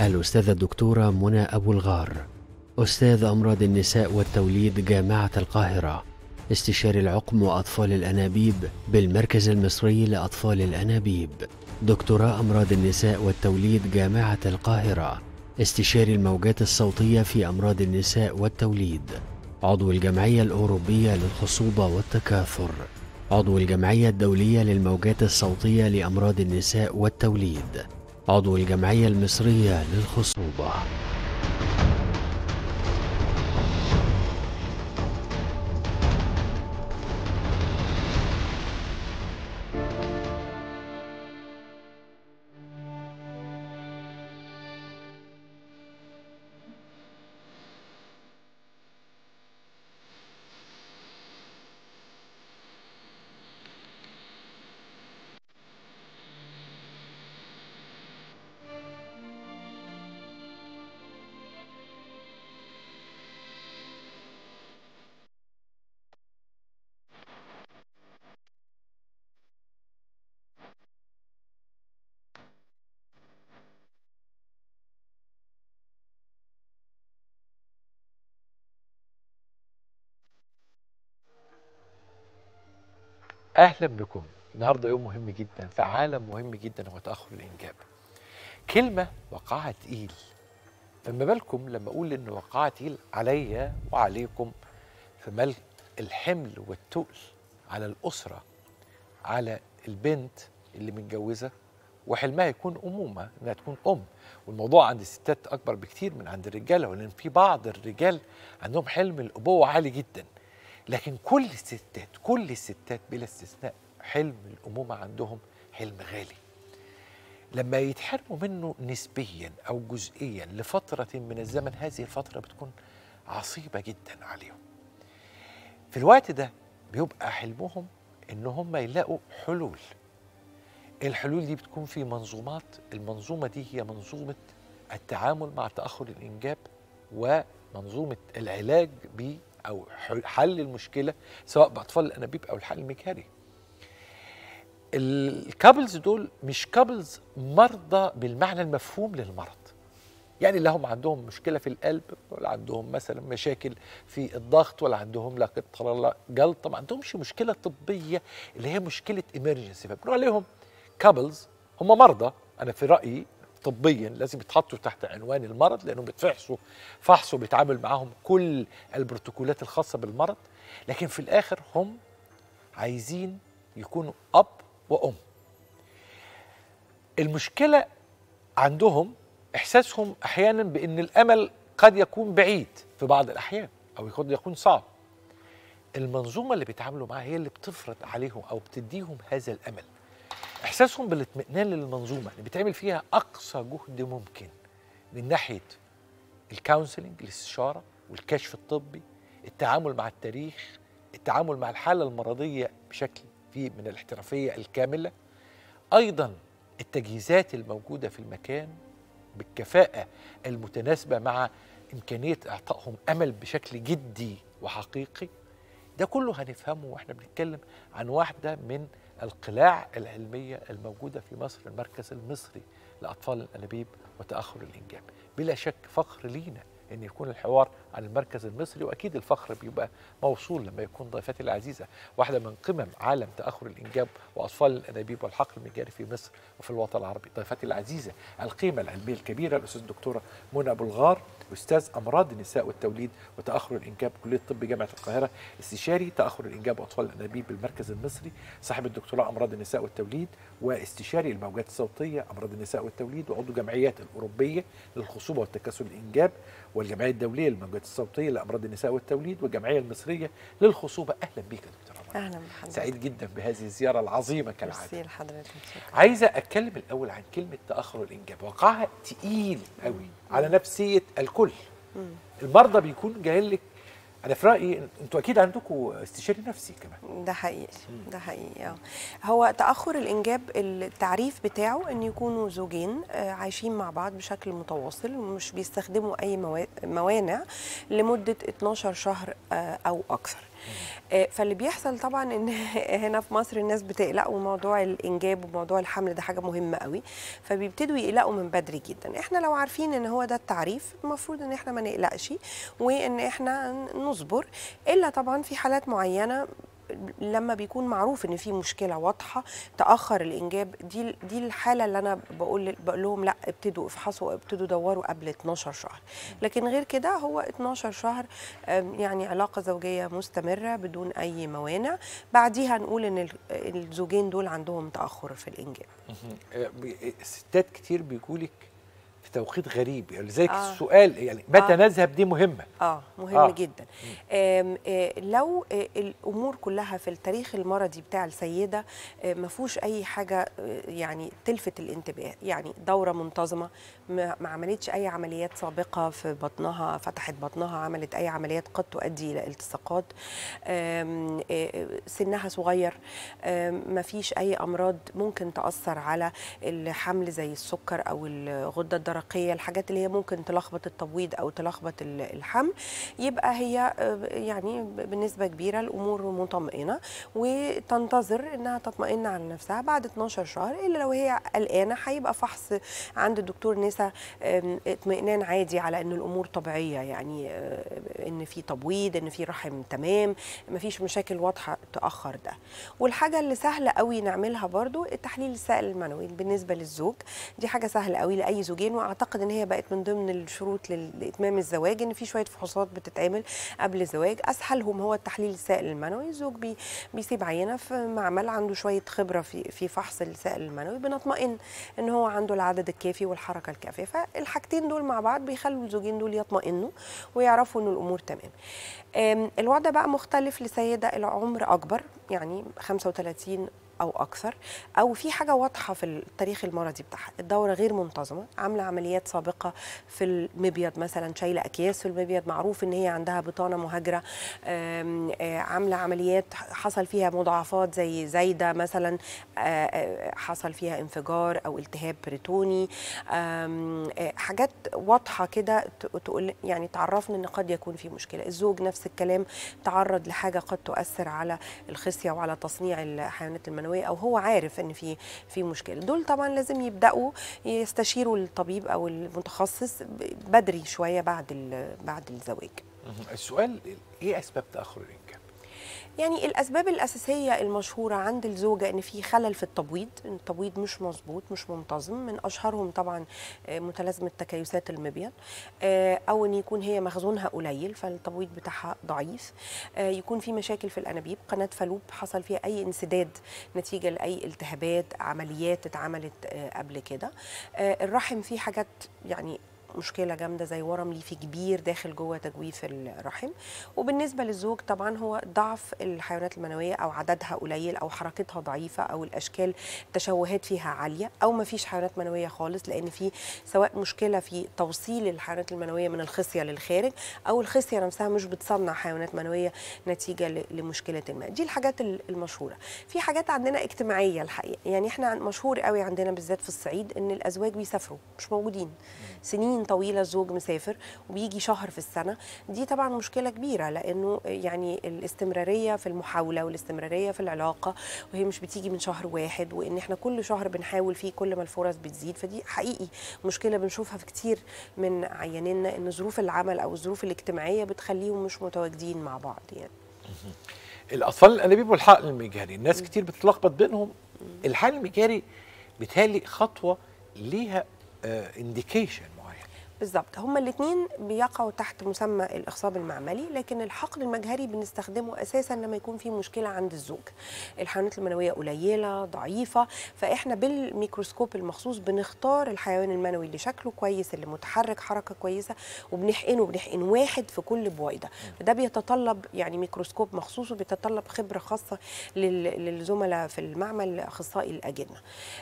الأستاذة الدكتورة منى أبو الغار أستاذ أمراض النساء والتوليد جامعة القاهرة استشاري العقم وأطفال الأنابيب بالمركز المصري لأطفال الأنابيب دكتوراه أمراض النساء والتوليد جامعة القاهرة استشاري الموجات الصوتية في أمراض النساء والتوليد عضو الجمعية الأوروبية للخصوبة والتكاثر عضو الجمعية الدولية للموجات الصوتية لأمراض النساء والتوليد. عضو الجمعية المصرية للخصوبة. أهلا بكم. النهارده يوم مهم جدا في عالم مهم جدا هو تأخر الإنجاب. كلمة وقعها تقيل فما بالكم لما أقول إن وقعها تقيل عليا وعليكم؟ فما الحمل والتقل على الأسرة على البنت اللي متجوزة وحلمها يكون أمومة إنها تكون أم. والموضوع عند الستات أكبر بكتير من عند الرجاله ولأن في بعض الرجال عندهم حلم الأبوة عالي جدا. لكن كل الستات كل الستات بلا استثناء حلم الأمومة عندهم حلم غالي. لما يتحرموا منه نسبيا أو جزئيا لفترة من الزمن هذه الفترة بتكون عصيبة جدا عليهم. في الوقت ده بيبقى حلمهم إن هم يلاقوا حلول. الحلول دي بتكون في منظومات المنظومة دي هي منظومة التعامل مع تأخر الإنجاب ومنظومة العلاج أو حل المشكلة سواء بأطفال الأنابيب أو الحل المجهري. ال couples دول مش couples مرضى بالمعنى المفهوم للمرض. يعني لا هم عندهم مشكلة في القلب ولا عندهم مثلا مشاكل في الضغط ولا عندهم لا قدر الله جلطه ما عندهمش مشكلة طبية اللي هي مشكلة emergency فبنقول عليهم كابلز هم مرضى. أنا في رأيي طبيا لازم يتحطوا تحت عنوان المرض لانهم بيتفحصوا فحص وبيتعامل معاهم كل البروتوكولات الخاصة بالمرض. لكن في الآخر هم عايزين يكونوا أب وأم. المشكلة عندهم إحساسهم أحيانا بإن الأمل قد يكون بعيد في بعض الأحيان أو قد يكون صعب. المنظومة اللي بيتعاملوا معاها هي اللي بتفرض عليهم أو بتديهم هذا الأمل. إحساسهم بالاطمئنان للمنظومة اللي بيتعمل فيها أقصى جهد ممكن من ناحية الكونسلنج الاستشارة والكشف الطبي التعامل مع التاريخ التعامل مع الحالة المرضية بشكل فيه من الاحترافية الكاملة. أيضا التجهيزات الموجودة في المكان بالكفاءة المتناسبة مع إمكانية إعطائهم أمل بشكل جدي وحقيقي. ده كله هنفهمه وإحنا بنتكلم عن واحدة من القلاع العلمية الموجودة في مصر المركز المصري لأطفال الأنابيب وتأخر الإنجاب. بلا شك فخر لينا أن يكون الحوار عن المركز المصري وأكيد الفخر بيبقى موصول لما يكون ضيفتي العزيزة. واحدة من قمم عالم تأخر الإنجاب وأطفال الأنابيب والحقل المجاري في مصر وفي الوطن العربي. ضيفتي العزيزة القيمة العلمية الكبيرة الأستاذ الدكتورة منى أبو الغار أستاذ أمراض النساء والتوليد وتأخر الإنجاب كلية الطب جامعة القاهرة استشاري تأخر الإنجاب وأطفال الأنابيب بالمركز المصري صاحب الدكتوراه أمراض النساء والتوليد واستشاري الموجات الصوتية أمراض النساء والتوليد وعضو جمعيات الأوروبية للخصوبة والتكاثر الإنجاب والجمعية الدولية للموجات الصوتية لأمراض النساء والتوليد والجمعية المصرية للخصوبة. أهلا بك يا دكتورة أهلا بحضرتك. سعيد جدا بهذه الزيارة العظيمة كالعادة. ميرسي لحضرتك. شكرا. عايزة أتكلم الأول عن كلمة تأخر الإنجاب. وقعها تقيل قوي على نفسية الكل. المرضى بيكون جاي لك أنا في رأيي أنتوا أكيد عندكم استشاري نفسي كمان. ده حقيقي ده حقيقي آه. هو تأخر الإنجاب التعريف بتاعه إن يكونوا زوجين آه، عايشين مع بعض بشكل متواصل ومش بيستخدموا أي موا- موانع لمدة 12 شهر آه، أو أكثر. آه، فاللي بيحصل طبعا إن هنا في مصر الناس بتقلق وموضوع الإنجاب وموضوع الحمل ده حاجة مهمة قوي. فبيبتدوا يقلقوا من بدري جدا. إحنا لو عارفين إن هو ده التعريف المفروض إن إحنا ما نقلقش وإن إحنا نصبر. إلا طبعا في حالات معينة لما بيكون معروف إن في مشكلة واضحة تأخر الإنجاب. دي دي الحالة اللي أنا بقول بقول لهم لأ ابتدوا افحصوا ابتدوا دوروا قبل 12 شهر. لكن غير كده هو 12 شهر يعني علاقة زوجية مستمرة بدون أي موانع. بعديها نقول إن ال- الزوجين دول عندهم تأخر في الإنجاب. آه، بي- الستات كتير بيجولك في توقيت غريب. يعني لذلك آه. السؤال يعني متى آه. نذهب؟ دي مهمة. آه مهم آه. جدا. آم، آه لو آه الأمور كلها في التاريخ المرضي بتاع السيدة آه ما فيهوش أي حاجة يعني تلفت الانتباه. يعني دورة منتظمة ما عملتش أي عمليات سابقة في بطنها فتحت بطنها عملت أي عمليات قد تؤدي إلى التصاقات. سنها صغير. ما فيش أي أمراض ممكن تأثر على الحمل زي السكر أو الغدة الدرقيه الحاجات اللي هي ممكن تلخبط التبويض أو تلخبط ال- الحمل يبقى هي آه، يعني بنسبة كبيرة الأمور مطمئنة وتنتظر إنها تطمئن على نفسها بعد 12 شهر إلا لو هي قلقانة هيبقى فحص عند الدكتور نسا اطمئنان عادي على إن الأمور طبيعية يعني آه، إن في تبويض إن في رحم تمام مفيش مشاكل واضحة تأخر ده. والحاجة اللي سهلة قوي نعملها برضو التحليل السائل المنوي بالنسبة للزوج دي حاجة سهلة قوي لأي زوجين واعتقد إن هي بقت من ضمن الشروط لإتمام الزواج إن في شوية فحوصات بتتعمل قبل الزواج. أسهلهم هو التحليل السائل المنوي. الزوج بي بيسيب عينة في معمل عنده شوية خبرة في في فحص السائل المنوي بنطمئن إن هو عنده العدد الكافي والحركة الكافية. فالحاجتين دول مع بعض بيخلوا الزوجين دول يطمئنوا ويعرفوا إن الأمور تمام. الوضع بقى مختلف لسيدة العمر أكبر يعني 35 أو أكثر أو في حاجة واضحة في التاريخ المرضي بتاعها الدورة غير منتظمة عاملة عمليات سابقة في المبيض مثلا شايلة أكياس في المبيض معروف إن هي عندها بطانة مهاجرة آه، عاملة عمليات حصل فيها مضاعفات زي زايدة مثلا آه، آه، حصل فيها انفجار أو التهاب بريتوني حاجات واضحة كده تقول يعني تعرفنا إن قد يكون في مشكلة. الزوج نفس الكلام تعرض لحاجة قد تؤثر على الخصية وعلى تصنيع الحيوانات المنوية. أو هو عارف إن في في مشكلة. دول طبعا لازم يبدأوا يستشيروا الطبيب أو المتخصص بدري شوية بعد بعد الزواج. السؤال إيه أسباب تاخر الانجاب يعني الأسباب الأساسية المشهورة عند الزوجة إن في خلل في التبويض التبويض مش مظبوط مش منتظم من أشهرهم طبعا آه، متلازمة تكيسات المبيض آه، أو إن يكون هي مخزونها قليل فالتبويض بتاعها ضعيف آه، يكون في مشاكل في الأنابيب قناة فالوب حصل فيها أي انسداد نتيجة لأي التهابات عمليات اتعملت قبل كده الرحم فيه حاجات يعني مشكلة جامدة زي ورم ليفي كبير داخل جوه تجويف الرحم. وبالنسبة للزوج طبعا هو ضعف الحيوانات المنوية أو عددها قليل أو حركتها ضعيفة أو الأشكال التشوهات فيها عالية أو ما فيش حيوانات منوية خالص لأن في سواء مشكلة في توصيل الحيوانات المنوية من الخصية للخارج أو الخصية نفسها مش بتصنع حيوانات منوية نتيجة لمشكلة ما. دي الحاجات ال- المشهورة. في حاجات عندنا اجتماعية الحقيقة. يعني إحنا مشهور قوي عندنا بالذات في الصعيد إن الأزواج بيسافروا مش موجودين. سنين طويلة الزوج مسافر وبيجي شهر في السنة. دي طبعا مشكلة كبيرة لأنه يعني الاستمرارية في المحاولة والاستمرارية في العلاقة وهي مش بتيجي من شهر واحد وإن إحنا كل شهر بنحاول فيه كل ما الفرص بتزيد. فدي حقيقي مشكلة بنشوفها في كتير من عيانينا إن ظروف العمل أو الظروف الاجتماعية بتخليهم مش متواجدين مع بعض يعني. الأطفال الانابيب والحقن المجهري الناس كتير بتتلخبط بينهم. الحقن المجهري بالتالي خطوة ليها انديكيشن معين بالظبط هما الاثنين بيقعوا تحت مسمى الاخصاب المعملي لكن الحقن المجهري بنستخدمه أساسا لما يكون في مشكلة عند الزوج. الحيوانات المنوية قليلة ضعيفة فإحنا بالميكروسكوب المخصوص بنختار الحيوان المنوي اللي شكله كويس اللي متحرك حركة كويسة وبنحقنه بنحقن واحد في كل بويضة. فده بيتطلب يعني ميكروسكوب مخصوص وبيتطلب خبرة خاصة لل- للزملاء في المعمل أخصائي الأجنة.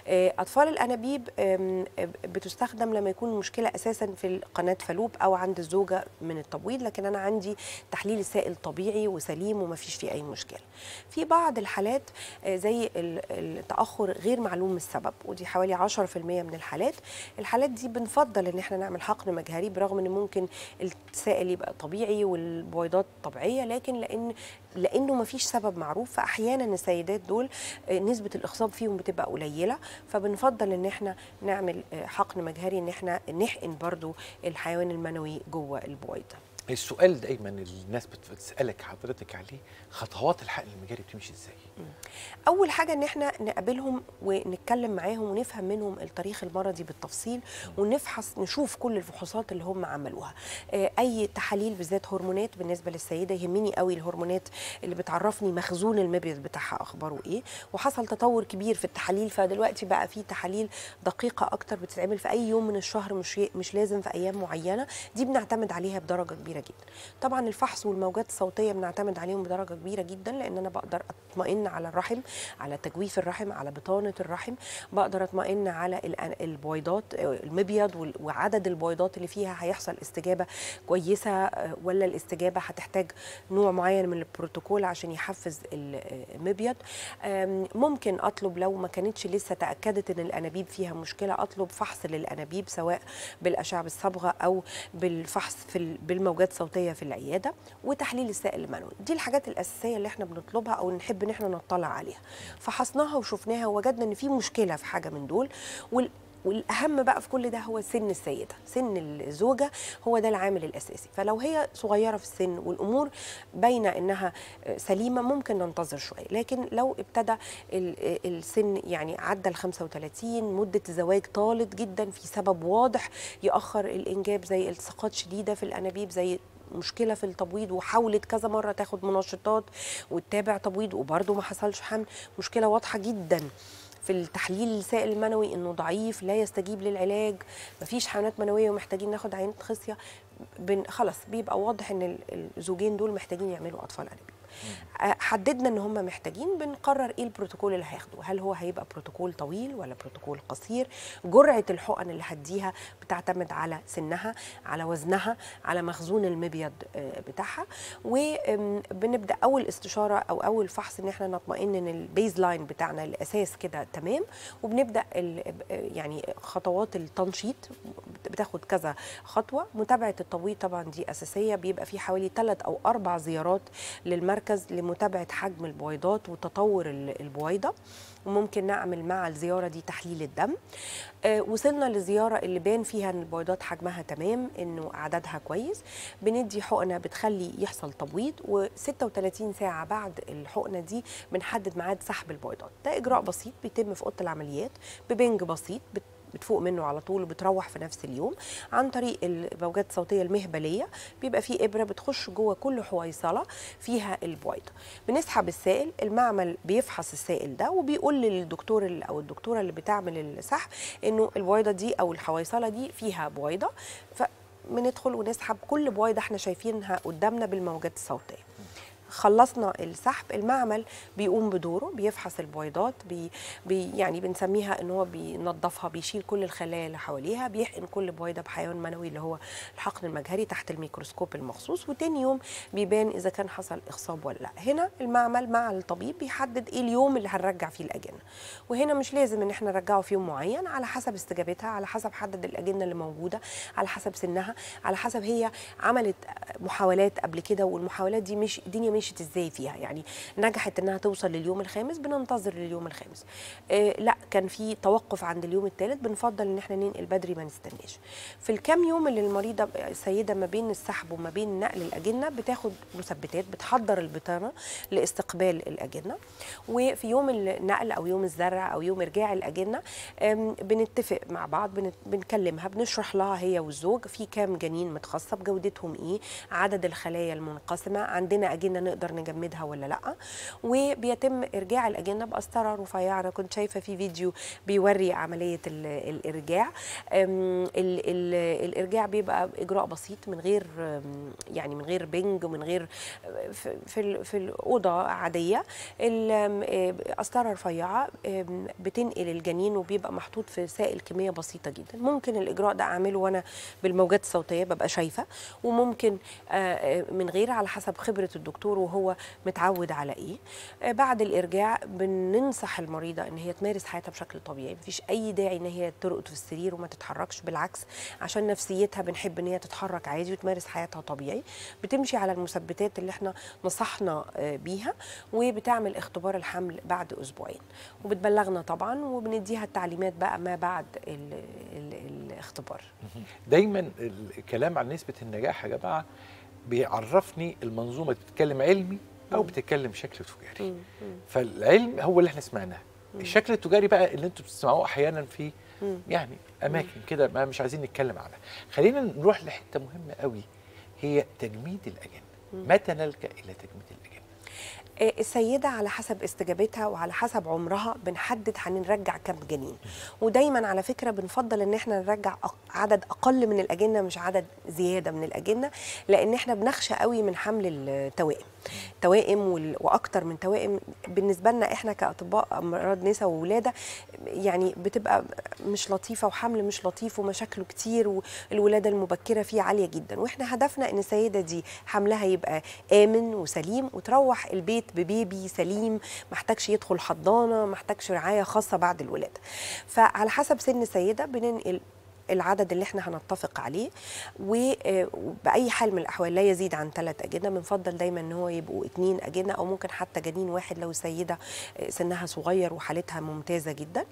آه، أطفال الأنابيب آه، بتستخدم لما يكون المشكلة أساسا في قناة فالوب أو عند الزوجه من التبويض لكن أنا عندي تحليل السائل طبيعي وسليم وما فيش فيه أي مشكلة. في بعض الحالات آه، زي ال- التأخر غير معلوم السبب ودي حوالي 10% من الحالات. الحالات دي بنفضل إن إحنا نعمل حقن مجهري برغم إن ممكن السائل يبقى طبيعي والبويضات طبيعية لكن لأن لأنه ما فيش سبب معروف فأحيانا السيدات دول آه، نسبة الاخصاب فيهم بتبقى قليلة فبنفضل إن إحنا نعمل آه، حقن مجهري إن إحنا نحقن برضو الحيوان المنوي جوه البويضة. السؤال دايما الناس بت- بتسألك حضرتك عليه خطوات الحقن المجاري بتمشي إزاي؟ أول حاجة إن إحنا نقابلهم ونتكلم معاهم ونفهم منهم التاريخ المرضي بالتفصيل ونفحص نشوف كل الفحوصات اللي هم عملوها. آه، أي تحاليل بالذات هرمونات بالنسبة للسيدة يهمني قوي الهرمونات اللي بتعرفني مخزون المبيض بتاعها أخباره إيه. وحصل تطور كبير في التحاليل فدلوقتي بقى في تحاليل دقيقة أكتر بتتعمل في أي يوم من الشهر مش مش لازم في أيام معينة. دي بنعتمد عليها بدرجة كبيرة جدا. طبعا الفحص والموجات الصوتية بنعتمد عليهم بدرجة كبيرة جدا لأن أنا بقدر أطمئن على الرحم على تجويف الرحم على بطانة الرحم. بقدر أطمئن على البويضات آه، المبيض وعدد البويضات اللي فيها هيحصل استجابة كويسة آه، ولا الاستجابة هتحتاج نوع معين من البروتوكول عشان يحفز المبيض. آم، ممكن أطلب لو ما كانتش لسه تأكدت إن الأنابيب فيها مشكلة أطلب فحص للأنابيب سواء بالأشعة بالصبغه أو بالفحص في ال- بالموجات الصوتية في العيادة وتحليل السائل المنوي. دي الحاجات الأساسية اللي إحنا بنطلبها أو نحب إن إحنا نطلع عليها. فحصناها وشفناها ووجدنا إن في مشكلة في حاجة من دول وال والأهم بقى في كل ده هو سن السيدة سن الزوجة هو ده العامل الأساسي. فلو هي صغيرة في السن والأمور باينة إنها سليمة ممكن ننتظر شوية. لكن لو ابتدى ال- السن يعني عدى ال 35 مدة الزواج طالت جدا في سبب واضح يأخر الإنجاب زي التصاقات شديدة في الأنابيب زي مشكلة في التبويض وحاولت كذا مرة تاخد منشطات وتتابع تبويض وبرده ما حصلش حمل. مشكلة واضحة جدا في التحليل السائل المنوي إنه ضعيف لا يستجيب للعلاج مفيش حيوانات منوية ومحتاجين ناخد عينة خصية. خلاص بيبقى واضح إن ال- الزوجين دول محتاجين يعملوا أطفال أنابيب. آه، حددنا إن هم محتاجين بنقرر إيه البروتوكول اللي هياخده. هل هو هيبقى بروتوكول طويل ولا بروتوكول قصير؟ جرعة الحقن اللي هديها بتعتمد على سنها على وزنها على مخزون المبيض آه، بتاعها. وبنبدا أول استشارة أو أول فحص إن إحنا نطمئن إن ال baseline بتاعنا الأساس كده تمام. وبنبدأ يعني خطوات التنشيط. بتاخد كذا خطوة. متابعة التبويض طبعا دي أساسية. بيبقى في حوالي ثلاث أو أربع زيارات للمركز لمتابعة حجم البويضات وتطور ال- البويضة. وممكن نعمل مع الزيارة دي تحليل الدم. آه، وصلنا للزياره اللي بان فيها إن البويضات حجمها تمام إنه عددها كويس. بندي حقنة بتخلي يحصل تبويض و36 ساعة بعد الحقنة دي بنحدد ميعاد سحب البويضات. ده إجراء بسيط بيتم في أوضة العمليات ببنج بسيط بت بتفوق منه على طول وبتروح في نفس اليوم. عن طريق الموجات الصوتية المهبلية بيبقى في إبرة بتخش جوه كل حويصلة فيها البويضة. بنسحب السائل المعمل بيفحص السائل ده وبيقول للدكتور أو الدكتورة اللي بتعمل السحب إنه البويضة دي أو الحويصلة دي فيها بويضة. فبندخل ونسحب كل بويضة إحنا شايفينها قدامنا بالموجات الصوتية. خلصنا السحب المعمل بيقوم بدوره بيفحص البويضات بي بي يعني بنسميها إن هو بينظفها بيشيل كل الخلايا اللي حواليها بيحقن كل بويضه بحيوان منوي اللي هو الحقن المجهري تحت الميكروسكوب المخصوص وتاني يوم بيبان إذا كان حصل إخصاب ولا لأ. هنا المعمل مع الطبيب بيحدد إيه اليوم اللي هنرجع فيه الأجنة. وهنا مش لازم إن إحنا نرجعه في يوم معين على حسب استجابتها على حسب عدد الأجنة اللي موجودة على حسب سنها على حسب هي عملت محاولات قبل كده والمحاولات دي مش الدنيا مشيت إزاي فيها؟ يعني نجحت إنها توصل لليوم الخامس بننتظر لليوم الخامس. آه لا كان في توقف عند اليوم الثالث بنفضل إن إحنا ننقل بدري ما نستناش. في الكام يوم اللي المريضة السيدة ما بين السحب وما بين نقل الأجنة بتاخد مثبتات بتحضر البطانة لاستقبال الأجنة. وفي يوم النقل أو يوم الزرع أو يوم إرجاع الأجنة بنتفق مع بعض بن- بنكلمها بنشرح لها هي والزوج في كام جنين متخصب جودتهم إيه عدد الخلايا المنقسمة عندنا أجنة نقدر نجمدها ولا لأ. وبيتم إرجاع الاجنه بقسطره رفيعة. أنا كنت شايفة في فيديو بيوري عملية ال- الإرجاع. أم، ال- ال- الإرجاع بيبقى إجراء بسيط من غير يعني من غير بنج ومن غير في ال- في الأوضة عادية. ال- أم، آه، قسطره رفيعه بتنقل الجنين وبيبقى محطوط في سائل كمية بسيطة جدا. ممكن الإجراء ده أعمله وأنا بالموجات الصوتية ببقى شايفة. وممكن آه، آه، من غير على حسب خبرة الدكتور الدكتور وهو متعود على إيه. آه، بعد الإرجاع بننصح المريضة إن هي تمارس حياتها بشكل طبيعي. مفيش أي داعي إن هي ترقد في السرير وما تتحركش بالعكس عشان نفسيتها بنحب إن هي تتحرك عادي وتمارس حياتها طبيعي. بتمشي على المثبتات اللي إحنا نصحنا آه، بيها وبتعمل اختبار الحمل بعد أسبوعين. وبتبلغنا طبعا وبنديها التعليمات بقى ما بعد ال ال الاختبار. دايما الكلام عن نسبة النجاح يا جماعة بيعرفني المنظومة بتتكلم علمي أو مم. بتتكلم بشكل تجاري. فالعلم هو اللي إحنا سمعناه. الشكل التجاري بقى اللي أنتوا بتسمعوه أحيانا في. يعني أماكن كده ما مش عايزين نتكلم عنها خلينا نروح لحتة مهمة قوي هي تجميد الأجنة. متى نلجأ إلى تجميد الأجنة؟ آه، السيدة على حسب استجابتها وعلى حسب عمرها بنحدد هنرجع كم جنين ودايما على فكرة بنفضل إن إحنا نرجع عدد أقل من الأجنة مش عدد زيادة من الأجنة لأن إحنا بنخشى قوي من حمل التوائم. توائم وأكتر من توائم. بالنسبة لنا إحنا كأطباء أمراض نساء وولادة يعني بتبقى مش لطيفة وحمل مش لطيف ومشاكله كتير والولادة المبكرة فيه عالية جدا. وإحنا هدفنا إن السيدة دي حملها يبقى آمن وسليم وتروح البيت ببيبي سليم محتاجش يدخل حضانة محتاجش رعاية خاصة بعد الولادة. فعلى حسب سن السيدة بننقل العدد اللي إحنا هنتفق عليه آه، وبأي حال من الأحوال لا يزيد عن ثلاث أجنة. بنفضل دايما إن هو يبقوا اتنين أجنة أو ممكن حتى جنين واحد لو السيدة آه، سنها صغير وحالتها ممتازة جدا.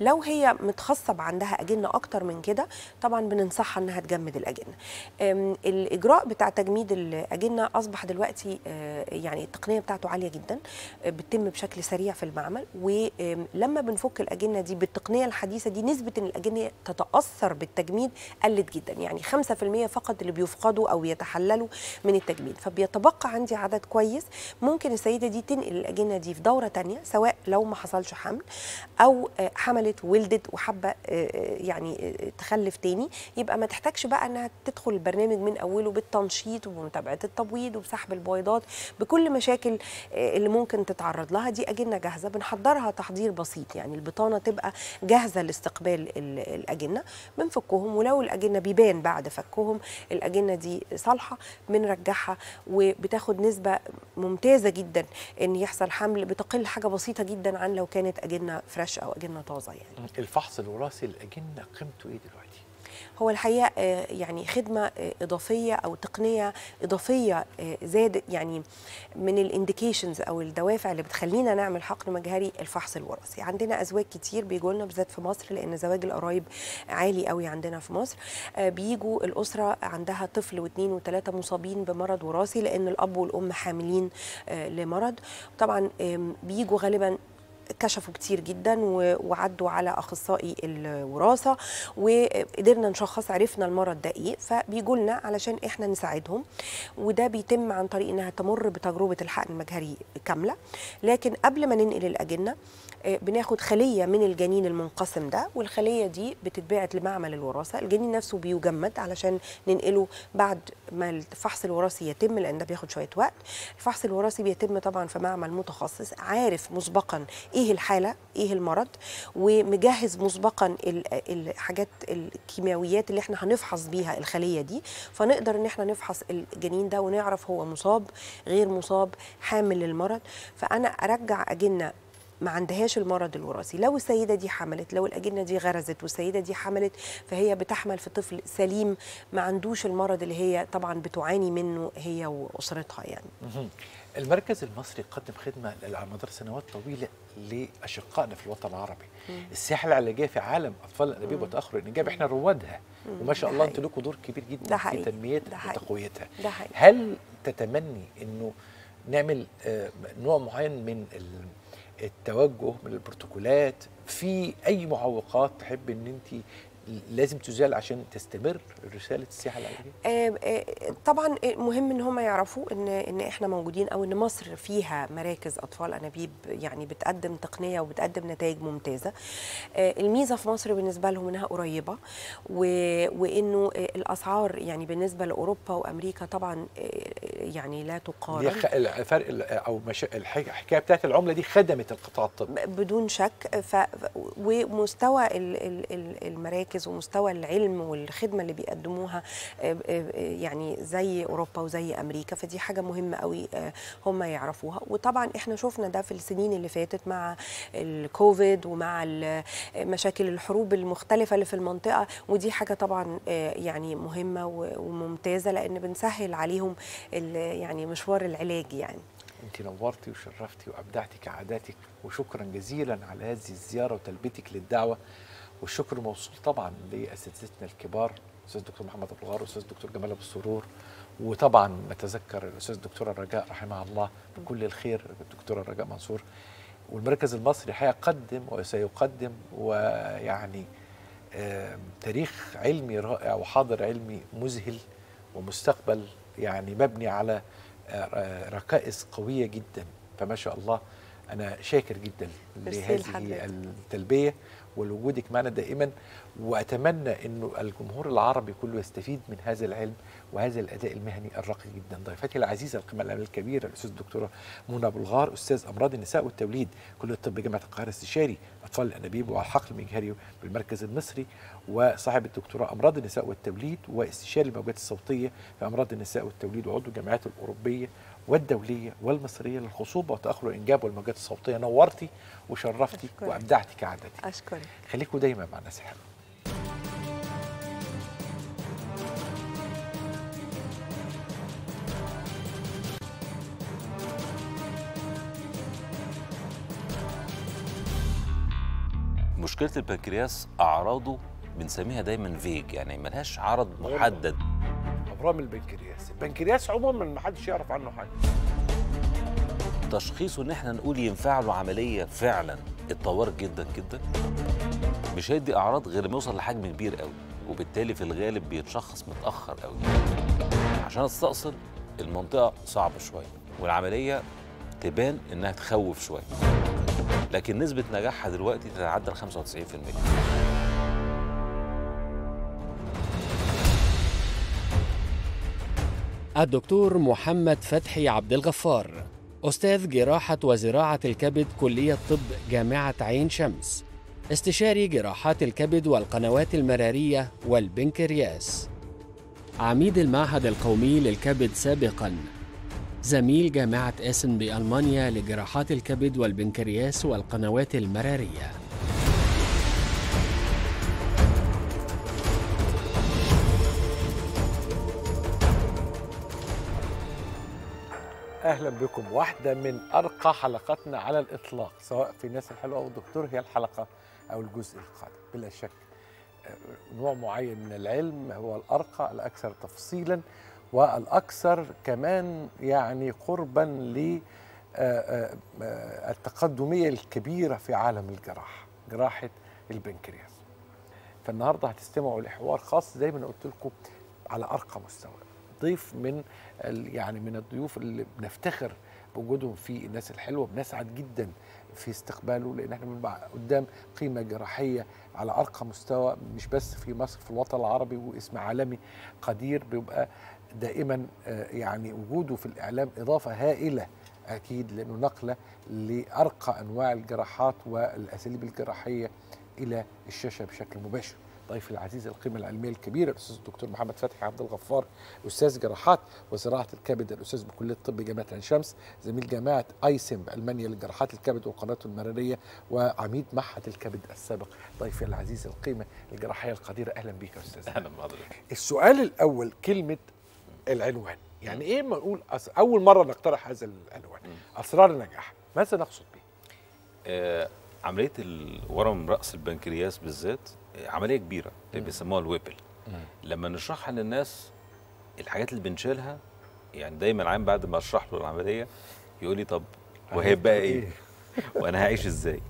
لو هي متخصب عندها أجنة أكتر من كده طبعا بننصحها إنها تجمد الأجنة. أم، الإجراء بتاع تجميد الأجنة أصبح دلوقتي آه، يعني التقنية بتاعته عالية جدا بتتم بشكل سريع في المعمل. ولما بنفك الأجنة دي بالتقنية الحديثة دي نسبة إن الأجنة تتأثر بالتجميد قلت جدا. يعني 5% فقط اللي بيفقدوا أو يتحللوا من التجميد. فبيتبقى عندي عدد كويس. ممكن السيدة دي تنقل الأجنة دي في دورة تانية سواء لو ما حصلش حمل أو آه، حملت ولدت وحابة آه، آه، يعني تخلف تاني. يبقى ما تحتاجش بقى إنها تدخل البرنامج من أوله بالتنشيط وبمتابعه التبويض وبسحب البويضات بكل مشاكل اللي ممكن تتعرض لها. دي أجنة جاهزة. بنحضرها تحضير بسيط. يعني البطانة تبقى جاهزة لاستقبال ال- الاجنه بنفكهم ولو الأجنة بيبان بعد فكهم الأجنة دي صالحة بنرجعها وبتاخد نسبة ممتازة جدا إن يحصل حمل بتقل حاجة بسيطة جدا عن لو كانت أجنة فريش أو أجنة طازة يعني. الفحص الوراثي الاجنه قيمته إيه دلوقتي؟ هو الحقيقة آه، يعني خدمة آه، إضافية أو تقنية إضافية آه، زادت يعني من الإنديكيشنز أو الدوافع اللي بتخلينا نعمل حقن مجهري الفحص الوراثي. عندنا أزواج كتير بيجوا لنا بالذات في مصر لأن زواج القرايب عالي قوي عندنا في مصر. بيجوا الأسرة عندها طفل واثنين وثلاثه مصابين بمرض وراثي لأن الأب والأم حاملين لمرض. طبعا بيجوا غالبا كشفوا كتير جدا وعدوا على أخصائي الوراثة وقدرنا نشخص عرفنا المرض ده إيه فبيجوا لنا علشان إحنا نساعدهم. وده بيتم عن طريق إنها تمر بتجربة الحقن المجهري كاملة. لكن قبل ما ننقل الأجنة آه، بناخد خلية من الجنين المنقسم ده والخلية دي بتتبعت لمعمل الوراثة. الجنين نفسه بيجمد علشان ننقله بعد ما الفحص الوراثي يتم لأن ده بياخد شوية وقت. الفحص الوراثي بيتم طبعا في معمل متخصص عارف مسبقا إيه الحالة؟ إيه المرض؟ ومجهز مسبقا ال- الحاجات الكيماويات اللي إحنا هنفحص بيها الخلية دي. فنقدر إن إحنا نفحص الجنين ده ونعرف هو مصاب غير مصاب حامل للمرض. فأنا أرجع أجنة ما عندهاش المرض الوراثي. لو السيدة دي حملت لو الأجنة دي غرزت والسيدة دي حملت فهي بتحمل في طفل سليم ما عندوش المرض اللي هي طبعا بتعاني منه هي وأسرتها يعني. المركز المصري قدم خدمة على مدار سنوات طويلة لأشقائنا في الوطن العربي. السياحة العلاجية في عالم أطفال الانابيب وتاخر الانجاب إحنا روادها. وما شاء الله. أنتوا لكم دور كبير ده جدا في تنميتها. وتقويتها. هل تتمني إنه نعمل آه، نوع معين من ال- التوجه من البروتوكولات في أي معوقات تحب إن أنت لازم تزال عشان تستمر رسالة السياحة العلاجيه آه، آه، طبعا مهم إن هم يعرفوا إن إن إحنا موجودين أو إن مصر فيها مراكز أطفال أنابيب يعني بتقدم تقنية وبتقدم نتائج ممتازة. آه، الميزة في مصر بالنسبة لهم إنها قريبة وإنه آه، الأسعار يعني بالنسبة لأوروبا وأمريكا طبعا آه، يعني لا تقارن. الفرق ال- أو الحكاية بتاعت العملة دي خدمت القطاع الطبي. بدون شك ف... ومستوى ال- ال- ال- المراكز المراكز ومستوى العلم والخدمة اللي بيقدموها آه، آه، يعني زي أوروبا وزي أمريكا فدي حاجة مهمة قوي آه، هم يعرفوها. وطبعا إحنا شفنا ده في السنين اللي فاتت مع الكوفيد ومع مشاكل الحروب المختلفة اللي في المنطقة. ودي حاجة طبعا آه، يعني مهمة وممتازة لأن بنسهل عليهم يعني مشوار العلاج يعني. أنت نورتي وشرفتي وأبدعتي كعاداتك وشكرا جزيلا على هذه الزيارة وتلبيتك للدعوة. والشكر موصول طبعا لأساتذتنا الكبار الاستاذ الدكتور محمد أبو الغار والاستاذ الدكتور جمال أبو السرور وطبعا نتذكر الأستاذ الدكتوره رجاء رحمها الله بكل الخير الدكتوره رجاء منصور. والمركز المصري هيقدم وسيقدم ويعني تاريخ علمي رائع وحاضر علمي مذهل ومستقبل يعني مبني على آه، ركائز قوية جدا. فما شاء الله أنا شاكر جدا لهذه. التلبية. ولوجودك معنا دائما وأتمنى إنه الجمهور العربي كله يستفيد من هذا العلم وهذا الأداء المهني الراقي جدا. ضيفتي العزيزة القيمه العلميه الكبيرة الأستاذ الدكتورة منى ابو الغار أستاذ أمراض النساء والتوليد كلية الطب جامعة القاهرة استشاري أطفال الأنابيب والحقل المجهري بالمركز المصري وصاحب الدكتوراه أمراض النساء والتوليد واستشاري الموجات الصوتية في أمراض النساء والتوليد وعضو الجامعات الأوروبية والدولية والمصرية للخصوبة وتأخر الإنجاب والموجات الصوتية. نورتي وشرفتي أشكرك. وأبدعتي كعادتك. أشكرك. خليكم دايما مع ناس حلوة مشكلة البنكرياس أعراضه بنسميها دايما فيج يعني ملهاش عرض محدد. أبرام البنكرياس. البنكرياس عموما ما حدش يعرف عنه حاجة. تشخيصه إن إحنا نقول ينفع له عملية فعلا اتطورت جدا جدا مش هيدي أعراض غير ما يوصل لحجم كبير قوي وبالتالي في الغالب بيتشخص متأخر قوي. عشان أستأصل المنطقة صعبة شوية والعملية تبان إنها تخوف شوية. لكن نسبة نجاحها دلوقتي تتعدى ال 95% الدكتور محمد فتحي عبد الغفار أستاذ جراحة وزراعة الكبد كلية طب جامعة عين شمس استشاري جراحات الكبد والقنوات المرارية والبنكرياس. عميد المعهد القومي للكبد سابقاً زميل جامعة اسن بألمانيا لجراحات الكبد والبنكرياس والقنوات المرارية. أهلا بكم. واحدة من أرقى حلقاتنا على الإطلاق سواء في الناس الحلوة أو الدكتور هي الحلقة أو الجزء القادم. بلا شك آه، نوع معين من العلم هو الأرقى الأكثر تفصيلا والأكثر كمان يعني قربا ل آه، آه، الكبيرة في عالم الجراحة جراحة البنكرياس. فالنهاردة هتستمعوا لحوار خاص زي ما أنا قلت لكم على أرقى مستوى. ضيف من يعني من الضيوف اللي بنفتخر بوجودهم في الناس الحلوة بنسعد جدا في استقباله لأن إحنا بنبقى قدام قيمة جراحية على أرقى مستوى مش بس في مصر في الوطن العربي واسم عالمي قدير بيبقى دائما آه، يعني وجوده في الإعلام إضافة هائلة أكيد لأنه نقلة لأرقى أنواع الجراحات والأساليب الجراحية إلى الشاشة بشكل مباشر. ضيفي العزيز القيمة العلمية الكبيرة الأستاذ الدكتور محمد فتحي عبد الغفار أستاذ جراحات وزراعة الكبد الأستاذ بكلية الطب جامعة عين شمس زميل جامعة أيسم ألمانيا لجراحات الكبد والقناه المراريه وعميد معهد الكبد السابق. ضيفي العزيز القيمة الجراحية القديرة أهلا بك يا أستاذ. أهلا بحضرتك. السؤال الأول كلمة العنوان. يعني إيه ما نقول أس... أول مرة نقترح هذا العنوان. أسرار النجاح ماذا نقصد به؟ آه، عملية الورم رأس البنكرياس بالذات عملية كبيرة. اللي بيسموها الويبل. لما نشرحها للناس الحاجات اللي بنشيلها يعني دايما العين بعد ما أشرح له العملية يقول لي طب وهيبقى إيه؟ وأنا هعيش إزاي؟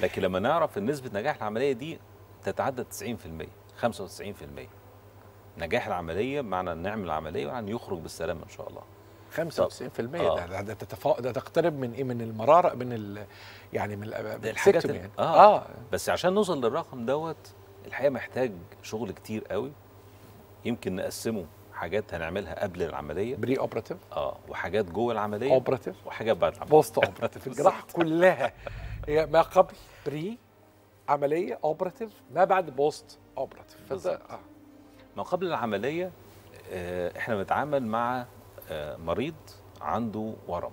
لكن لما نعرف إن نسبة نجاح العملية دي تتعدى 90% 95% نجاح العملية معنى نعمل العملية ومعنى إن يخرج بالسلامة إن شاء الله. 95% آه. ده ده, ده, تتفا... ده تقترب من إيه؟ من المرارة من ال... يعني من ال- الحاجات ال- يعني. آه. آه. بس عشان نوصل للرقم دوت الحقيقة محتاج شغل كتير قوي. يمكن نقسمه حاجات هنعملها قبل العملية. pre-operative آه. وحاجات جوه العملية. operative وحاجات بعد العملية. post-operative الجراحة كلها. هي ما قبل pre عملية operative ما بعد post-operative. آه. ما قبل العملية آه، إحنا بنتعامل مع آه، مريض عنده ورم.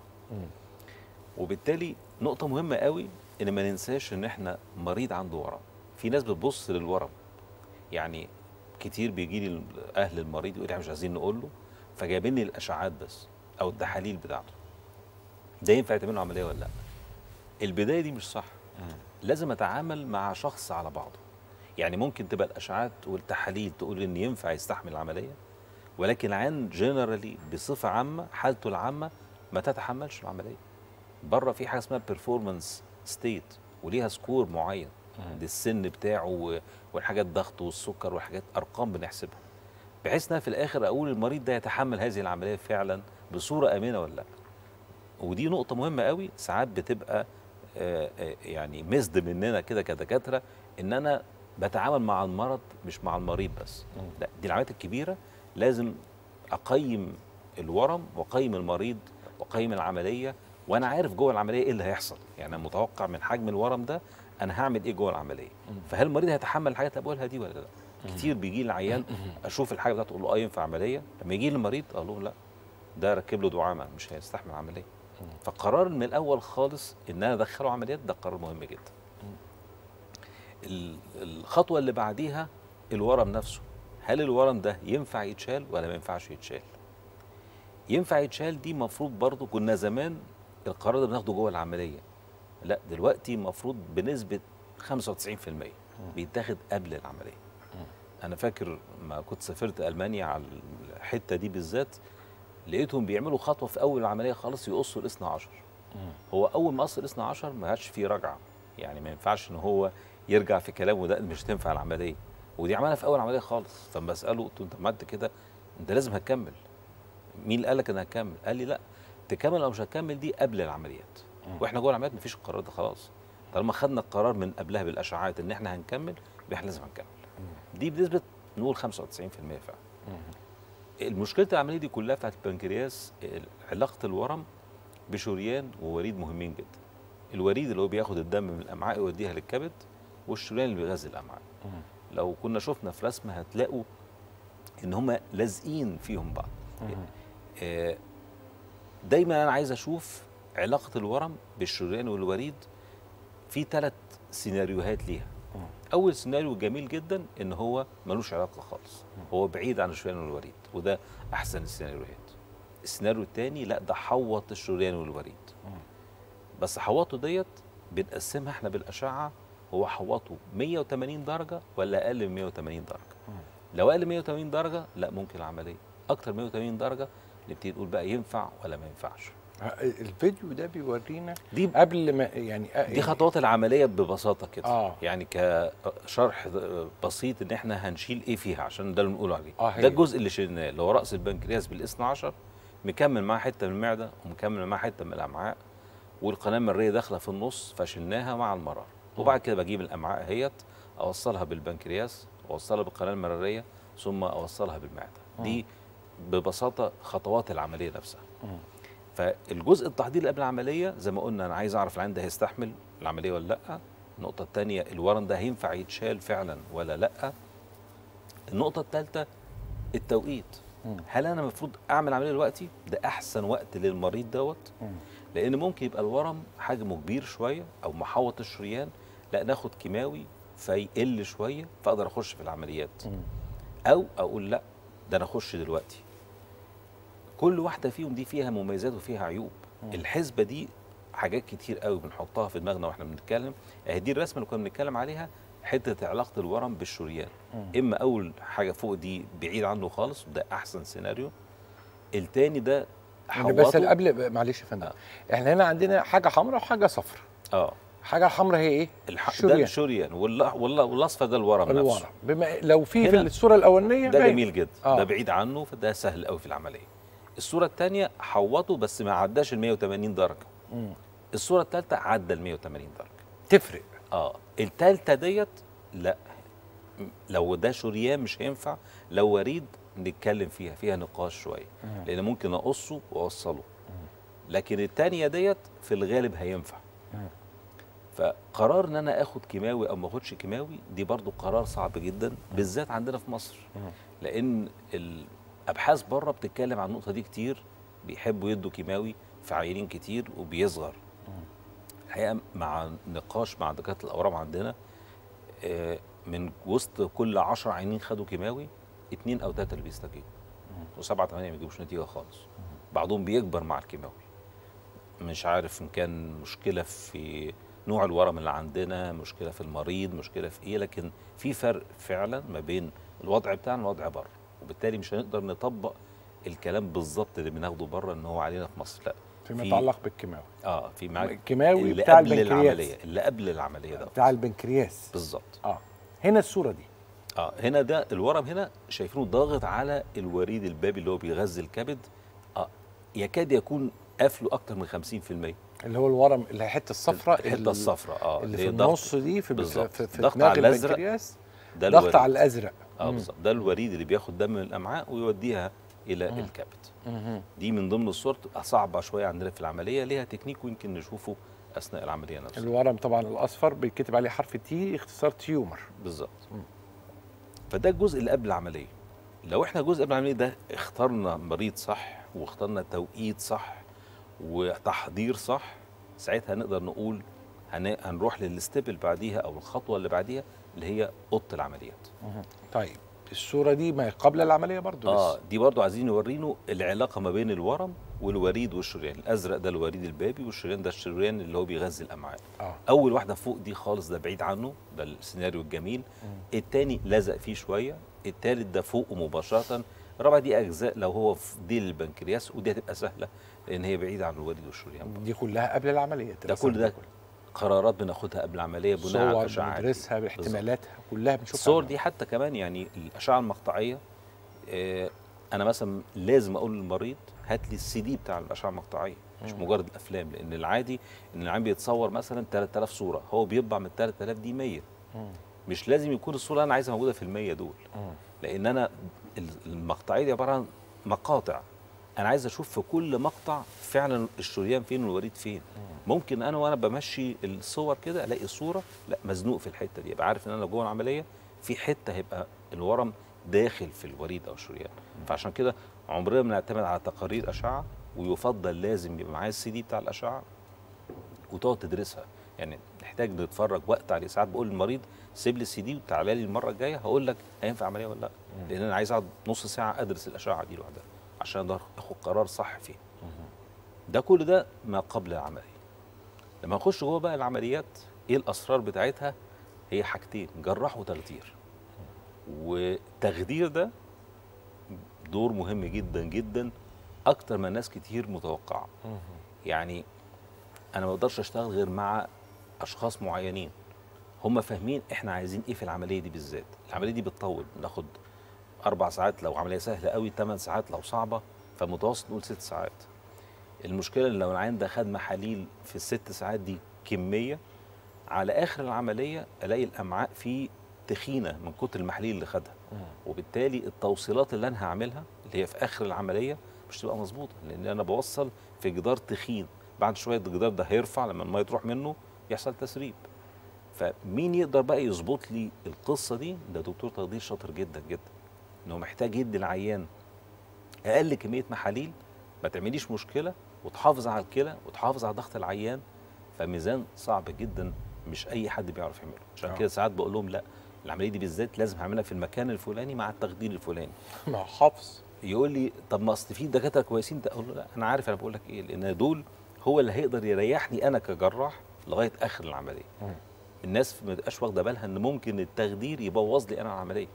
وبالتالي نقطة مهمة قوي إن ما ننساش إن إحنا مريض عنده ورم. في ناس بتبص للورم. يعني كتير بيجي لي أهل المريض يقول لي إحنا مش عايزين نقول له فجايبين لي الأشعاعات بس أو التحاليل بتاعته. ده ينفع يتعمل له عملية ولا لأ؟ البداية دي مش صح. لازم أتعامل مع شخص على بعضه. يعني ممكن تبقى الأشعاعات والتحاليل تقول إن ينفع يستحمل العملية ولكن العيان generally بصفة عامة حالته العامة ما تتحملش العملية. بره في حاجة اسمها performance state وليها score معين. دي السن بتاعه والحاجات ضغط والسكر والحاجات أرقام بنحسبها. بحيث إنها في الآخر أقول المريض ده يتحمل هذه العملية فعلا بصورة آمنة ولا لأ. ودي نقطة مهمة قوي. ساعات بتبقى آه، آه، يعني مزد مننا كده كدكاترة إن أنا بتعامل مع المرض مش مع المريض بس. لا دي العمليات الكبيرة لازم أقيم الورم وأقيم المريض وأقيم العملية وأنا عارف جوه العملية إيه اللي هيحصل. يعني أنا متوقع من حجم الورم ده أنا هعمل إيه جوه العملية. فهل المريض هيتحمل الحاجات اللي بقولها دي ولا لا؟ كتير بيجي لي العيان أشوف الحاجة بتاعته أقول له آه ينفع عملية. لما يجي لي المريض أقول له لا ده ركب له دعامة مش هيستحمل عمليه فقرار من الأول خالص إن أنا أدخله عمليات ده قرار مهم جدا. ال- الخطوة اللي بعديها الورم نفسه. هل الورم ده ينفع يتشال ولا ما ينفعش يتشال؟ ينفع يتشال دي المفروض برضو كنا زمان القرار ده بناخده جوه العملية. لا دلوقتي المفروض بنسبة 95% بيتاخد قبل العملية. أنا فاكر ما كنت سافرت ألمانيا على الحتة دي بالذات لقيتهم بيعملوا خطوة في أول العملية خالص يقصوا الإثنى عشر. هو أول ما قص الإثنى عشر ما عادش فيه رجعة. يعني ما ينفعش إن هو يرجع في كلامه ده مش تنفع العملية. ودي عملها في أول عملية خالص. فلما بساله قلت له أنت عملت كده؟ أنت لازم هتكمل. مين اللي قال لك أنا هكمل؟ قال لي لا تكمل أو مش هتكمل دي قبل العمليات. وإحنا جوه العمليات مفيش القرار ده خلاص. طالما خدنا القرار من قبلها بالأشعاعات إن إحنا هنكمل يبقى إحنا لازم هنكمل. دي بنسبة نقول 95% فعلا. المشكلة العملية دي كلها بتاعت البنكرياس علاقة الورم بشريان ووريد مهمين جدا. الوريد اللي هو بياخد الدم من الأمعاء يوديها للكبد والشريان اللي بيغذي الأمعاء. لو كنا شفنا في رسمه هتلاقوا إن هم لازقين فيهم بعض. آه، دايما أنا عايز أشوف علاقة الورم بالشريان والوريد في ثلاث سيناريوهات ليها. أول سيناريو جميل جدا إن هو ملوش علاقة خالص. هو بعيد عن الشريان والوريد وده أحسن السيناريوهات. السيناريو الثاني لأ ده حوط الشريان والوريد. بس حوطه ديت بنقسمها إحنا بالأشعة هو حوطه 180 درجة ولا أقل من 180 درجة؟ لو أقل من 180 درجة لا ممكن العملية. أكتر من 180 درجة نبتدي نقول بقى ينفع ولا ما ينفعش. الفيديو ده بيورينا دي قبل ما يعني دي خطوات العملية ببساطة كده. آه. يعني كشرح بسيط إن إحنا هنشيل إيه فيها عشان ده اللي بنقول عليه. آه،. ده الجزء اللي شلناه اللي هو رأس البنكرياس بالاثنى عشر مكمل معاه حتة من المعدة ومكمل معاه حتة من الأمعاء والقناة المريه داخلة في النص فشلناها مع المرار وبعد كده بجيب الأمعاء اهيت أوصلها بالبنكرياس أوصلها بالقناة المراريه ثم أوصلها بالمعدة. دي ببساطة خطوات العملية نفسها. فالجزء التحضيري قبل العملية زي ما قلنا أنا عايز أعرف العين ده هيستحمل العملية ولا لأ. النقطة الثانية الورم ده هينفع يتشال فعلا ولا لأ. النقطة الثالثه التوقيت. هل أنا المفروض أعمل عمليه دلوقتي؟ ده أحسن وقت للمريض دوت. لأن ممكن يبقى الورم حجمه كبير شوية أو محوط الشريان لا ناخد كيماوي فيقل شوية فأقدر أخش في العمليات. أو أقول لا ده أنا أخش دلوقتي. كل واحدة فيهم دي فيها مميزات وفيها عيوب. الحسبة دي حاجات كتير قوي بنحطها في دماغنا وإحنا بنتكلم. أهي دي الرسمة اللي كنا بنتكلم عليها حتة علاقة الورم بالشريان. إما أول حاجة فوق دي بعيد عنه خالص وده أحسن سيناريو. التاني ده يعني بس حوطه- قبل معلش يا فندم. إحنا هنا عندنا حاجة حمراء وحاجة صفراء. آه. الحاجة الحمراء هي إيه؟ الح... ده الشريان. الشريان والله والله والاصفر ده الورم نفسه. الورم. بما لو في في الصورة الأولانية ده باين. جميل جدا. آه. ده بعيد عنه فده سهل قوي في العملية. الصورة الثانية حوطه بس ما عداش ال 180 درجة. مم. الصورة الثالثه عدى ال 180 درجة. تفرق. آه. الثالثه ديت لا. لو ده شريان مش هينفع. لو وريد نتكلم فيها فيها نقاش شوية. لأن ممكن أقصه وأوصله. لكن الثانية ديت في الغالب هينفع. فقرار إن أنا آخد كيماوي أو ما آخدش كيماوي دي برضو قرار صعب جدا بالذات عندنا في مصر. لأن الأبحاث بره بتتكلم عن النقطة دي كتير بيحبوا يدوا كيماوي في عيانين كتير وبيصغر. الحقيقة مع نقاش مع دكاترة الأورام عندنا آه، من وسط كل 10 عيانين خدوا كيماوي اتنين أو ثلاثة اللي بيستجيبوا. وسبعة ثمانيه ما بيجيبوش نتيجة خالص. بعضهم بيكبر مع الكيماوي. مش عارف إن كان مشكلة في نوع الورم اللي عندنا مشكلة في المريض مشكلة في إيه لكن في فرق فعلا ما بين الوضع بتاعنا والوضع بره. وبالتالي مش هنقدر نطبق الكلام بالظبط اللي بناخده بره إن هو علينا في مصر لأ. فيما في- يتعلق بالكيماوي. آه في معاك الكيماوي اللي بتاع قبل البنكرياس. العملية اللي قبل العملية ده. بتاع البنكرياس. بالظبط. آه. هنا الصورة دي. آه هنا ده الورم هنا شايفينه ضاغط على الوريد البابي اللي هو بيغذي الكبد. آه يكاد يكون قافله أكتر من 50% اللي هو الورم اللي هي الحته الصفراء الحتة الصفراء آه اللي في النص دي في بالظبط. في, ضغط على. البنكرياس ده ضغط. على الأزرق. آه بالظبط. ده الوريد اللي بياخد دم من الأمعاء ويوديها إلى الكبد. دي من ضمن الصور صعبة شوية عندنا في العملية. ليها تكنيك ويمكن نشوفه أثناء العملية نفسها. الورم طبعا الأصفر بيتكتب عليه حرف T اختصار tumor بالظبط. فده الجزء اللي قبل العملية. لو إحنا جزء قبل العملية ده اخترنا مريض صح واخترنا توقيت صح وتحضير صح ساعتها نقدر نقول هن- هنروح لل step اللي بعديها أو الخطوة اللي بعديها اللي هي أوضة العمليات. طيب الصورة دي ما قبل العملية برضو آه لسه. دي برضو عايزين نورينه العلاقة ما بين الورم والوريد والشريان. الأزرق ده الوريد البابي والشريان ده الشريان اللي هو بيغذي الأمعاء. آه. أول واحدة فوق دي خالص ده بعيد عنه ده السيناريو الجميل. التاني لزق فيه شوية التالت ده فوقه مباشرة. الرابعه دي أجزاء لو هو في ديل البنكرياس ودي هتبقى سهلة. لأن هي بعيدة عن الوريد والشريان دي كلها قبل العملية. ده كل ده قرارات بناخدها قبل العملية بناء على الاشعاعات بندرسها. باحتمالاتها كلها بنشوفها الصور دي حتى كمان يعني الأشعة المقطعية آه، أنا مثلا لازم أقول للمريض هات لي السي دي بتاع الأشعة المقطعية. مش مجرد الأفلام لأن العادي إن العين بيتصور مثلا 3000 صورة هو بيطبع من 3000 دي 100 مش لازم يكون الصورة اللي أنا عايزها موجودة في المية دول. لأن أنا ال- المقطعية دي عبارة عن مقاطع. أنا عايز أشوف في كل مقطع فعلا الشريان فين والوريد فين. ممكن أنا وأنا بمشي الصور كده الاقي صورة لا مزنوق في الحتة دي يبقى عارف ان أنا جوه العملية في حتة هيبقى الورم داخل في الوريد أو الشريان. فعشان كده عمرنا ما نعتمد على تقارير أشعة ويفضل لازم يبقى معايا السي دي بتاع الأشعة وتقعد تدرسها. يعني نحتاج نتفرج وقت عليه. ساعات بقول للمريض سيب لي السي دي وتعالى لي المرة الجاية هقول لك هينفع عملية ولا لا؟ لأن أنا عايز أقعد نص ساعة أدرس الأشعة دي لوحدها. عشان أقدر آخد قرار صح فيه. ده كل ده ما قبل العملية. لما نخش جوه بقى العمليات إيه الأسرار بتاعتها؟ هي حاجتين جراح وتخدير. والتخدير ده دور مهم جدا جدا أكتر ما ناس كتير متوقعة. يعني أنا ما أقدرش أشتغل غير مع أشخاص معينين. هم فاهمين إحنا عايزين إيه في العملية دي بالذات. العملية دي بتطول. بناخد أربع ساعات لو عملية سهلة قوي ثمان ساعات لو صعبة فمتوسط نقول ست ساعات. المشكلة إن لو العيان ده خد محاليل في الست ساعات دي كمية على آخر العملية ألاقي الأمعاء فيه تخينة من كتر المحاليل اللي خدها. وبالتالي التوصيلات اللي أنا هعملها اللي هي في آخر العملية مش تبقى مظبوطة لأن أنا بوصل في جدار تخين. بعد شوية الجدار ده هيرفع لما المية تروح منه يحصل تسريب. فمين يقدر بقى يظبط لي القصة دي؟ ده دكتور تخدير شاطر جدا جدا. إنه محتاج يدي العيان أقل كمية محاليل ما تعمليش مشكلة وتحافظ على الكلى وتحافظ على ضغط العيان فميزان صعب جدا مش أي حد بيعرف يعمله. عشان آه. كده ساعات بقول لهم لأ العملية دي بالذات لازم هعملها في المكان الفلاني مع التخدير الفلاني. مع حافظ. يقول لي طب ما أصل في دكاترة كويسين ده أقول له لأ أنا عارف أنا بقول لك إيه لأن دول هو اللي هيقدر يريحني أنا كجراح لغاية آخر العملية. الناس ما تبقاش واخدة بالها إن ممكن التخدير يبوظ لي أنا العملية.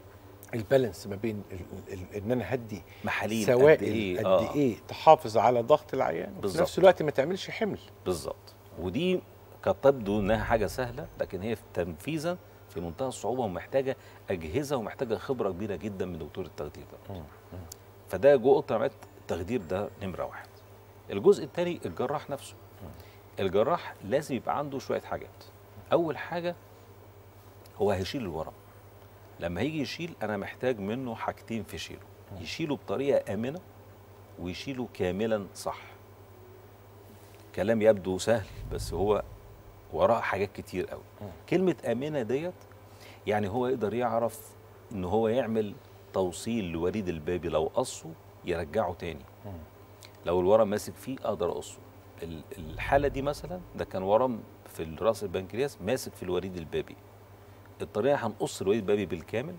البالانس ما بين ال- ال- إن أنا هدي محاليل سوائل قد إيه؟ قد آه. إيه تحافظ على ضغط العيان وفي. نفس الوقت ما تعملش حمل. بالظبط. ودي قد تبدو إنها حاجة سهلة لكن هي في تنفيذا في منتهى الصعوبة ومحتاجة أجهزة ومحتاجة خبرة كبيرة جدا من دكتور التخدير ده. فده جوه اوضه عمليات التخدير ده نمرة واحد. الجزء الثاني الجراح نفسه. الجراح لازم يبقى عنده شوية حاجات. أول حاجة هو هيشيل الورم. لما هيجي يشيل أنا محتاج منه حاجتين في شيله. يشيله بطريقة آمنة ويشيله كاملا صح. كلام يبدو سهل بس هو وراها حاجات كتير قوي. كلمة آمنة ديت يعني هو يقدر يعرف إن هو يعمل توصيل لوريد البابي لو قصه يرجعه تاني. لو الورم ماسك فيه أقدر أقصه. ال- الحالة دي مثلا ده كان ورم في راس البنكرياس ماسك في الوريد البابي. الطريقة هنقص الوريد البابي بالكامل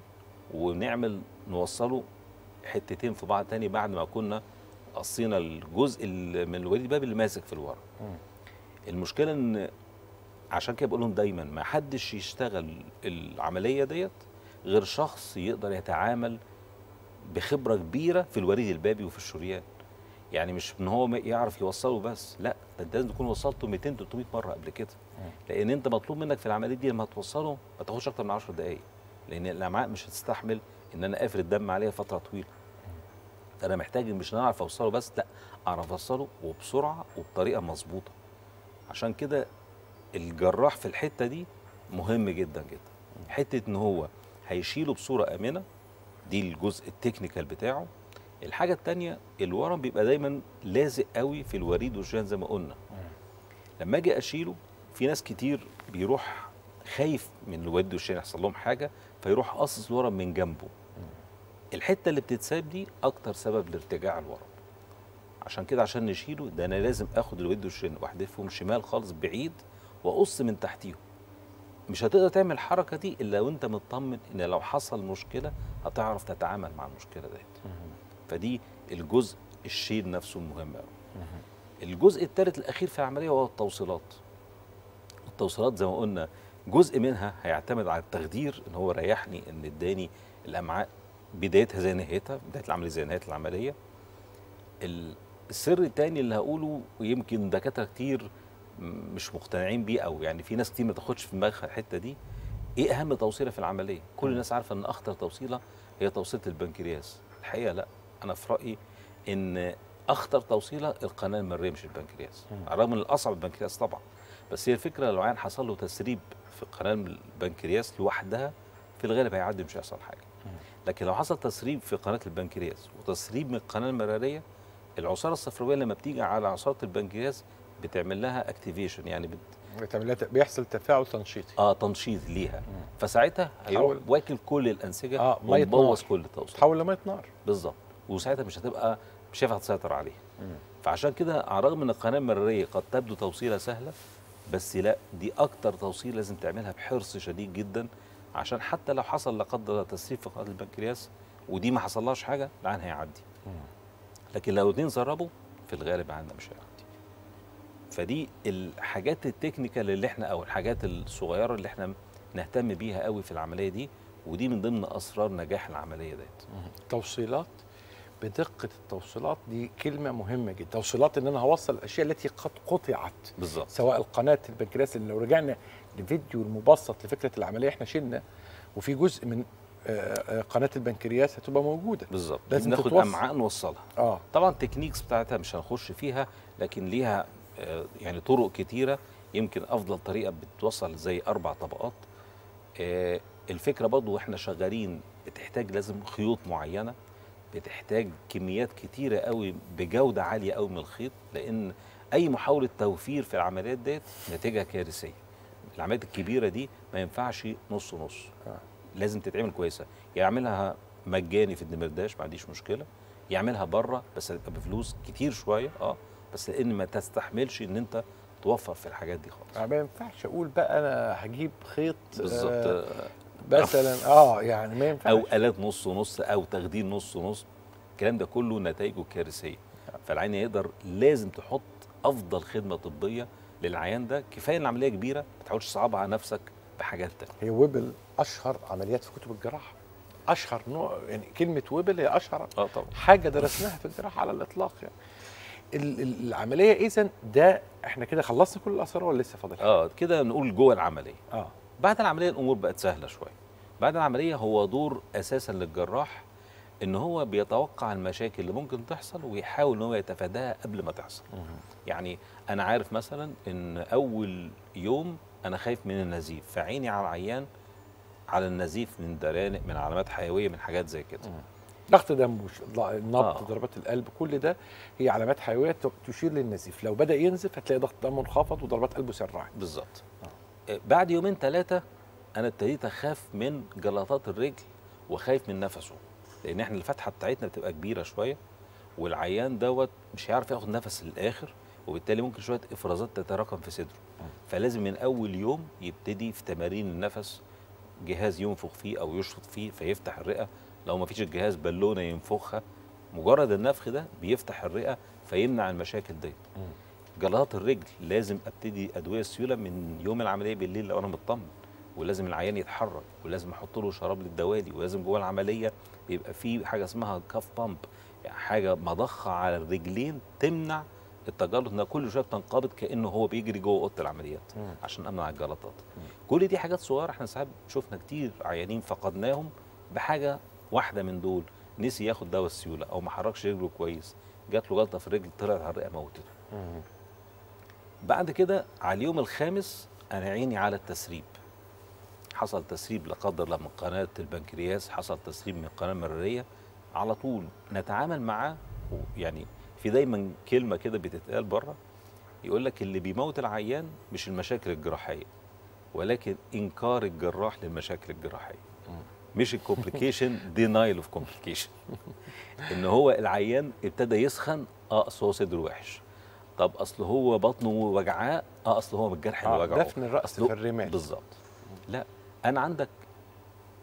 ونعمل نوصله حتتين في بعض تاني بعد ما كنا قصينا الجزء ال- من الوريد البابي اللي ماسك في الورم المشكلة إن عشان كده بقول لهم دايما ما حدش يشتغل العملية ديت غير شخص يقدر يتعامل بخبرة كبيرة في الوريد البابي وفي الشريان. يعني مش إن هو يعرف يوصله بس لا ده أنت لازم تكون وصلته 200 300 مرة قبل كده. لأن انت مطلوب منك في العملية دي لما توصله ما تاخدش أكتر من 10 دقائق لأن الامعاء مش هتستحمل ان أنا قافل الدم عليها فترة طويلة. أنا محتاج مش إن أنا أعرف أوصله بس لأ أعرف أوصله وبسرعة وبطريقة مظبوطة. عشان كده الجراح في الحتة دي مهم جدا جدا. حتة إن هو هيشيله بصورة آمنة دي الجزء ال technical بتاعه. الحاجة التانية الورم بيبقى دايما لازق قوي في الوريد والشريان زي ما قلنا. لما أجي أشيله في ناس كتير بيروح خايف من الوريد والشريان يحصل لهم حاجة فيروح قاصص الورم من جنبه. الحتة اللي بتتساب دي أكتر سبب لارتجاع الورم. عشان كده عشان نشيله ده أنا لازم آخد الود والشن وأحدفهم شمال خالص بعيد وأقص من تحتيهم. مش هتقدر تعمل الحركة دي إلا وأنت مطمن إن لو حصل مشكلة هتعرف تتعامل مع المشكلة ديت. فدي الجزء الشيل نفسه المهم قوي الجزء الثالث الأخير في العملية هو التوصيلات. التوصيلات زي ما قلنا جزء منها هيعتمد على التخدير إن هو ريحني إن اداني الأمعاء بدايتها زي نهايتها بداية العملية زي نهاية العملية. ال- السر التاني اللي هقوله ويمكن دكاترة كتير مش مقتنعين بيه أو يعني في ناس كتير ما تاخدش في دماغها الحتة دي إيه أهم توصيلة في العملية؟ كل الناس عارفة إن أخطر توصيلة هي توصيلة البنكرياس. الحقيقة لأ أنا في رأيي إن أخطر توصيلة القناة المريه مش البنكرياس. على الرغم من الأصعب البنكرياس طبعا. بس هي الفكرة لو عيان حصل له تسريب في قناة البنكرياس لوحدها في الغالب هيعدي مش هيحصل حاجة. لكن لو حصل تسريب في قناة البنكرياس وتسريب من القناة المرارية العصارة الصفراوية لما بتيجي على عصارة البنكرياس بتعمل لها activation يعني بت... بتعمل لها- بيحصل تفاعل تنشيطي. آه تنشيط ليها. فساعتها هيروح واكل كل الأنسجة آه، ومبوظ نار. كل التوصيل. تحول لمية نار. بالظبط. وساعتها مش هتبقى مش هينفع تسيطر عليها. فعشان كده على الرغم إن القناة المرارية قد تبدو توصيلة سهلة بس لا دي أكتر توصيل لازم تعملها بحرص شديد جدا عشان حتى لو حصل لا قدر الله تسريب في قناة البنكرياس ودي ما حصلهاش حاجة العين هيعدي. لكن لو اتنين سربوا في الغالب العين مش هيعدي. فدي الحاجات التكنيكال اللي إحنا أو الحاجات الصغيرة اللي إحنا نهتم بيها قوي في العملية دي ودي من ضمن أسرار نجاح العملية ديت. توصيلات؟ بدقة التوصيلات دي كلمة مهمة جدا. توصيلات إن أنا هوصل الأشياء التي قد قطعت. بالظبط. سواء القناة البنكرياس اللي لو رجعنا لفيديو المبسط لفكرة العملية إحنا شلنا وفي جزء من آه، آه، قناة البنكرياس هتبقى موجودة. بالظبط. لازم ناخد تتوصل. أمعاء نوصلها. آه. طبعا التكنيكس بتاعتها مش هنخش فيها لكن ليها آه، يعني طرق كتيرة. يمكن أفضل طريقة بتوصل زي أربع طبقات. الفكرة برضو وإحنا شغالين بتحتاج لازم خيوط معينة. بتحتاج كميات كتيرة قوي بجودة عالية قوي من الخيط لأن أي محاولة توفير في العمليات ديت نتيجة كارثية. العمليات الكبيرة دي ما ينفعش نص نص. آه. لازم تتعمل كويسة. يعملها مجاني في الدمرداش ما عنديش مشكلة. يعملها برة بس هتبقى بفلوس كتير شوية آه بس لأن ما تستحملش إن أنت توفر في الحاجات دي خالص. ما ينفعش أقول بقى أنا هجيب خيط بالظبط. آه آه، مثلا آه يعني ما ينفعش. أو آلات نص ونص أو تخدير نص ونص الكلام ده كله نتائجه كارثية. فالعين يقدر لازم تحط أفضل خدمة طبية للعيان ده. كفاية إن العملية كبيرة ما تحاولش تصعبها على نفسك بحاجات تانية. هي ويبل أشهر عمليات في كتب الجراحة. أشهر نوع يعني كلمة ويبل هي أشهر آه طبعا. حاجة درسناها في الجراحة على الإطلاق يعني. ال- ال- العملية اذا ده إحنا كده خلصنا كل الأسرار ولا لسه فاضل؟ آه كده نقول جوه العملية. آه. بعد العملية الأمور بقت سهلة شوية. بعد العملية هو دور أساسا للجراح إن هو بيتوقع المشاكل اللي ممكن تحصل ويحاول إن هو يتفاداها قبل ما تحصل. يعني أنا عارف مثلا إن أول يوم أنا خايف من النزيف فعيني على العيان على النزيف من درانق من علامات حيوية من حاجات زي كده. ضغط دم النبض آه. ضربات القلب كل ده هي علامات حيوية تشير للنزيف. لو بدأ ينزف هتلاقي ضغط دمه انخفض وضربات قلبه سرعت بالظبط. بعد يومين ثلاثة أنا ابتديت أخاف من جلطات الرجل وخايف من نفسه لأن إحنا الفتحة بتاعتنا بتبقى كبيرة شوية والعيان دوت مش هيعرف ياخد نفس للآخر وبالتالي ممكن شوية إفرازات تتراكم في صدره. فلازم من أول يوم يبتدي في تمارين النفس جهاز ينفخ فيه أو يشفط فيه فيفتح الرئة لو ما فيش الجهاز بالونة ينفخها. مجرد النفخ ده بيفتح الرئة فيمنع المشاكل دي جلطات الرجل لازم أبتدي أدوية السيولة من يوم العملية بالليل لو أنا مطمن ولازم العيان يتحرك ولازم أحط له شراب للدوالي ولازم جوه العملية بيبقى في حاجة اسمها كاف بامب يعني حاجة مضخة على الرجلين تمنع التجلط انها كل شوية بتنقبض كأنه هو بيجري جوه أوضة العمليات عشان أمنع الجلطات. كل دي حاجات صغيرة إحنا ساعات شفنا كتير عيانين فقدناهم بحاجة واحدة من دول نسي ياخد دواء السيولة أو ما حركش رجله كويس جات له جلطة في الرجل طلعت على الرئة موتته. بعد كده على اليوم الخامس أنا عيني على التسريب. حصل تسريب لا قدر الله من قناة البنكرياس حصل تسريب من القناه المراريه على طول نتعامل معاه. يعني في دايما كلمة كده بتتقال بره يقول لك اللي بيموت العيان مش المشاكل الجراحية ولكن إنكار الجراح للمشاكل الجراحية. مش ال complication denial of complication إن هو العيان ابتدى يسخن آه هو صدره وحش. طب أصل هو بطنه وجعاه آه أصل هو من الجرح اللي آه، وجعه. دفن الرأس أصله- في الرمال. بالظبط. لا أنا عندك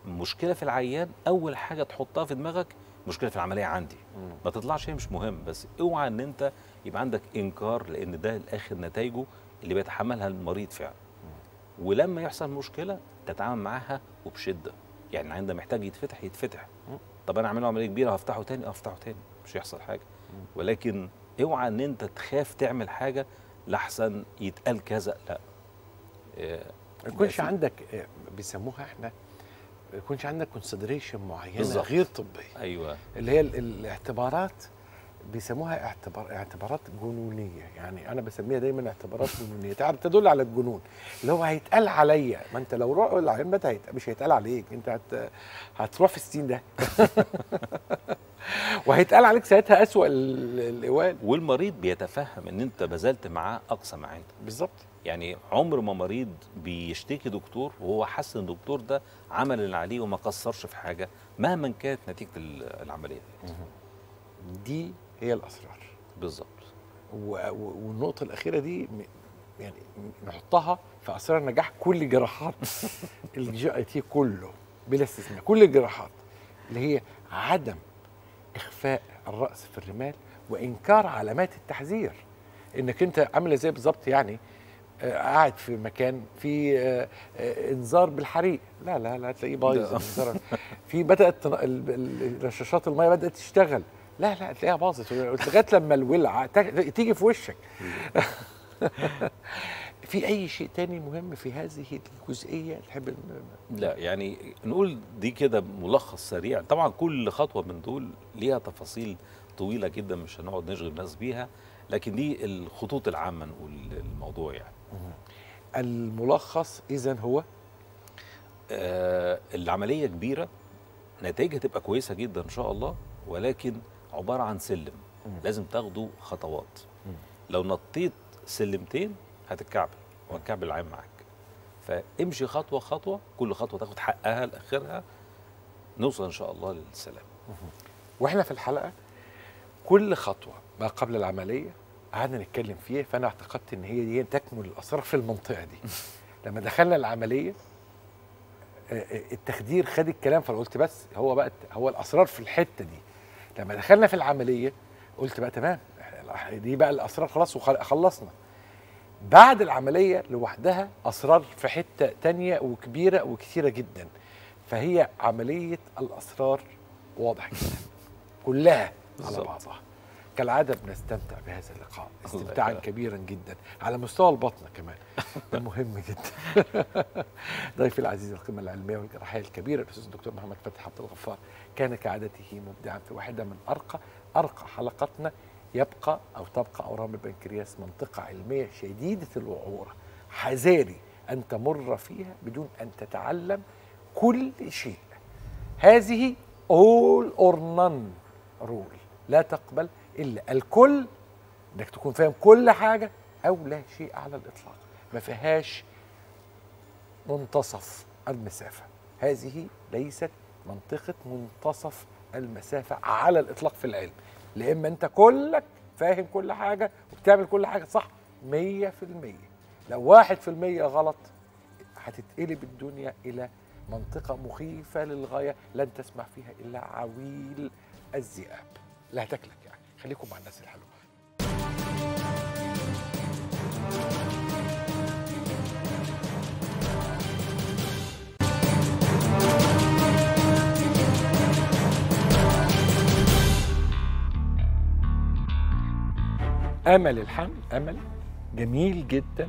مشكلة في العيان أول حاجة تحطها في دماغك مشكلة في العملية عندي. ما تطلعش هي مش مهم بس اوعى إن أنت يبقى عندك إنكار لأن ده الآخر نتائجه اللي بيتحملها المريض فعلا. ولما يحصل مشكلة تتعامل معاها وبشدة. يعني ده محتاج يتفتح يتفتح. طب أنا اعمل له عملية كبيرة هفتحه تاني؟ آه هفتحه تاني مش هيحصل حاجة. ولكن اوعى ان انت تخاف تعمل حاجة لحسن يتقال كذا لا. آه، ما يكونش عندك آه، بيسموها إحنا ما يكونش عندك كونسيدريشن معينة بالظبط. غير طبية. أيوه. اللي هي ال- الاعتبارات. بيسموها اعتبار اعتبارات جنونية. يعني أنا بسميها دايما اعتبارات جنونية. تعرف تدل على الجنون. اللي هو هيتقال عليا. ما أنت لو روح العيان مات هيت- مش هيتقال عليك. أنت هت هتروح في السين ده. وهيتقال عليك ساعتها أسوأ ال- الاوال والمريض بيتفهم إن أنت بذلت معاه أقصى ما عندك بالظبط. يعني عمر ما مريض بيشتكي دكتور وهو حاسس إن الدكتور ده عمل اللي عليه وما قصرش في حاجة مهما كانت نتيجة ال- العملية. دي هي الأسرار. بالظبط. و- و- والنقطة الأخيرة دي يعني نحطها في أسرار نجاح كل جراحات ال GIT كله بلا استثناء. كل الجراحات. اللي هي عدم إخفاء الرأس في الرمال وإنكار علامات التحذير. إنك أنت عاملة زي بالظبط يعني آه، قاعد في مكان في آه، آه، إنذار بالحريق. لا لا لا تلاقيه بايظ. في بدأت تن- ال- ال- رشاشات المية بدأت تشتغل. لا لا تلاقيها باظت. لغاية لما الولعه تيجي في وشك. في أي شيء تاني مهم في هذه الجزئية؟ تحب لا يعني نقول دي كده ملخص سريع. طبعا كل خطوة من دول ليها تفاصيل طويلة جدا مش هنقعد نشغل الناس بيها لكن دي الخطوط العامة نقول الموضوع يعني. الملخص اذا هو؟ آه العملية كبيرة نتائجها تبقى كويسة جدا إن شاء الله ولكن عبارة عن سلم. لازم تاخدوا خطوات. لو نطيت سلمتين هتتكعبل وهتكعبل العين معاك. فامشي خطوة خطوة كل خطوة تاخد حقها لآخرها نوصل إن شاء الله للسلام. وإحنا في الحلقة كل خطوة ما قبل العملية قعدنا نتكلم فيها فأنا اعتقدت إن هي دي تكمن الاسرار في المنطقة دي. لما دخلنا العملية آه، آه، التخدير خد الكلام فقلت بس هو بقى هو الأسرار في الحتة دي. لما دخلنا في العملية قلت بقى تمام. دي بقى الأسرار خلاص وخلصنا بعد العملية لوحدها أسرار في حتة تانية وكبيرة وكثيرة جدا. فهي عملية الأسرار واضح جدا. كلها على. بعضها. كالعادة بنستمتع بهذا اللقاء استمتاعا. كبيرا جدا. على مستوى البطن كمان ده مهم جدا. ضيفي العزيز القيمه العلمية والجراحيه الكبيره الأستاذ الدكتور محمد فتحي عبد الغفار كان كعادته مبدعا في واحدة من أرقى أرقى حلقاتنا. يبقى أو تبقى أورام البنكرياس منطقة علمية شديدة الوعورة. حذاري أن تمر فيها بدون أن تتعلم كل شيء. هذه all or none rule. لا تقبل إلا الكل إنك تكون فاهم كل حاجة أو لا شيء على الإطلاق. ما فيهاش منتصف المسافة. هذه ليست منطقة منتصف المسافة على الإطلاق في العلم. لا إما أنت كلك فاهم كل حاجة وبتعمل كل حاجة صح 100% لو 1% غلط هتتقلب الدنيا إلى منطقة مخيفة للغاية لن تسمع فيها إلا عويل الذئاب. لا هتاكلك خليكم مع الناس الحلوة. آمل الحمل آمل. جميل جدا.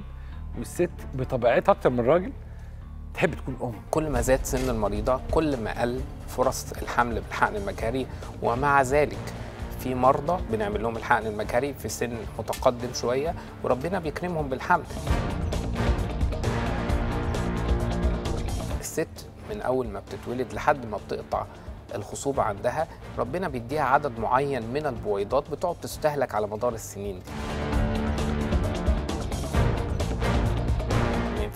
والست بطبيعتها أكتر من الراجل تحب تكون أم. كل ما زاد سن المريضة كل ما قل فرص الحمل بالحقن المجهري ومع ذلك في مرضى بنعمل لهم الحقن المجهري في سن متقدم شوية وربنا بيكرمهم بالحمل. الست من أول ما بتتولد لحد ما بتقطع الخصوبة عندها ربنا بيديها عدد معين من البويضات بتقعد تستهلك على مدار السنين. دي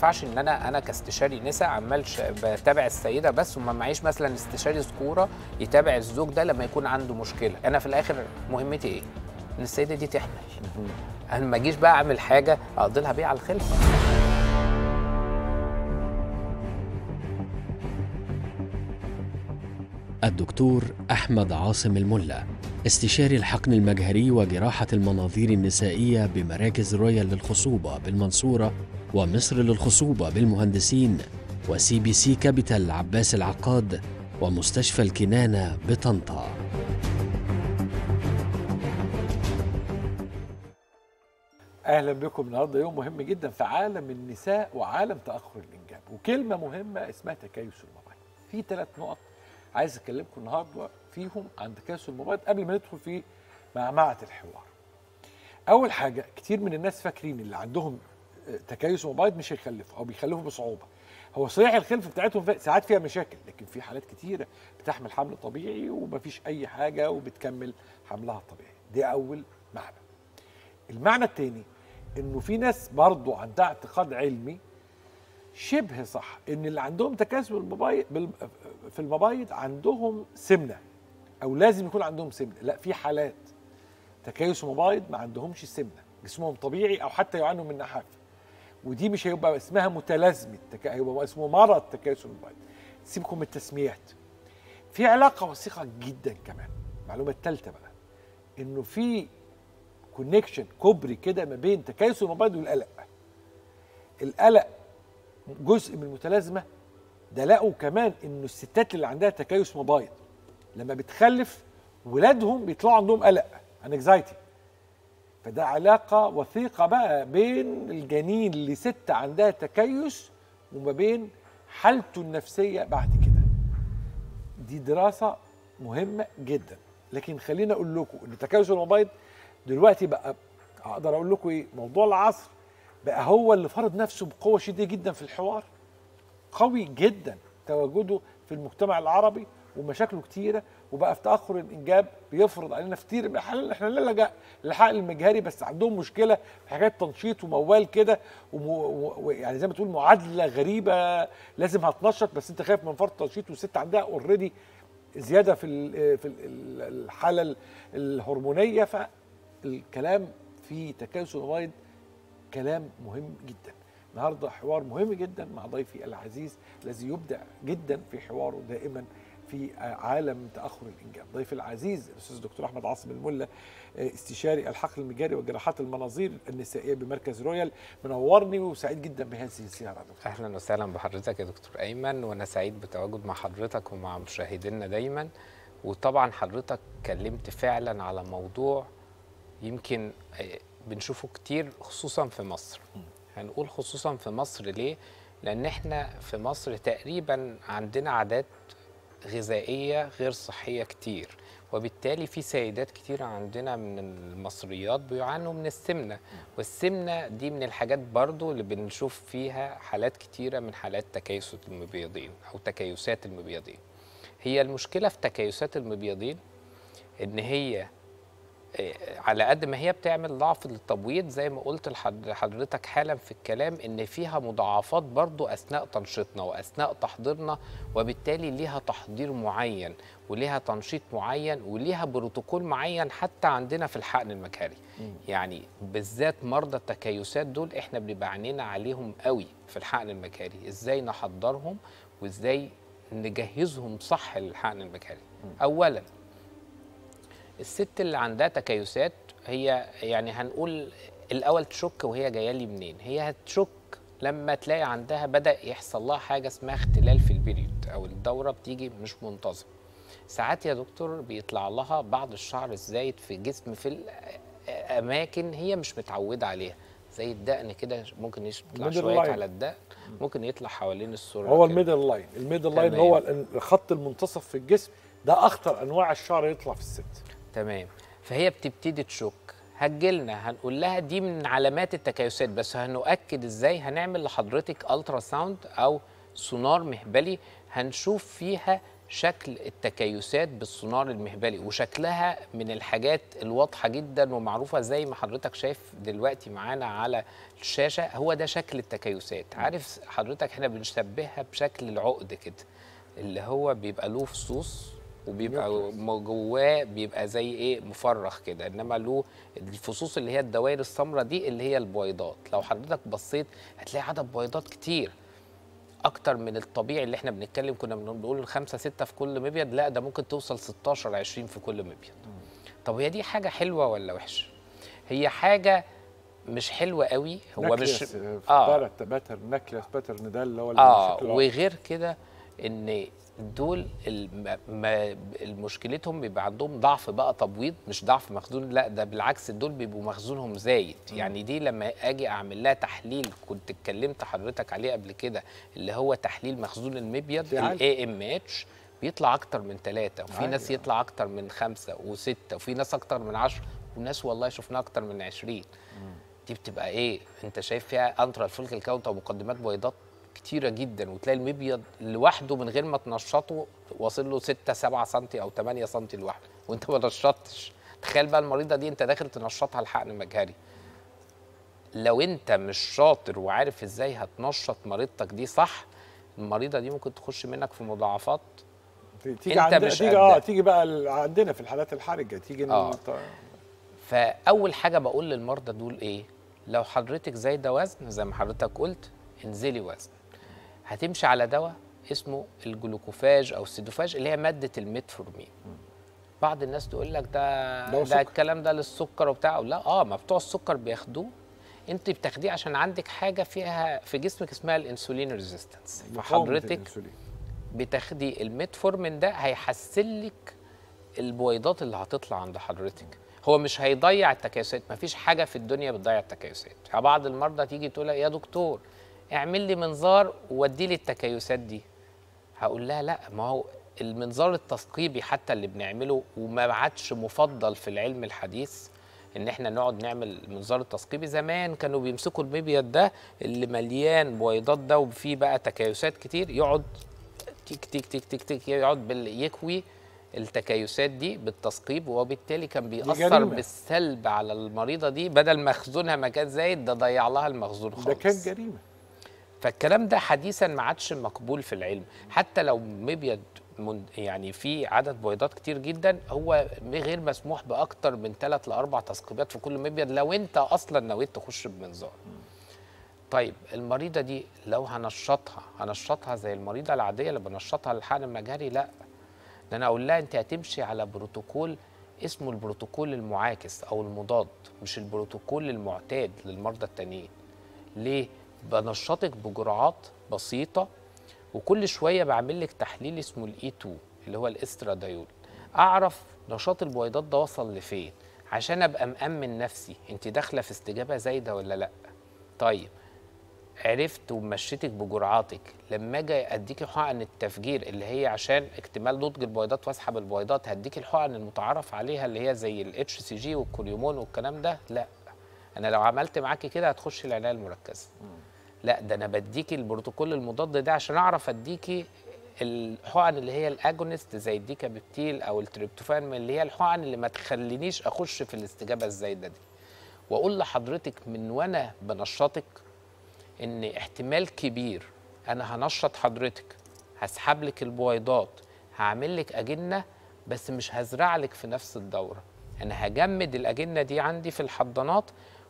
ينفعش إن أنا أنا كاستشاري نساء عمال بتابع السيدة بس وما معيش مثلا استشاري ذكوره يتابع الزوج ده لما يكون عنده مشكلة. أنا في الآخر مهمتي إيه؟ إن السيدة دي تحمل. أنا ما أجيش بقى أعمل حاجة اقضي لها بيها على الخلفة. الدكتور أحمد عاصم الملا استشاري الحقن المجهري وجراحة المناظير النسائية بمراكز رويال للخصوبة بالمنصورة ومصر للخصوبة بالمهندسين و CBC Capital عباس العقاد ومستشفى الكنانة بطنطا. أهلا بكم النهارده يوم مهم جدا في عالم النساء وعالم تأخر الإنجاب. وكلمة مهمة اسمها تكيس المبايض في ثلاث نقط عايز أكلمكم النهارده فيهم عن تكيس المبايض قبل ما ندخل في معمعة الحوار. أول حاجة كتير من الناس فاكرين اللي عندهم تكيس مبايض مش هيخلفوا أو بيخلفوا بصعوبة. هو صحيح الخلف بتاعتهم ساعات فيها مشاكل لكن في حالات كتيره بتحمل حمل طبيعي ومفيش أي حاجة وبتكمل حملها الطبيعي. دي أول معنى. المعنى التاني إنه في ناس برضو عندها اعتقاد علمي شبه صح إن اللي عندهم بال- في المبايض عندهم سمنة أو لازم يكون عندهم سمنة. لا في حالات تكيس مبايض ما عندهمش سمنة جسمهم طبيعي أو حتى يعانوا من نحافه ودي مش هيبقى اسمها متلازمة. هيبقى اسمه مرض تكيس المبايض سيبكم من التسميات. في علاقة وثيقة جدا كمان. المعلومة الثالثه بقى إنه في connection كوبري كده ما بين تكيس المبايض والقلق. القلق جزء من المتلازمة ده لقوا كمان إنه الستات اللي عندها تكيس مبايض لما بتخلف ولادهم بيطلعوا عندهم قلق انكزايتي فده علاقة وثيقة بقى بين الجنين لست عندها تكيس وما بين حالته النفسية بعد كده. دي دراسة مهمة جدا. لكن خليني أقول لكم إن تكيس المبايض دلوقتي بقى أقدر أقول لكم إيه؟ موضوع العصر بقى هو اللي فرض نفسه بقوة شديدة جدا في الحوار قوي جدا تواجده في المجتمع العربي ومشاكله كتيرة وبقى في تأخر الإنجاب بيفرض علينا كتير إحنا لا لجأ للحقن المجهري بس عندهم مشكلة في حاجات تنشيط وموال كده ويعني زي ما تقول معادلة غريبة لازم هتنشط بس أنت خايف من فرط تنشيط والست عندها اوريدي زيادة في في ال الحالة الهرمونية فالكلام في تكاسل المبايض كلام مهم جدا. النهارده حوار مهم جدا مع ضيفي العزيز الذي يبدع جدا في حواره دائما في عالم تأخر الإنجاب. ضيفي العزيز الأستاذ الدكتور أحمد عاصم الملا استشاري الحقل المجاري وجراحات المناظير النسائية بمركز رويال منورني وسعيد جدا بهذه الزيارة. دكتور أهلا وسهلا بحضرتك يا دكتور أيمن وأنا سعيد بتواجد مع حضرتك ومع مشاهدينا دايما. وطبعا حضرتك اتكلمت فعلا على موضوع يمكن بنشوفه كتير خصوصا في مصر. هنقول خصوصا في مصر ليه؟ لأن إحنا في مصر تقريبا عندنا عادات غذائية غير صحية كتير وبالتالي في سيدات كتير عندنا من المصريات بيعانوا من السمنة والسمنة دي من الحاجات برضو اللي بنشوف فيها حالات كتيرة من حالات تكيس المبيضين أو تكيسات المبيضين. هي المشكلة في تكيسات المبيضين إن هي على قد ما هي بتعمل ضعف للتبويض زي ما قلت لحض- لحضرتك حالا في الكلام إن فيها مضاعفات برضو أثناء تنشيطنا وأثناء تحضيرنا وبالتالي ليها تحضير معين وليها تنشيط معين وليها بروتوكول معين حتى عندنا في الحقن المجهري يعني بالذات مرضى التكيسات دول إحنا بنبقى عينينا عليهم قوي في الحقن المجهري إزاي نحضرهم وإزاي نجهزهم صح للحقن المجهري اولا الست اللي عندها تكيسات هي يعني هنقول الأول تشك وهي جاية لي منين هي هتشك لما تلاقي عندها بدأ يحصل لها حاجة اسمها اختلال في ال period أو الدورة بتيجي مش منتظمه ساعات يا دكتور بيطلع لها بعض الشعر الزايد في الجسم في الاماكن هي مش متعودة عليها زي الدقن كده ممكن يطلع شوية line. على الدقن ممكن يطلع حوالين السرة هو. ال middle line ال middle line. هو ال- الخط المنتصف في الجسم ده أخطر أنواع الشعر يطلع في الست تمام. فهي بتبتدي تشك. هتجيلنا هنقول لها دي من علامات التكيسات بس هنؤكد إزاي هنعمل لحضرتك ultrasound أو سونار مهبلي. هنشوف فيها شكل التكيسات بالسونار المهبلي وشكلها من الحاجات الواضحة جدا ومعروفة زي ما حضرتك شايف دلوقتي معانا على الشاشة. هو ده شكل التكيسات. عارف حضرتك إحنا بنشبهها بشكل العقد كده اللي هو بيبقى له فصوص وبيبقى جواه بيبقى زي إيه مفرغ كده. انما له الفصوص اللي هي الدوائر السمراء دي اللي هي البويضات لو حضرتك بصيت هتلاقي عدد بويضات كتير. أكتر من الطبيعي اللي إحنا بنتكلم كنا بنقول خمسة ستة في كل مبيض. لا ده ممكن توصل 16 20 في كل مبيض. طب هي دي حاجة حلوة ولا وحشة؟ هي حاجة مش حلوة قوي. هو مش آه pattern necklace pattern ده اللي هو آه وغير كده إن دول مشكلتهم بيبقى عندهم ضعف بقى تبويض مش ضعف مخزون لا ده بالعكس دول بيبقوا مخزونهم زايد. يعني دي لما آجي أعمل لها تحليل كنت اتكلمت حضرتك عليه قبل كده اللي هو تحليل مخزون المبيض. ال AMH بيطلع أكتر من ثلاثة وفي ناس آه. يطلع أكتر من خمسة وستة وفي ناس أكتر من عشرة وناس والله شفناها أكتر من عشرين. دي بتبقى إيه؟ أنت شايف فيها أنترا الفولك الكاونت أو مقدمات بيضات؟ كتيرة جدا وتلاقي المبيض لوحده من غير ما تنشطه واصل له 6 7 سم أو 8 سم لوحده وأنت ما نشطتش. تخيل بقى المريضة دي أنت داخل تنشطها الحقن مجهري. لو أنت مش شاطر وعارف إزاي هتنشط مريضتك دي صح المريضة دي ممكن تخش منك في مضاعفات. تيجي أنت مش تيجي آه. تيجي بقى عندنا في الحالات الحرجة تيجي آه. فأول حاجة بقول للمرضى دول إيه؟ لو حضرتك زايدة وزن زي ما حضرتك قلت انزلي وزن. هتمشي على دواء اسمه الجلوكوفاج أو السيدوفاج اللي هي مادة الميتفورمين. بعض الناس تقول لك ده ده ده. الكلام ده للسكر وبتاع. لا آه ما بتوع السكر بياخدوه. أنت بتاخديه عشان عندك حاجة فيها في جسمك اسمها ال insulin resistance فحضرتك. بتاخدي الميتفورمين ده هيحسن لك البويضات اللي هتطلع عند حضرتك. هو مش هيضيع التكيسات. مفيش حاجة في الدنيا بتضيع التكيسات. بعض المرضى تيجي تقول يا دكتور اعمل لي منظار وودي لي التكيسات دي. هقول لها لا ما هو المنظار التثقيبي حتى اللي بنعمله وما عادش مفضل في العلم الحديث ان إحنا نقعد نعمل المنظار التثقيبي. زمان كانوا بيمسكوا المبيض ده اللي مليان بويضات ده وفيه بقى تكيسات كتير يقعد تيك تيك تيك تيك تيك يقعد يكوي التكيسات دي بالتثقيب. وبالتالي كان بيأثر. بالسلب على المريضة دي بدل مخزونها ما كان زايد ده ضيع لها المخزون خالص ده كان جريمة. فالكلام ده حديثا ما عادش مقبول في العلم. حتى لو مبيض يعني في عدد بويضات كتير جدا هو غير مسموح بأكتر من ثلاث لأربع تثقيبات في كل مبيض لو أنت أصلا نويت تخش بمنظار. طيب المريضة دي لو هنشطها هنشطها زي المريضة العادية اللي بنشطها للحقن المجهري؟ لا. ده أنا أقول لها أنت هتمشي على بروتوكول اسمه البروتوكول المعاكس أو المضاد مش البروتوكول المعتاد للمرضى التانيين. ليه؟ بنشطك بجرعات بسيطة وكل شوية بعمل لك تحليل اسمه ال E2 اللي هو الاسترادايول أعرف نشاط البويضات ده وصل لفين عشان أبقى مأمن نفسي. انت داخلة في استجابة زايدة ولا لأ؟ طيب عرفت ومشيتك بجرعاتك. لما أجي اديكي حقن التفجير اللي هي عشان اكتمال نضج البويضات واسحب البويضات هديكي الحقن المتعارف عليها اللي هي زي ال HCG وال Choriomon والكلام ده؟ لأ. أنا لو عملت معاكي كده هتخشي العناية المركزة. لا ده أنا بديكي البروتوكول المضاد ده عشان أعرف أديكي الحقن اللي هي ال agonist زي ال Decapeptyl أو ال Triptofem اللي هي الحقن اللي ما تخلينيش أخش في الاستجابة الزايدة دي. وأقول لحضرتك من وأنا بنشطك إن احتمال كبير أنا هنشط حضرتك هسحب لك البويضات هعمل لك أجنة بس مش هزرع لك في نفس الدورة. أنا هجمد الأجنة دي عندي في الحضانات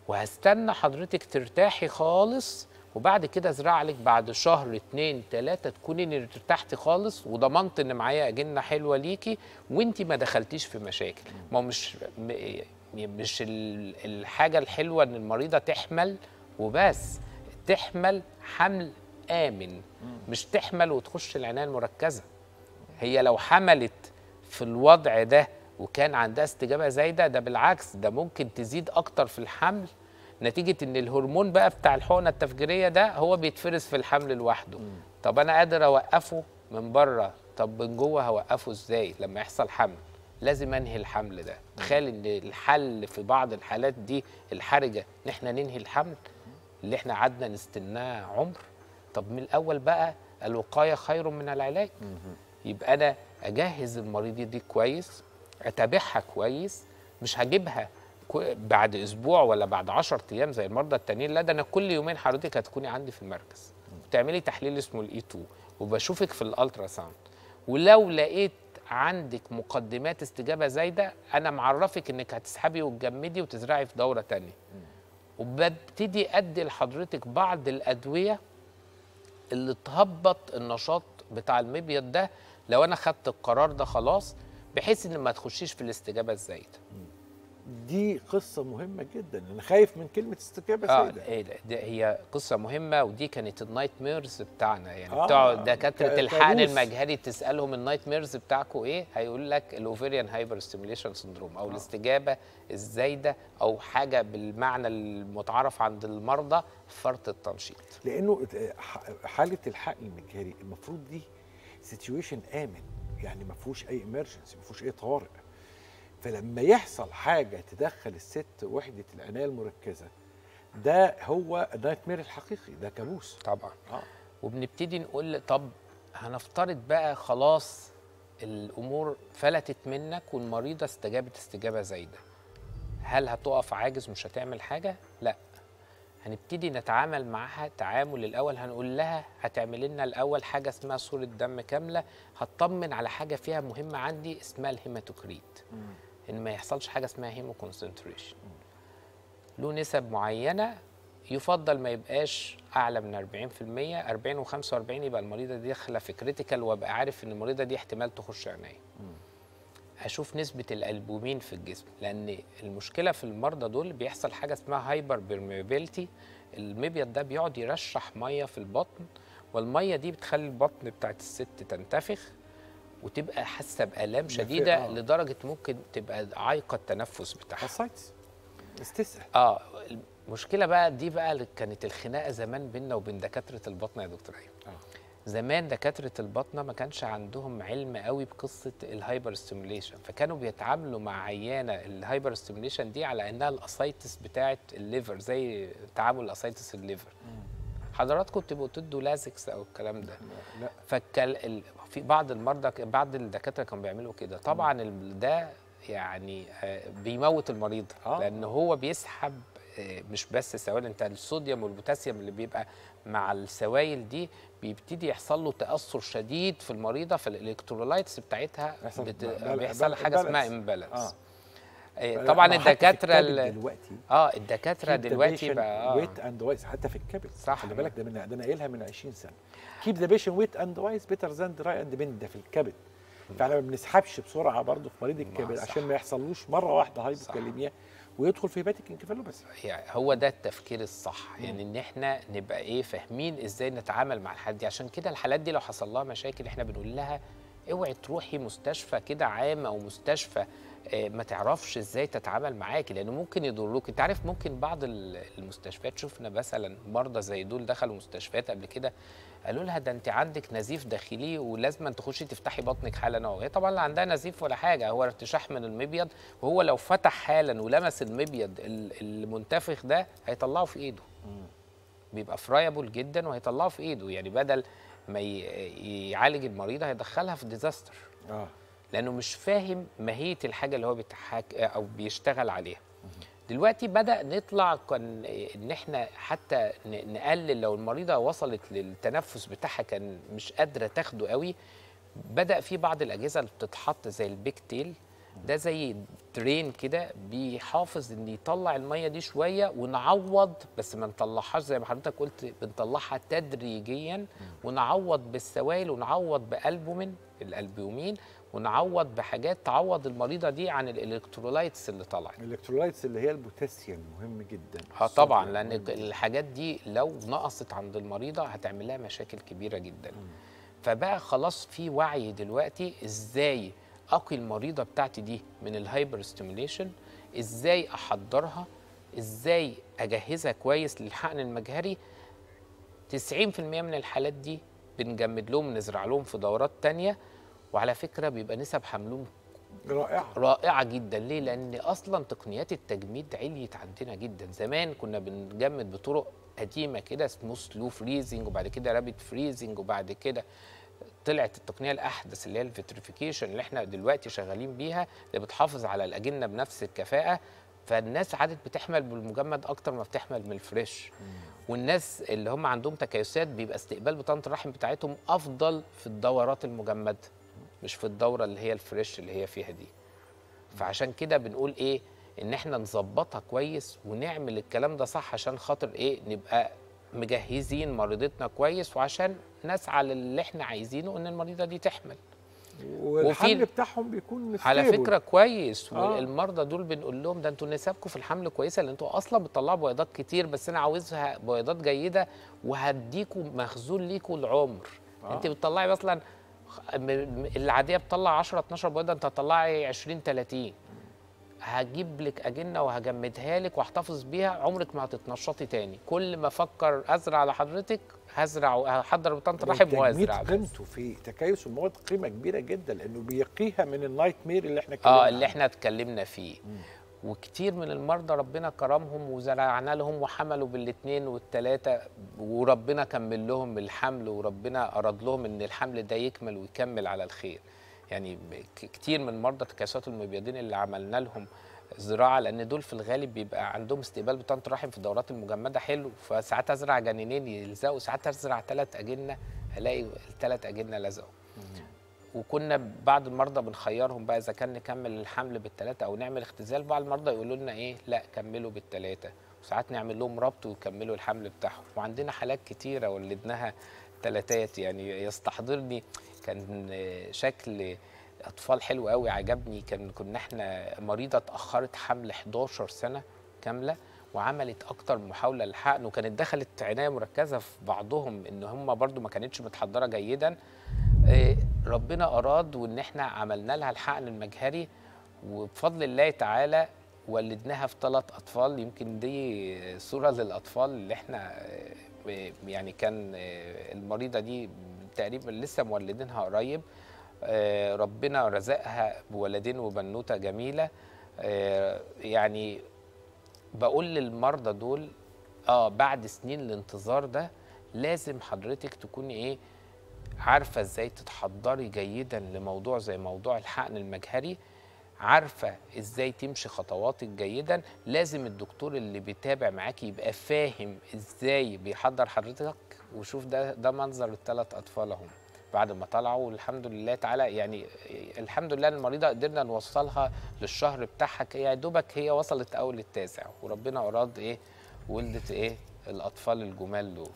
وهستنى حضرتك ترتاحي خالص وبعد كده ازرع لك بعد شهر اتنين تلاتة تكوني ارتحتي خالص وضمنت إن معايا أجنة حلوة ليكي وانت ما دخلتيش في مشاكل. ما مش مش ال- الحاجة الحلوة إن المريضة تحمل وبس تحمل حمل آمن. مش تحمل وتخش العناية المركزة. هي لو حملت في الوضع ده وكان عندها استجابة زايدة ده بالعكس ده ممكن تزيد أكتر في الحمل نتيجة إن الهرمون بقى بتاع الحقنة التفجيرية ده هو بيتفرز في الحمل لوحده. طب أنا قادر أوقفه من بره؟ طب من جوه هوقفه إزاي لما يحصل حمل؟ لازم أنهي الحمل ده. تخيل إن الحل في بعض الحالات دي الحرجة إن إحنا ننهي الحمل اللي إحنا قعدنا نستناه عمر. طب من الأول بقى الوقاية خير من العلاج. يبقى أنا أجهز المريضه دي كويس أتابعها كويس مش هجيبها بعد أسبوع ولا بعد 10 أيام زي المرضى التانيين لا ده أنا كل يومين حضرتك هتكوني عندي في المركز. وتعملي تحليل اسمه ال E2 وبشوفك في ال ultrasound ولو لقيت عندك مقدمات استجابة زايدة أنا معرفك إنك هتسحبي وتجمدي وتزرعي في دورة تانية. وببتدي أدي لحضرتك بعض الأدوية اللي تهبط النشاط بتاع المبيض ده لو أنا خدت القرار ده خلاص بحيث إن ما تخشيش في الاستجابة الزايدة. دي قصة مهمة جدا. أنا خايف من كلمة استجابة آه زايدة. إيه ده هي قصة مهمة ودي كانت ال nightmares بتاعنا. يعني آه، بتوع دكاترة الحقن. المجهري تسألهم ال nightmares بتاعكم إيه؟ هيقول لك ال ovarian hyperstimulation syndrome أو الاستجابة الزايدة أو حاجة بالمعنى المتعارف عند المرضى فرط التنشيط. لأنه حالة الحقن المجهري المفروض دي situation آمن. يعني ما فيهوش أي emergency ما فيهوش أي طوارئ فلما يحصل حاجة تدخل الست وحدة العناية المركزة ده هو ال nightmare الحقيقي ده كابوس. طبعا. آه. وبنبتدي نقول طب هنفترض بقى خلاص الأمور فلتت منك والمريضة استجابت استجابة زايدة. هل هتقف عاجز مش هتعمل حاجة؟ لا. هنبتدي نتعامل معاها تعامل الأول هنقول لها هتعمل لنا الأول حاجة اسمها صورة دم كاملة هتطمن على حاجة فيها مهمة عندي اسمها ال hematocrit. إن ما يحصلش حاجة اسمها hemoconcentration له نسب معينة يفضل ما يبقاش أعلى من 40% 40 و45 يبقى المريضة دي داخلة في critical وأبقى عارف إن المريضة دي احتمال تخش عنايه أشوف نسبة الألبومين في الجسم لأن المشكلة في المرضى دول بيحصل حاجة اسمها hyperpermeability المبيض ده بيقعد يرشح مية في البطن والمية دي بتخلي البطن بتاعت الست تنتفخ. وتبقى حاسة بآلام شديدة آه. لدرجة ممكن تبقى عايقة التنفس بتاعها. ascites آه المشكلة بقى دي بقى اللي كانت الخناقة زمان بيننا وبين دكاترة البطن يا دكتور ايمن آه. زمان دكاترة البطنه ما كانش عندهم علم قوي بقصة ال hyperstimulation فكانوا بيتعاملوا مع عيانة ال hyperstimulation دي على إنها ال ascites بتاعه ال liver زي تعامل ascites ال liver. حضراتكم بتبقوا تدوا Lasix أو الكلام ده. لا. ال- في بعض المرضى بعض الدكاترة كانوا بيعملوا كده طبعا ده يعني آه، بيموت المريض آه. لأن هو بيسحب آه، مش بس سوائل أنت الصوديوم والبوتاسيوم اللي بيبقى مع السوائل دي بيبتدي يحصل له تأثر شديد في المريضة فال electrolytes بتاعتها يحصل بت... بيحصل حاجة اسمها. imbalance آه. طبعا في الدكاترة دلوقتي آه الدكاترة دلوقتي بقى wet and wise حتى في الكبد صح. خلي بالك ده من ده أنا قايلها من 20 سنة keep the patient wet and wise better than dry and dead ده في الكبد. فاحنا ما بنسحبش بسرعة برضه في مريض الكبد. عشان ما يحصلوش مرة واحدة hypokalemia ويدخل في hepatic encephalopathy يعني هو ده التفكير الصح. يعني إن إحنا نبقى إيه فاهمين إزاي نتعامل مع الحالات دي. عشان كده الحالات دي لو حصل لها مشاكل إحنا بنقول لها اوعي تروحي مستشفى كده عام أو مستشفى آه، ما تعرفش إزاي تتعامل معاكي لأنه ممكن يضروك أنت عارف ممكن بعض ال- المستشفيات شفنا مثلا مرضى زي دول دخلوا مستشفيات قبل كده قالوا لها ده انت عندك نزيف داخلي ولازم تخشي تفتحي بطنك حالا أهو. هي طبعا لا عندها نزيف ولا حاجة هو ارتشاح من المبيض وهو لو فتح حالا ولمس المبيض ال- المنتفخ ده هيطلعه في إيده. بيبقى فرايبل جدا وهيطلعه في إيده. يعني بدل ما يعالج المريضه هيدخلها في disaster آه. لأنه مش فاهم ماهية الحاجة اللي هو بيتحك أو بيشتغل عليها. دلوقتي بدأ نطلع كان إن إحنا حتى نقلل لو المريضة وصلت للتنفس بتاعها كان مش قادرة تاخده قوي بدأ في بعض الأجهزة اللي بتتحط زي ال pigtail ده زي drain كده بيحافظ إن يطلع المية دي شوية ونعوض بس ما نطلعهاش زي ما حضرتك قلت بنطلعها تدريجيا ونعوض بالسوائل ونعوض بألبومين الألبومين ونعوض بحاجات تعوض المريضة دي عن ال electrolytes اللي طلعت ال electrolytes اللي هي البوتاسيوم مهم جدا. آه طبعا لأن. الحاجات دي لو نقصت عند المريضة هتعمل لها مشاكل كبيرة جدا. فبقى خلاص في وعي دلوقتي إزاي اقي المريضة بتاعتي دي من ال hyperstimulation إزاي أحضرها؟ إزاي أجهزها كويس للحقن المجهري؟ 90% من الحالات دي بنجمد لهم نزرع لهم في دورات تانية. وعلى فكرة بيبقى نسب حملهم رائعة. رائعة جدا. ليه؟ لأن أصلا تقنيات التجميد عليت عندنا جدا. زمان كنا بنجمد بطرق قديمة كده اسمه slow freezing وبعد كده rapid freezing وبعد كده طلعت التقنية الأحدث اللي هي ال vitrification اللي إحنا دلوقتي شغالين بيها اللي بتحافظ على الأجنة بنفس الكفاءة. فالناس عادت بتحمل بالمجمد أكتر ما بتحمل من الفريش والناس اللي هم عندهم تكيسات بيبقى استقبال بطانه الرحم بتاعتهم أفضل في الدورات المجمدة. مش في الدورة اللي هي الفريش اللي هي فيها دي فعشان كده بنقول إيه إن إحنا نظبطها كويس ونعمل الكلام ده صح عشان خاطر إيه نبقى مجهزين مريضتنا كويس وعشان نسعى للي إحنا عايزينه إن المريضة دي تحمل والحمل بتاعهم بيكون على. فكرة كويس آه. والمرضى دول بنقول لهم ده أنتوا نسبكم في الحمل كويسة لأن أنتوا أصلا بتطلعوا بيضات كتير بس أنا عاوزها بيضات جيدة وهديكوا مخزون ليكوا العمر آه. انت بتطلعي م- العادية بتطلع 10 12 بيضه انت هتطلعي 20 30 هجيب لك أجنة وهجمدها لك واحتفظ بيها عمرك ما هتتنشطي تاني كل ما أفكر أزرع على حضرتك هزرع وهحضر بطانه الرحم والتجميد وأزرع بس. قيمته في تكيس المواد قيمة كبيرة جدا لأنه بيقيها من النايت مير اللي إحنا اتكلمنا آه اللي. إحنا اتكلمنا فيه وكتير من المرضى ربنا كرمهم وزرعنا لهم وحملوا بالاثنين والثلاثه وربنا كمل لهم الحمل وربنا أراد لهم إن الحمل ده يكمل ويكمل على الخير. يعني كتير من مرضى تكيسات المبيضين اللي عملنا لهم زراعة لأن دول في الغالب بيبقى عندهم استقبال بطانه الرحم في الدورات المجمدة حلو فساعات أزرع جنينين يلزقوا ساعات أزرع ثلاث أجنة ألاقي الثلاث أجنة لزقوا. وكنا بعض المرضى بنخيرهم بقى إذا كان نكمل الحمل بالثلاثه أو نعمل اختزال بعض المرضى يقولوا لنا إيه؟ لأ كملوا بالثلاثه وساعات نعمل لهم ربط ويكملوا الحمل بتاعهم. وعندنا حالات كتيرة ولدناها ثلاثات يعني يستحضرني كان شكل أطفال حلو قوي عجبني. كان كنا إحنا مريضة اتأخرت حمل 11 سنة كاملة وعملت أكتر محاولة للحقن. وكانت دخلت عناية مركزة في بعضهم إن هم برضو ما كانتش متحضرة جيدا. ربنا أراد وإن إحنا عملنا لها الحقن المجهري وبفضل الله تعالى ولدناها في ثلاث أطفال. يمكن دي صورة للأطفال اللي إحنا آه، يعني كان آه، المريضة دي تقريبا لسه مولدينها قريب. ربنا رزقها بولدين وبنوتة جميلة. آه، يعني بقول للمرضى دول آه بعد سنين الانتظار ده لازم حضرتك تكوني إيه عارفة إزاي تتحضري جيدا لموضوع زي موضوع الحقن المجهري؟ عارفة إزاي تمشي خطواتك جيدا؟ لازم الدكتور اللي بيتابع معاكي يبقى فاهم إزاي بيحضر حضرتك وشوف ده ده منظر الثلاث أطفال اهم بعد ما طلعوا الحمد لله تعالى يعني الحمد لله المريضة قدرنا نوصلها للشهر بتاعها يا دوبك هي وصلت أول التاسع وربنا أراد إيه؟ ولدت إيه؟ الأطفال الجمال دول.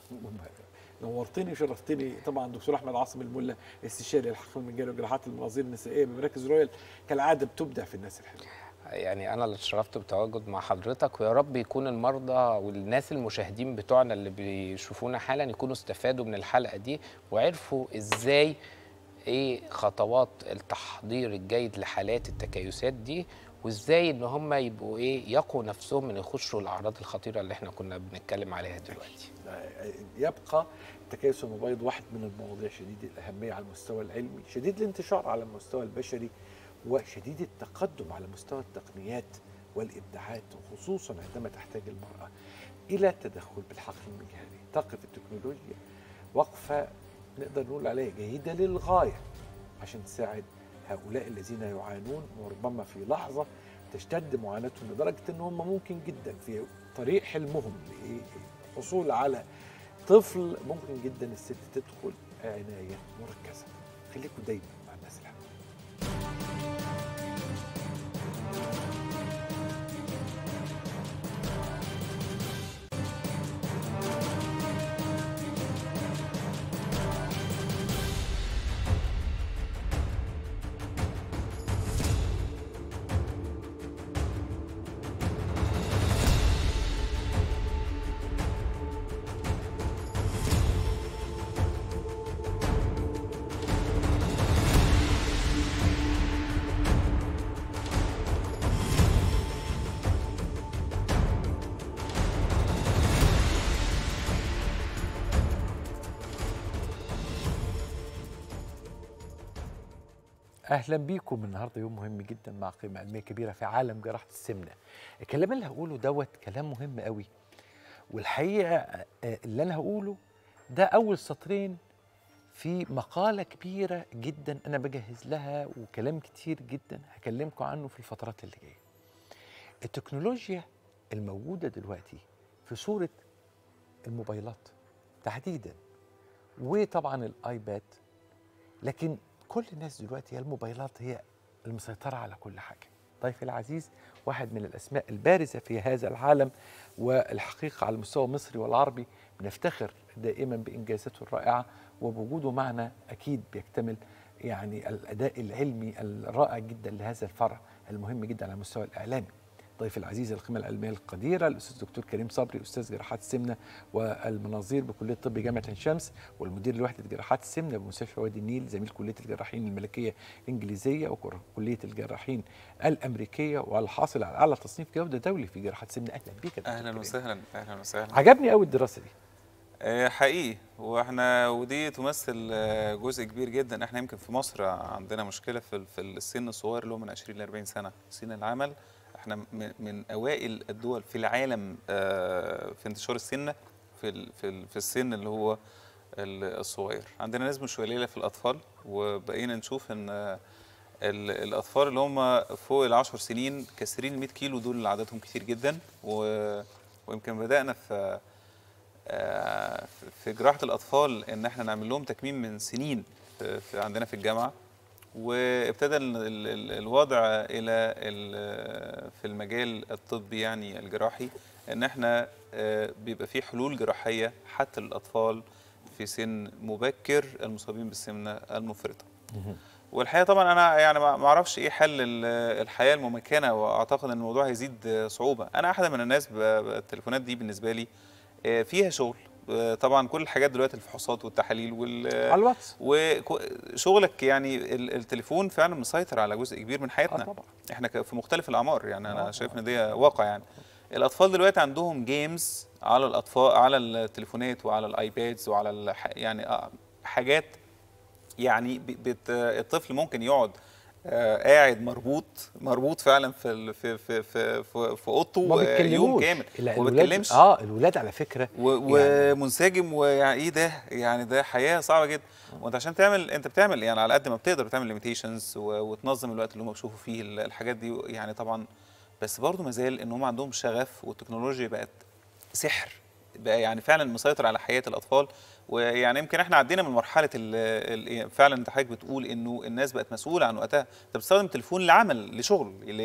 نورتني وشرفتني طبعا دكتور أحمد عاصم الملا استشاري الحقن المجاري وجراحات المناظير النسائية بمراكز رويال. كالعادة بتبدع في الناس الحلوة. يعني أنا اللي اتشرفت بالتواجد مع حضرتك ويا رب يكون المرضى والناس المشاهدين بتوعنا اللي بيشوفونا حالا يكونوا استفادوا من الحلقة دي وعرفوا إزاي إيه خطوات التحضير الجيد لحالات التكيسات دي وإزاي إن هم يبقوا إيه يقوا نفسهم من يخشوا الأعراض الخطيرة اللي إحنا كنا بنتكلم عليها دلوقتي. يبقى التكيس المبيض واحد من المواضيع شديد الأهمية على المستوى العلمي شديد الانتشار على المستوى البشري وشديد التقدم على مستوى التقنيات والإبداعات وخصوصا عندما تحتاج المرأة إلى التدخل بالحقل المجهري. تقف التكنولوجيا وقفة نقدر نقول عليها جيدة للغاية عشان تساعد هؤلاء الذين يعانون وربما في لحظة تشتد معاناتهم لدرجة إن هم ممكن جدا في طريق حلمهم للحصول على طفل ممكن جدا الست تدخل عناية مركزة. خليكم دايما مع الناس الحلوة. أهلا بيكم. النهارده يوم مهم جدا مع قيمة علمية كبيرة في عالم جراحة السمنة. الكلام اللي هقوله دوت كلام مهم قوي. والحقيقة آه، اللي أنا هقوله ده أول سطرين في مقالة كبيرة جدا أنا بجهز لها وكلام كتير جدا هكلمكم عنه في الفترات اللي جاية. التكنولوجيا الموجودة دلوقتي في صورة الموبايلات تحديدا وطبعا الآيباد لكن كل الناس دلوقتي هي الموبايلات هي المسيطرة على كل حاجة. ضيفي العزيز واحد من الأسماء البارزة في هذا العالم والحقيقة على المستوى المصري والعربي بنفتخر دائما بإنجازاته الرائعة وبوجوده معنا أكيد بيكتمل يعني الأداء العلمي الرائع جدا لهذا الفرع المهم جدا على المستوى الإعلامي. ضيف العزيز القيمة العلمية القديرة الأستاذ الدكتور كريم صبري أستاذ جراحات السمنة والمناظير بكلية طب جامعة عين شمس والمدير لوحدة جراحات السمنة بمستشفى وادي النيل زميل كلية الجراحين الملكية الإنجليزية وكلية الجراحين الأمريكية والحاصل على أعلى تصنيف جودة دولي في جراحات السمنة أهلا بيك كريم. وسهلا أهلا وسهلا. عجبني قوي الدراسة دي. آه، حقيقي وإحنا ودي تمثل آه، جزء كبير جدا. إحنا يمكن في مصر عندنا مشكلة في السن الصغير اللي هو من 20 ل 40 سنة سن العمل. إحنا من- اوائل الدول في العالم آه، في انتشار السمنه في في في السن اللي هو ال- الصغير. عندنا نسبة مش قليله في الأطفال وبقينا نشوف إن آه، ال- الأطفال اللي هم فوق ال 10 سنين كاسرين ال 100 كيلو دول عددهم كتير جدا و- ويمكن بدأنا في آه، في جراحة الأطفال إن إحنا نعمل لهم تكميم من سنين في عندنا في الجامعة. وابتدى ال- ال- ال- الوضع إلى ال- في المجال الطبي يعني الجراحي إن إحنا آه، بيبقى في حلول جراحية حتى للأطفال في سن مبكر المصابين بالسمنة المفرطة. والحقيقة طبعا أنا يعني ما أعرفش إيه حل ال- الحياة الممكنة وأعتقد إن الموضوع هيزيد صعوبة. أنا أحد من الناس التليفونات دي بالنسبة لي آه، فيها شغل. طبعا كل الحاجات دلوقتي الفحوصات والتحاليل وال على الواتس. وشغلك يعني ال- التليفون فعلا مسيطر على جزء كبير من آه حياتنا طبعا. إحنا في مختلف الأعمار يعني آه، أنا آه. شايف إن دي واقع يعني. الأطفال دلوقتي عندهم games على الأطفال على التليفونات وعلى ال iPads وعلى الح... يعني آه، حاجات يعني بت... الطفل ممكن يقعد آه، قاعد مربوط مربوط فعلا في. في في في في, أوضته ما آه، يوم كامل الولاد- بيتكلمش. آه الولاد على فكرة و- يعني- ومنسجم ويعني إيه ده؟ يعني ده حياة صعبة جدا. وأنت عشان تعمل أنت بتعمل يعني على قد ما بتقدر بتعمل limitations وتنظم الوقت اللي هم بيشوفوا فيه ال- الحاجات دي. يعني طبعا بس برضه ما زال إن هم عندهم شغف والتكنولوجيا بقت سحر بقى يعني فعلا مسيطر على حياة الأطفال. ويعني يمكن إحنا عدينا من مرحلة ال ال فعلا أنت حضرتك بتقول إنه الناس بقت مسؤولة عن وقتها. أنت بتستخدم التليفون لعمل لشغل ل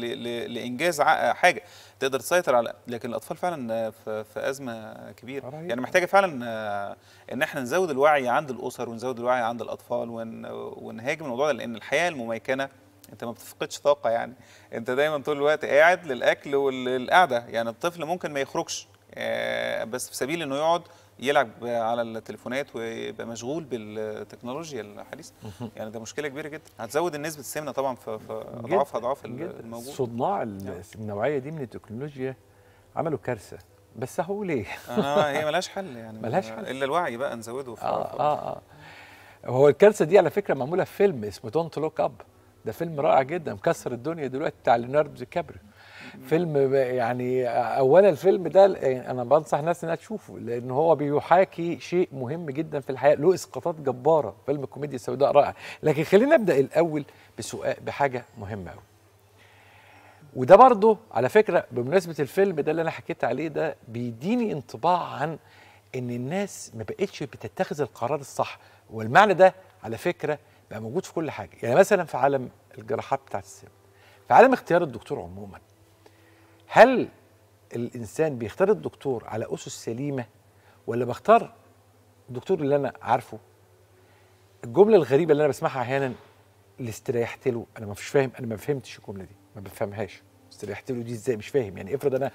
ل ل لإنجاز حاجة. تقدر تسيطر على لكن الأطفال فعلا في, في أزمة كبيرة. يعني محتاجة فعلا إن إحنا نزود الوعي عند الأسر ونزود الوعي عند الأطفال ون ونهاجم الموضوع ده لأن الحياة المميكنة أنت ما بتفقدش طاقة يعني. أنت دايما طول الوقت قاعد للأكل والقعدة. يعني الطفل ممكن ما يخرجش بس في سبيل إنه يقعد يلعب على التليفونات ويبقى مشغول بالتكنولوجيا الحديثة. يعني ده مشكلة كبيرة جدا. هتزود نسبه السمنة طبعا في اضعاف أضعاف. الموجود. صناع ال- النوعية دي من التكنولوجيا عملوا كارثة. بس هقول إيه آه هي ملهاش حل يعني. ملهاش حل. إلا الوعي بقى نزوده في آه آه آه. هو الكارثة دي على فكرة معمولة في فيلم اسمه Don't Look Up ده فيلم رائع جدا مكسر الدنيا دلوقتي بتاع ليوناردو دي كابريو. فيلم ب- يعني أولا الفيلم ده يعني أنا بنصح الناس إنها تشوفه لأن هو بيحاكي شيء مهم جدا في الحياة له إسقاطات جبارة فيلم كوميديا سوداء رائع. لكن خلينا نبدأ الأول بسؤال بحاجة مهمة قوي وده برضه على فكرة بمناسبة الفيلم ده اللي أنا حكيت عليه ده بيديني انطباع عن إن الناس ما بقتش بتتخذ القرار الصح. والمعنى ده على فكرة بقى موجود في كل حاجة. يعني مثلا في عالم الجراحات بتاعت السن في عالم اختيار الدكتور عموما هل الإنسان بيختار الدكتور على أسس سليمة ولا بختار الدكتور اللي أنا عارفه؟ الجملة الغريبة اللي أنا بسمعها أحيانا اللي استريحت له. أنا ما فيش فاهم أنا ما فهمتش الجملة دي ما بفهمهاش. استريحت له دي إزاي؟ مش فاهم. يعني افرض أنا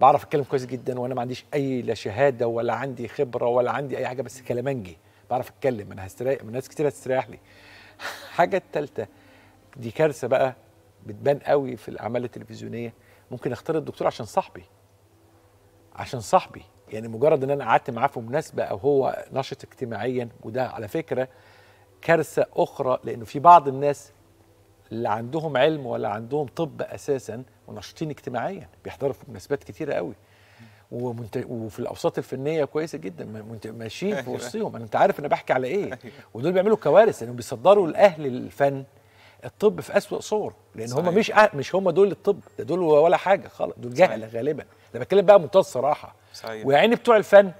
بعرف أتكلم كويس جدا وأنا ما عنديش أي لا شهادة ولا عندي خبرة ولا عندي أي حاجة بس كلامنجي بعرف أتكلم أنا هستريح من ناس كتير هتستريح لي. حاجة الثالثه دي كارثة بقى بتبان قوي في الأعمال التلفزيونية. ممكن اختار الدكتور عشان صاحبي. عشان صاحبي. يعني مجرد إن أنا قعدت معاه في مناسبة أو هو نشط اجتماعيا وده على فكرة كارثة أخرى لأنه في بعض الناس اللي عندهم علم ولا عندهم طب أساسا ونشطين اجتماعيا بيحضروا في مناسبات كتيرة قوي. ومنت... وفي الأوساط الفنية كويسة جدا منت... ماشيين في أيوة. وسطهم. أنت عارف أنا بحكي على إيه. ودول بيعملوا كوارث لأنهم بيصدروا لأهل الفن الطب في أسوأ صوره لأن هم. مش أه... مش هم دول الطب ده دول ولا حاجة خالص دول جهله غالبا. أنا بتكلم بقى بمنتهى الصراحة. صحيح. ويا عيني بتوع الفن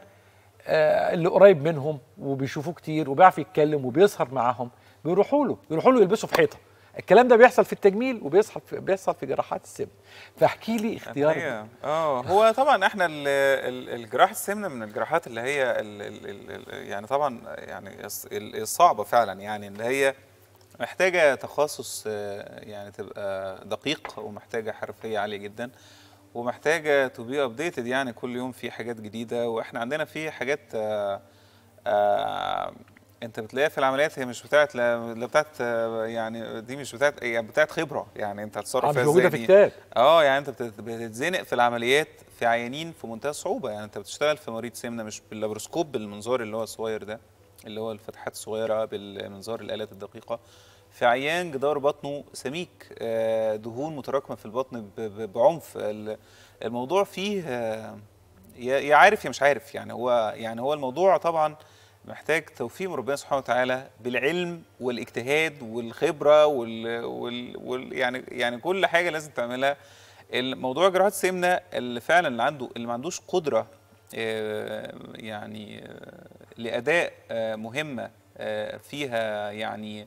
آه، اللي قريب منهم وبيشوفوه كتير وبيعرف يتكلم وبيسهر معاهم بيروحوا له بيروحوا له يلبسوا في حيطة. الكلام ده بيحصل في التجميل وبيحصل في بيحصل في جراحات السمن. فاحكي لي اختيار. الحقيقة آه هو طبعا إحنا ال- ال- الجراحه السمنه من الجراحات اللي هي ال ال ال يعني طبعا يعني الص- ال- الصعبة فعلا يعني اللي هي محتاجة تخصص آه، يعني تبقى دقيق ومحتاجة حرفية عالية جدا ومحتاجة to be updated يعني كل يوم في حاجات جديدة وإحنا عندنا في حاجات آه، آه، أنت بتلاقيها في العمليات هي مش بتاعت لا بتاعت يعني دي مش بتاعت هي بتاعت خبرة يعني أنت هتصرف مش فيها موجودة إزاي في. كتاب آه يعني أنت بتت- بتتزنق في العمليات في عيانين في منتهى الصعوبة يعني أنت بتشتغل في مريض سمنة مش باللابروسكوب بالمنظار اللي هو الصغير ده اللي هو الفتحات الصغيرة بالمنظار الآلات الدقيقة في عيان جدار بطنه سميك آه، دهون متراكمة في البطن بعنف. ال- الموضوع فيه آه، يا عارف يا مش عارف. يعني هو يعني هو الموضوع طبعا محتاج توفيق من ربنا سبحانه وتعالى بالعلم والاجتهاد والخبرة وال, وال, وال يعني يعني كل حاجة لازم تعملها. الموضوع جراحات السمنة اللي فعلا اللي عنده اللي ما عندوش قدرة آه، يعني لأداء مهمة فيها يعني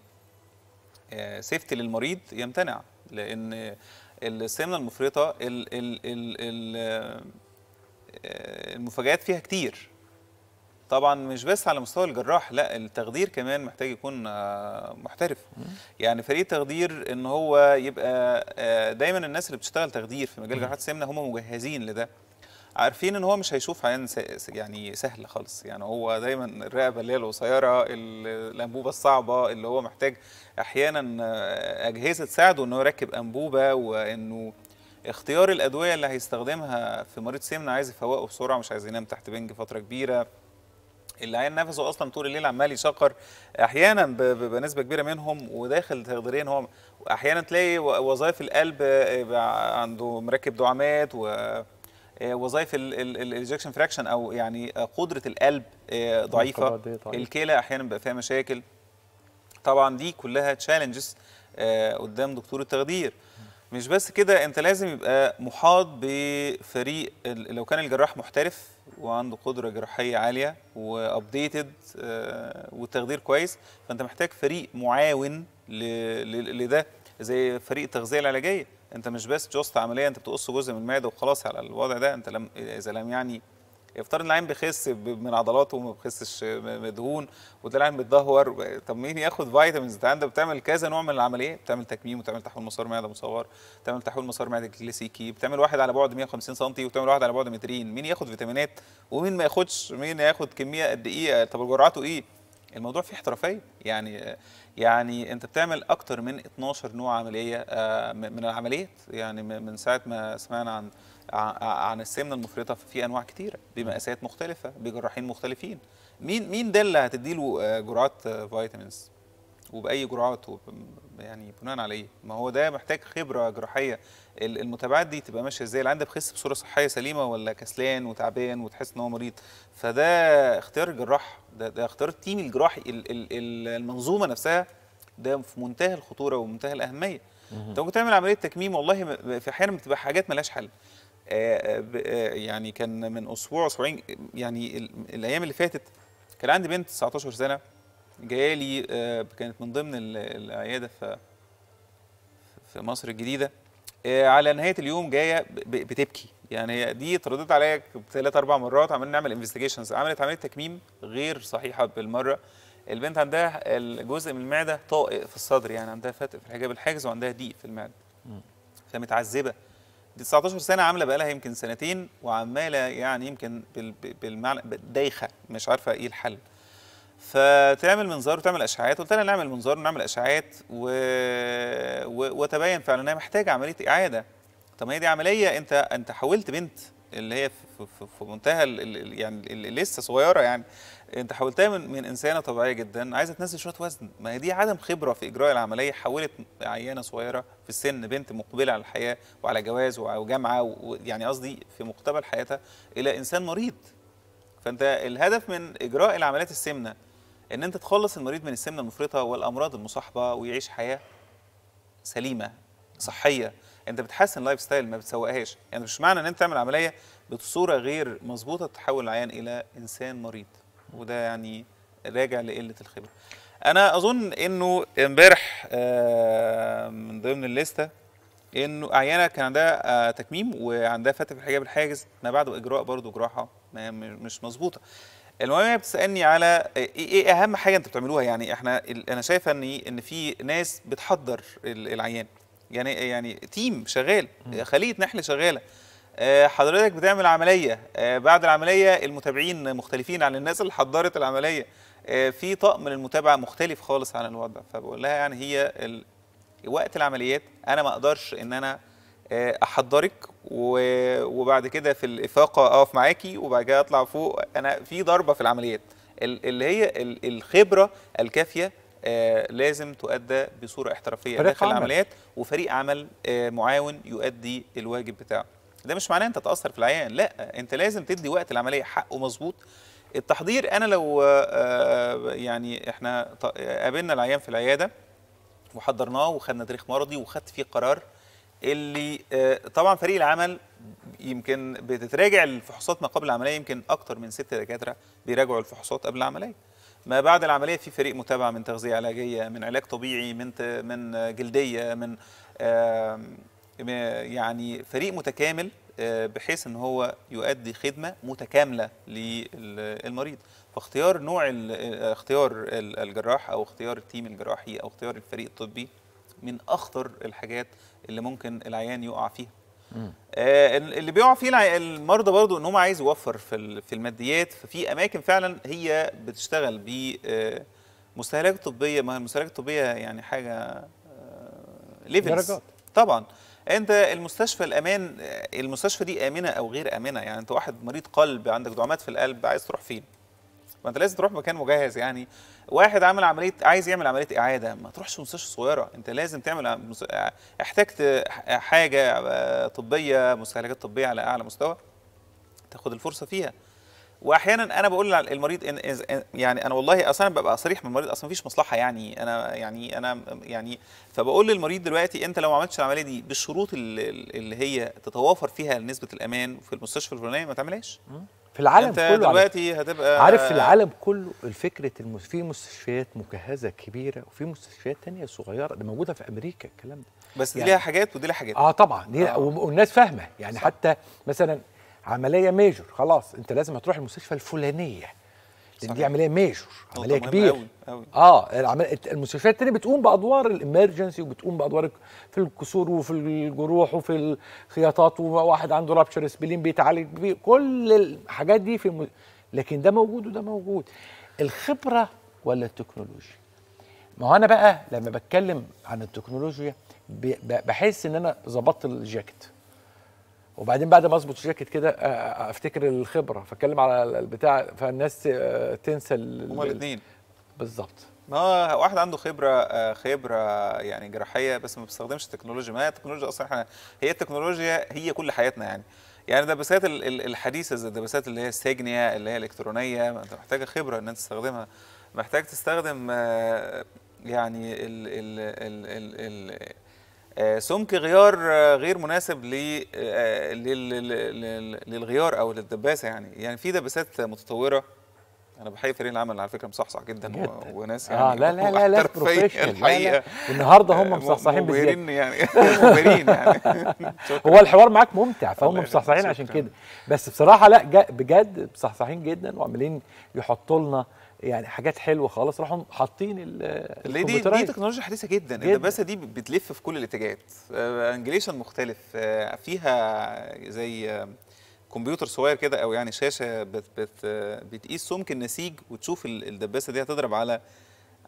سيفتي للمريض يمتنع لأن السمنة المفرطة ال ال ال ال آه، المفاجآت فيها كتير. طبعا مش بس على مستوى الجراح لا التخدير كمان محتاج يكون آه، محترف. يعني فريق تخدير إن هو يبقى آه، دايما الناس اللي بتشتغل تخدير في مجال جراحات السمنة هم مجهزين لده. عارفين إن هو مش هيشوف عيان يعني سهل خالص. يعني هو دايما الرقبة اللي هي القصيرة ال- الأنبوبة الصعبة اللي هو محتاج أحيانا أجهزة تساعده إنه يركب أنبوبة وإنه اختيار الأدوية اللي هيستخدمها في مريض سمنة عايز يفوقه بسرعة مش عايز ينام تحت بنج فترة كبيرة. العيان نفسه أصلا طول الليل عمال يشخر أحيانا بنسبة كبيرة منهم وداخل تخديريا هو أحيانا تلاقي وظائف القلب آه، عنده مركب دعامات و وظائف ال ejection fraction أو يعني آه، قدرة القلب آه، ضعيفة. الكلى أحيانا بيبقى فيها مشاكل. طبعا دي كلها challenges قدام دكتور التخدير. مش بس كده أنت لازم يبقى محاط بفريق لو كان الجراح محترف وعنده قدرة جراحية عالية و updated والتخدير كويس فأنت محتاج فريق معاون لده زي فريق التغذية العلاجية. انت مش بس just عملية انت بتقص جزء من المعدة وخلاص على الوضع ده انت لم إذا لم يعني يفترض إن العين بيخس من عضلاته وما بيخسش دهون وده العين بيتدهور طب مين ياخد فيتامينز انت عندك بتعمل كذا نوع من العمليات بتعمل تكميم وتعمل تحويل مسار معدة مصغر بتعمل تحويل مسار معدة كلاسيكي بتعمل واحد على بعد 150 سم وتعمل واحد على بعد مترين مين ياخد فيتامينات؟ ومين ما ياخدش؟ مين ياخد كمية قد إيه؟ طب جرعته إيه؟ الموضوع فيه احترافية. يعني يعني انت بتعمل أكتر من 12 نوع عملية آه، من العمليات. يعني من ساعة ما سمعنا عن عن السمنة المفرطة في انواع كتيرة بمقاسات مختلفة بجراحين مختلفين. مين مين ده اللي هتديله آه، جرعات آه، vitamins؟ وبأي جرعات يعني بناء على إيه ما هو ده محتاج خبرة جراحية. ال- المتابعات دي تبقى ماشية إزاي؟ العيان ده بيخس بصورة صحية سليمة ولا كسلان وتعبان وتحس إن هو مريض؟ فده اختيار الجراح. ده, ده اختيار ال team الجراحي. ال- ال- ال- المنظومة نفسها ده في منتهى الخطورة ومنتهى الأهمية. انت ممكن تعمل عملية تكميم؟ والله في أحيانا بتبقى حاجات ملهاش حل. آه، ب- آه، يعني كان من أسبوع أسبوعين. يعني ال- الأيام اللي فاتت كان عندي بنت 19 سنة. جاية لي آه، كانت من ضمن ال- العيادة في في مصر الجديدة. آه، على نهاية اليوم جاية بتبكي. يعني هي دي اترددت عليا ثلاث أربع مرات عمالين نعمل انفستيجيشنز عملت عمليه تكميم غير صحيحة بالمرة. البنت عندها الجزء من المعدة طائق في الصدر يعني عندها فتق في الحجاب الحاجز وعندها ضيق في المعدة. فمتعذبة. دي 19 سنة عاملة بقى لها يمكن سنتين وعمالة يعني يمكن بال- بالمعنى دايخة مش عارفة إيه الحل. فتعمل منظار وتعمل أشعاعات. قلت لها نعمل منظار ونعمل أشعاعات و... و... وتبين فعلا إنها محتاجة عملية إعادة. طب ما هي دي عملية. أنت أنت حولت بنت اللي هي في, في, في منتهى ال... يعني اللي لسه صغيرة يعني. أنت حولتها من من إنسانة طبيعية جدا. عايزة تنزل شوية وزن. ما هي دي عدم خبرة في إجراء العملية. حولت عيانة صغيرة في السن بنت مقبلة على الحياة وعلى جواز وجامعة ويعني قصدي في مقتبل حياتها إلى إنسان مريض. فأنت الهدف من إجراء العمليات السمنة إن أنت تخلص المريض من السمنة المفرطة والأمراض المصاحبة ويعيش حياة سليمة صحية. أنت بتحسن ال lifestyle ما بتسوقهاش. يعني مش معنى إن أنت تعمل عملية بصورة غير مظبوطة تحول العيان إلى إنسان مريض. وده يعني راجع لقلة الخبرة. أنا أظن إنه امبارح آه، من ضمن الليستة إنه عيانة كان عندها آه، تكميم وعندها فتح في الحجاب الحاجز. ما بعد إجراء برضو جراحة مش مظبوطة. المهم هي بتسألني على إيه إيه أهم حاجة أنتوا بتعملوها؟ يعني إحنا أنا شايفة إن إن في ناس بتحضر ال- العيان. يعني يعني تيم شغال خليه نحل شغالة. آه، حضرتك بتعمل عملية. آه، بعد العملية المتابعين مختلفين عن الناس اللي حضرت العملية. آه، في طقم للمتابعة مختلف خالص عن الوضع. فبقول لها يعني هي. وقت العمليات أنا ما أقدرش إن أنا أحضرك. و- وبعد كده في الإفاقة أقف معاكي وبعد كده أطلع فوق. أنا في ضربة في العمليات. ال- اللي هي ال- الخبرة الكافية آه، لازم تؤدى بصورة احترافية. داخل عمل. العمليات. وفريق عمل آه، معاون يؤدي الواجب بتاعه. ده مش معناه أنت تأثر في العيان. لا أنت لازم تدي وقت العملية حقه مظبوط. التحضير أنا لو آه، آه، يعني إحنا قابلنا العيان في العيادة وحضرناه وخدنا تاريخ مرضي وخدت فيه قرار اللي آه، طبعا فريق العمل يمكن بتتراجع الفحوصات ما قبل العملية يمكن أكتر من ست دكاترة بيراجعوا الفحوصات قبل العملية. ما بعد العملية في فريق متابعه من تغذية علاجية من علاج طبيعي من من جلدية من يعني فريق متكامل آه، بحيث إن هو يؤدي خدمة متكاملة للمريض. فاختيار نوع آه، اختيار ال- الجراح أو اختيار التيم الجراحي أو اختيار الفريق الطبي من أخطر الحاجات اللي ممكن العيان يقع فيها. آه، اللي بيقع فيه المرضى برضو إن هم عايز يوفر في في الماديات ففي أماكن فعلا هي بتشتغل ب آه، مستهلكات طبية ما المستهلكات الطبيه يعني حاجة ليفلز درجات. طبعا. أنت المستشفى الأمان آه، المستشفى دي آمنة أو غير آمنة؟ يعني أنت واحد مريض قلب عندك دعامات في القلب عايز تروح فين؟ ما انت لازم تروح مكان مجهز يعني. واحد عامل عمليه عايز يعمل عملية إعادة ما تروحش مستشفى صغيرة. انت لازم تعمل احتجت حاجة طبية مستهلكات طبية على أعلى مستوى تاخد الفرصة فيها. وأحيانا أنا بقول للمريض إن يعني أنا والله أصلا ببقى صريح من المريض أصلا مفيش مصلحة يعني. أنا يعني أنا يعني فبقول للمريض دلوقتي أنت لو ما عملتش العملية دي بالشروط اللي هي تتوافر فيها نسبه الأمان في المستشفى الفلانية ما تعملهاش. في العالم أنت كله دلوقتي هتبقى عارف في العالم كله الفكرة المس... في مستشفيات مجهزة كبيرة وفي مستشفيات تانية صغيرة ده موجودة في أمريكا الكلام ده بس دي يعني- ليها حاجات ودي ليها حاجات آه طبعا دي آه. والناس فاهمة يعني صح. حتى مثلا عملية major خلاص أنت لازم هتروح المستشفى الفلانية لأن دي صحيح. عملية major مهمة كبيرة أوي أوي. آه. المستشفيات التانية بتقوم بأدوار ال emergency وبتقوم بأدوار في الكسور وفي الجروح وفي الخياطات وواحد عنده rupture spleen بيتعالج بيه كل الحاجات دي في الم... لكن ده موجود وده موجود الخبرة ولا التكنولوجيا ما هو أنا بقى لما بتكلم عن التكنولوجيا بحس إن أنا ظبطت الجاكيت وبعدين بعد ما أظبط الجاكيت كده أفتكر الخبرة فأتكلم على البتاع فالناس آه، تنسى هما الاثنين بالظبط. ما واحد عنده خبرة آه، خبرة يعني جراحية بس ما بيستخدمش التكنولوجيا. ما هي التكنولوجيا أصلا إحنا هي التكنولوجيا هي كل حياتنا يعني. يعني الدباسات ال- ال- الحديثة زي الدباسات اللي هي السجنية اللي هي الإلكترونية أنت محتاجه خبرة إن أنت تستخدمها. محتاج تستخدم آه، يعني ال ال ال ال ال سمك غيار آه، غير مناسب آه، لل- لل- لل- للغيار أو للدباسة يعني. يعني في دباسات متطورة. أنا بحيي فريق العمل على فكرة مصحصح جدا, جداً. وناس يعني آه لا لا لا لا بروفيشنال الحقيقة. والنهاردة هم آه، مصحصحين مبهرين يعني. مبهرين يعني. هو الحوار معاك ممتع فهم مصحصحين عشان. كده. بس بصراحة لا بجد مصحصحين جدا وعمالين يحطوا لنا يعني حاجات حلوة خالص راحوا حاطين دي دي. تكنولوجيا حديثة جدا, جداً. الدباسة دي بتلف في كل الاتجاهات. آه، angulation مختلف. آه، فيها زي آه، كمبيوتر صغير كده أو يعني شاشة بت بت آه، بتقيس سمك النسيج وتشوف ال- الدباسة دي هتضرب على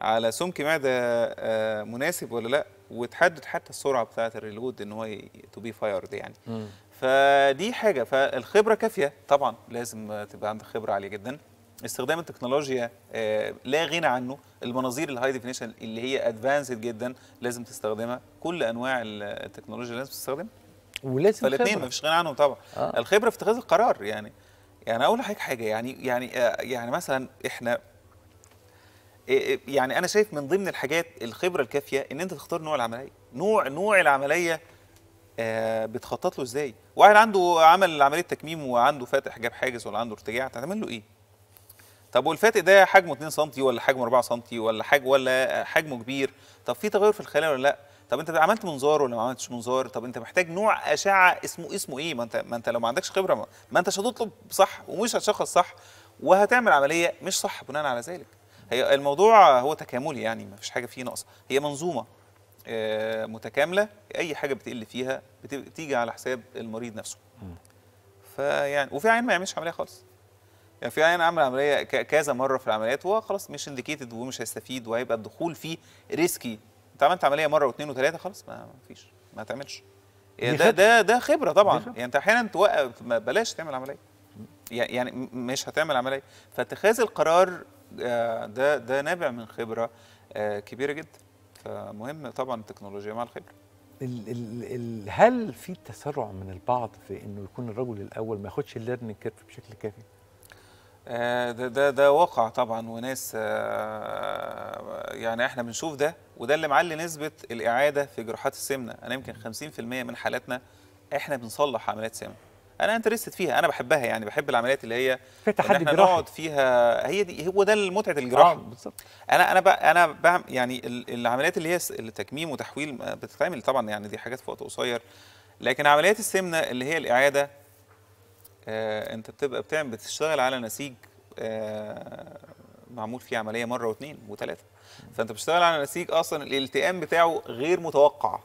على سمك معدة آه، مناسب ولا لأ وتحدد حتى السرعة بتاعة ال reload إن هو to be fired يعني. مم. فدي حاجة. فالخبرة كافية طبعا. لازم آه، تبقى عندك خبرة عالية جدا. استخدام التكنولوجيا آه، لا غنى عنه. المناظير ال high definition اللي هي advanced جدا لازم تستخدمها. كل أنواع ال- التكنولوجيا لازم تستخدمها. ولازم فالاثنين. مفيش غنى عنهم طبعا. آه. الخبرة في اتخاذ القرار يعني. يعني أقول لحضرتك حاجة يعني يعني آه، يعني مثلا إحنا إيه، يعني أنا شايف من ضمن الحاجات الخبرة الكافية إن أنت تختار نوع العملية. نوع نوع العملية آه، بتخطط له إزاي؟ واحد عنده عمل عملية تكميم وعنده فاتح جاب حاجز ولا عنده ارتجاع تعمل له إيه؟ طب والفاتق ده حجمه 2 سم ولا حجمه 4 سم ولا حجم ولا حجمه كبير؟ طب في تغير في الخلايا ولا لا؟ طب انت عملت منظار ولا ما عملتش منظار؟ طب انت محتاج نوع أشعة اسمه اسمه إيه؟ ما انت ما انت لو ما عندكش خبرة ما, ما انتش هتطلب صح ومش هتشخص صح وهتعمل عملية مش صح بناء على ذلك. هي الموضوع هو تكاملي يعني ما فيش حاجة فيه ناقصة. هي منظومة آه، متكاملة. أي حاجة بتقل فيها بت- بتيجي على حساب المريض نفسه. فيعني وفي عيان ما يعملش عملية خالص. يعني في عيان عمل عملية كذا مرة في العمليات وهو خلاص مش indicated ومش هيستفيد وهيبقى الدخول فيه risky انت عملت عملية مرة واثنين وثلاثه خلاص ما فيش ما تعملش. يعني ده. ده ده خبرة طبعا. يعني انت أحيانا توقف بلاش تعمل عملية. يعني مش هتعمل عملية. فاتخاذ القرار آه، ده ده نابع من خبرة آه، كبيرة جدا. فمهم طبعا التكنولوجيا مع الخبرة. ال ال ال هل في تسرع من البعض في إنه يكون الرجل الأول ما ياخدش ال learning curve بشكل كافي؟ آه، ده ده ده واقع طبعا وناس آه، يعني إحنا بنشوف ده وده اللي معلي نسبة الإعادة في جراحات السمنة. أنا يمكن 50% من حالاتنا إحنا بنصلح عمليات سمنة. أنا interested فيها أنا بحبها يعني بحب العمليات اللي هي في تحدي إحنا جراحي. نقعد فيها. هي دي هو ده متعه الجراحه آه، بالظبط. أنا أنا بقى أنا بعمل يعني ال- العمليات اللي هي التكميم وتحويل آه، بتتعمل طبعا يعني دي حاجات في وقت قصير. لكن عمليات السمنة اللي هي الإعادة آه انت بتبقى بتعمل بتشتغل على نسيج آه معمول فيه عملية مرة واثنين وثلاثه فانت بتشتغل على نسيج أصلا الالتئام بتاعه غير متوقع.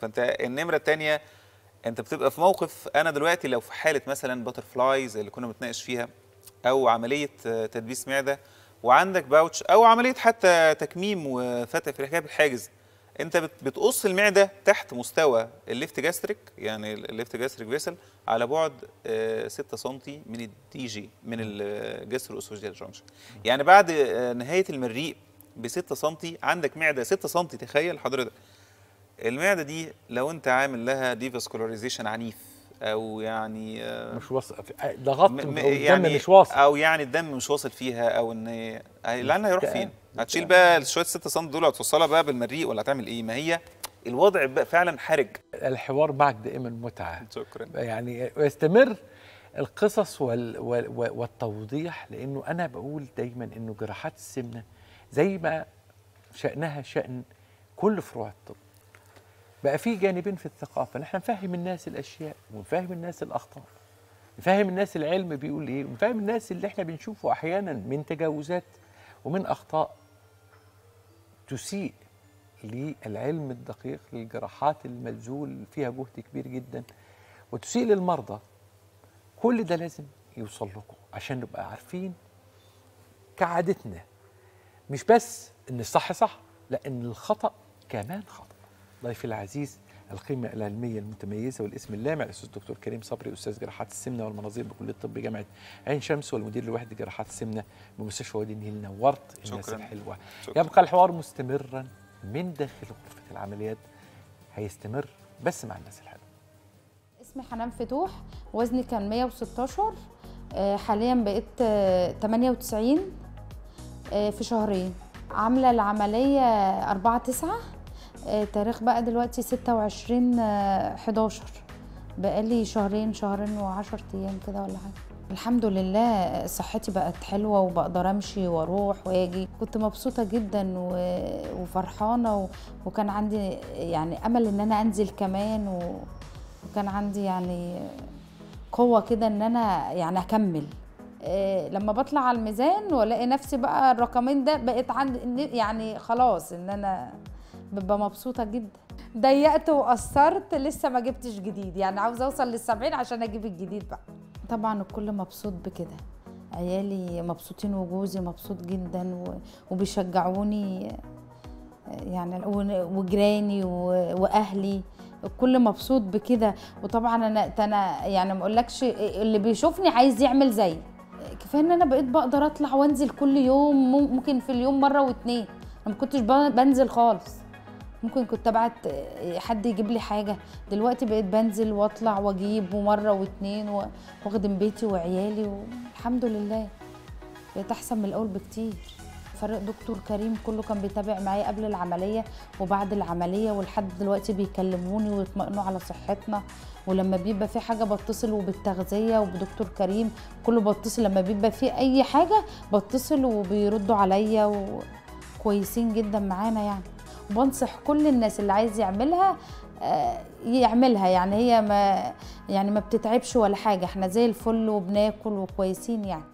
فانت النمرة الثانية انت بتبقى في موقف أنا دلوقتي لو في حالة مثلا butterfly زي اللي كنا بنتناقش فيها أو عملية آه، تدبيس معدة وعندك pouch أو عملية حتى تكميم وفتح في الحاجز انت بت- بتقص المعدة تحت مستوى ال left gastric يعني ال left gastric vessel على بعد آه، 6 سم من ال DG من ال gastroesophageal junction يعني بعد آه، نهاية المريء ب 6 سم عندك معدة 6 سم تخيل حضرتك. المعدة دي لو انت عامل لها ديفاسكولاريزيشن عنيف أو يعني آه، مش واصل ضغط م- م- الدم مش واصل. أو يعني الدم مش واصل فيها أو إن العين هيروح. فين؟ هتشيل بقى شوية 6 سم دول هتوصلها بقى بالمريء ولا هتعمل إيه؟ ما هي الوضع بقى فعلا حرج. الحوار معك دائما متعة. شكرا. يعني يستمر القصص وال وال والتوضيح لأنه أنا بقول دايما إنه جراحات السمنة زي ما شأنها شأن كل فروع الطب. بقى في جانبين في الثقافة. نحن نفهم الناس الأشياء ونفهم الناس الأخطاء نفهم الناس العلم بيقول إيه ونفهم الناس اللي إحنا بنشوفه أحيانا من تجاوزات ومن أخطاء تسيء للعلم الدقيق للجراحات المبذول فيها جهد كبير جدا وتسيء للمرضى. كل ده لازم يوصل لكم عشان نبقى عارفين كعادتنا. مش بس إن الصح صح لا ان الخطأ كمان خطأ. ضيفي العزيز القيمة العلمية المتميزة والاسم اللامع الأستاذ الدكتور كريم صبري أستاذ جراحات السمنة والمناظير بكلية الطب جامعة عين شمس والمدير لوحدة جراحات السمنة بمستشفى وادي النيل نورت الناس شكراً. الحلوة شكراً. يبقى الحوار مستمرا من داخل غرفة العمليات هيستمر بس مع الناس الحلوة اسمي حنان فتوح وزني كان 116 آه، حاليا بقيت آه، 98 آه، في شهرين عاملة العملية 4 9 تاريخ بقى دلوقتي 26 آه، 11 بقالي شهرين شهرين وعشر أيام كده ولا حاجة. الحمد لله صحتي بقت حلوة وبقدر أمشي وأروح وآجي. كنت مبسوطة جدا وفرحانة وكان عندي يعني أمل إن أنا أنزل كمان وكان عندي يعني قوة كده إن أنا يعني أكمل. لما بطلع على الميزان وألاقي نفسي بقى الرقمين ده بقيت عندي يعني خلاص إن أنا ببقى مبسوطة جدا. ضيقت وقصرت لسه ما جبتش جديد. يعني عاوزه اوصل للسبعين عشان أجيب الجديد بقى. طبعا الكل مبسوط بكده. عيالي مبسوطين وجوزي مبسوط جدا وبيشجعوني يعني وجيراني وأهلي. الكل مبسوط بكده. وطبعا أنا أنا يعني ما أقولكش اللي بيشوفني عايز يعمل زيي كفاية إن أنا بقيت بقدر أطلع وأنزل كل يوم مم- ممكن في اليوم مرة واتنين. أنا ما كنتش بنزل خالص. ممكن كنت أبعت حد يجيب لي حاجة. دلوقتي بقيت بنزل وأطلع وأجيب ومره واتنين واخدم بيتي وعيالي والحمد لله. بقيت أحسن من الأول بكتير. فريق دكتور كريم كله كان بيتابع معايا قبل العملية وبعد العملية ولحد دلوقتي بيكلموني ويطمئنوا على صحتنا. ولما بيبقى في حاجة بتصل وبالتغذية وبدكتور كريم كله بتصل لما بيبقى في أي حاجة بتصل وبيردوا عليا وكويسين جدا معانا يعني. وبنصح كل الناس اللي عايز يعملها آه، يعملها. يعني هي ما يعني ما بتتعبش ولا حاجة. إحنا زي الفل وبناكل وكويسين يعني.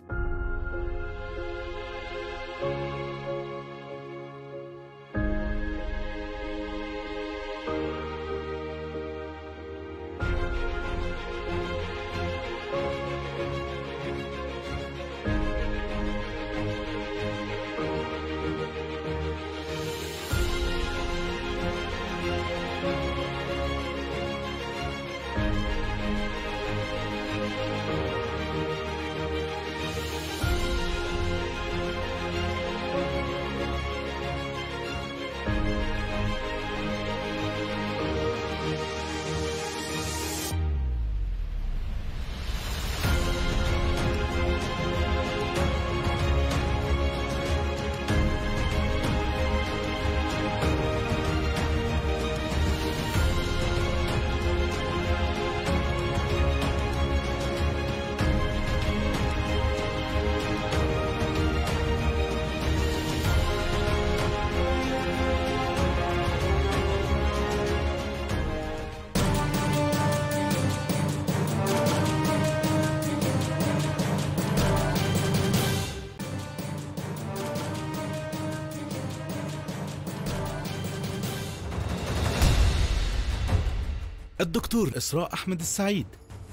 الدكتور إسراء أحمد السعيد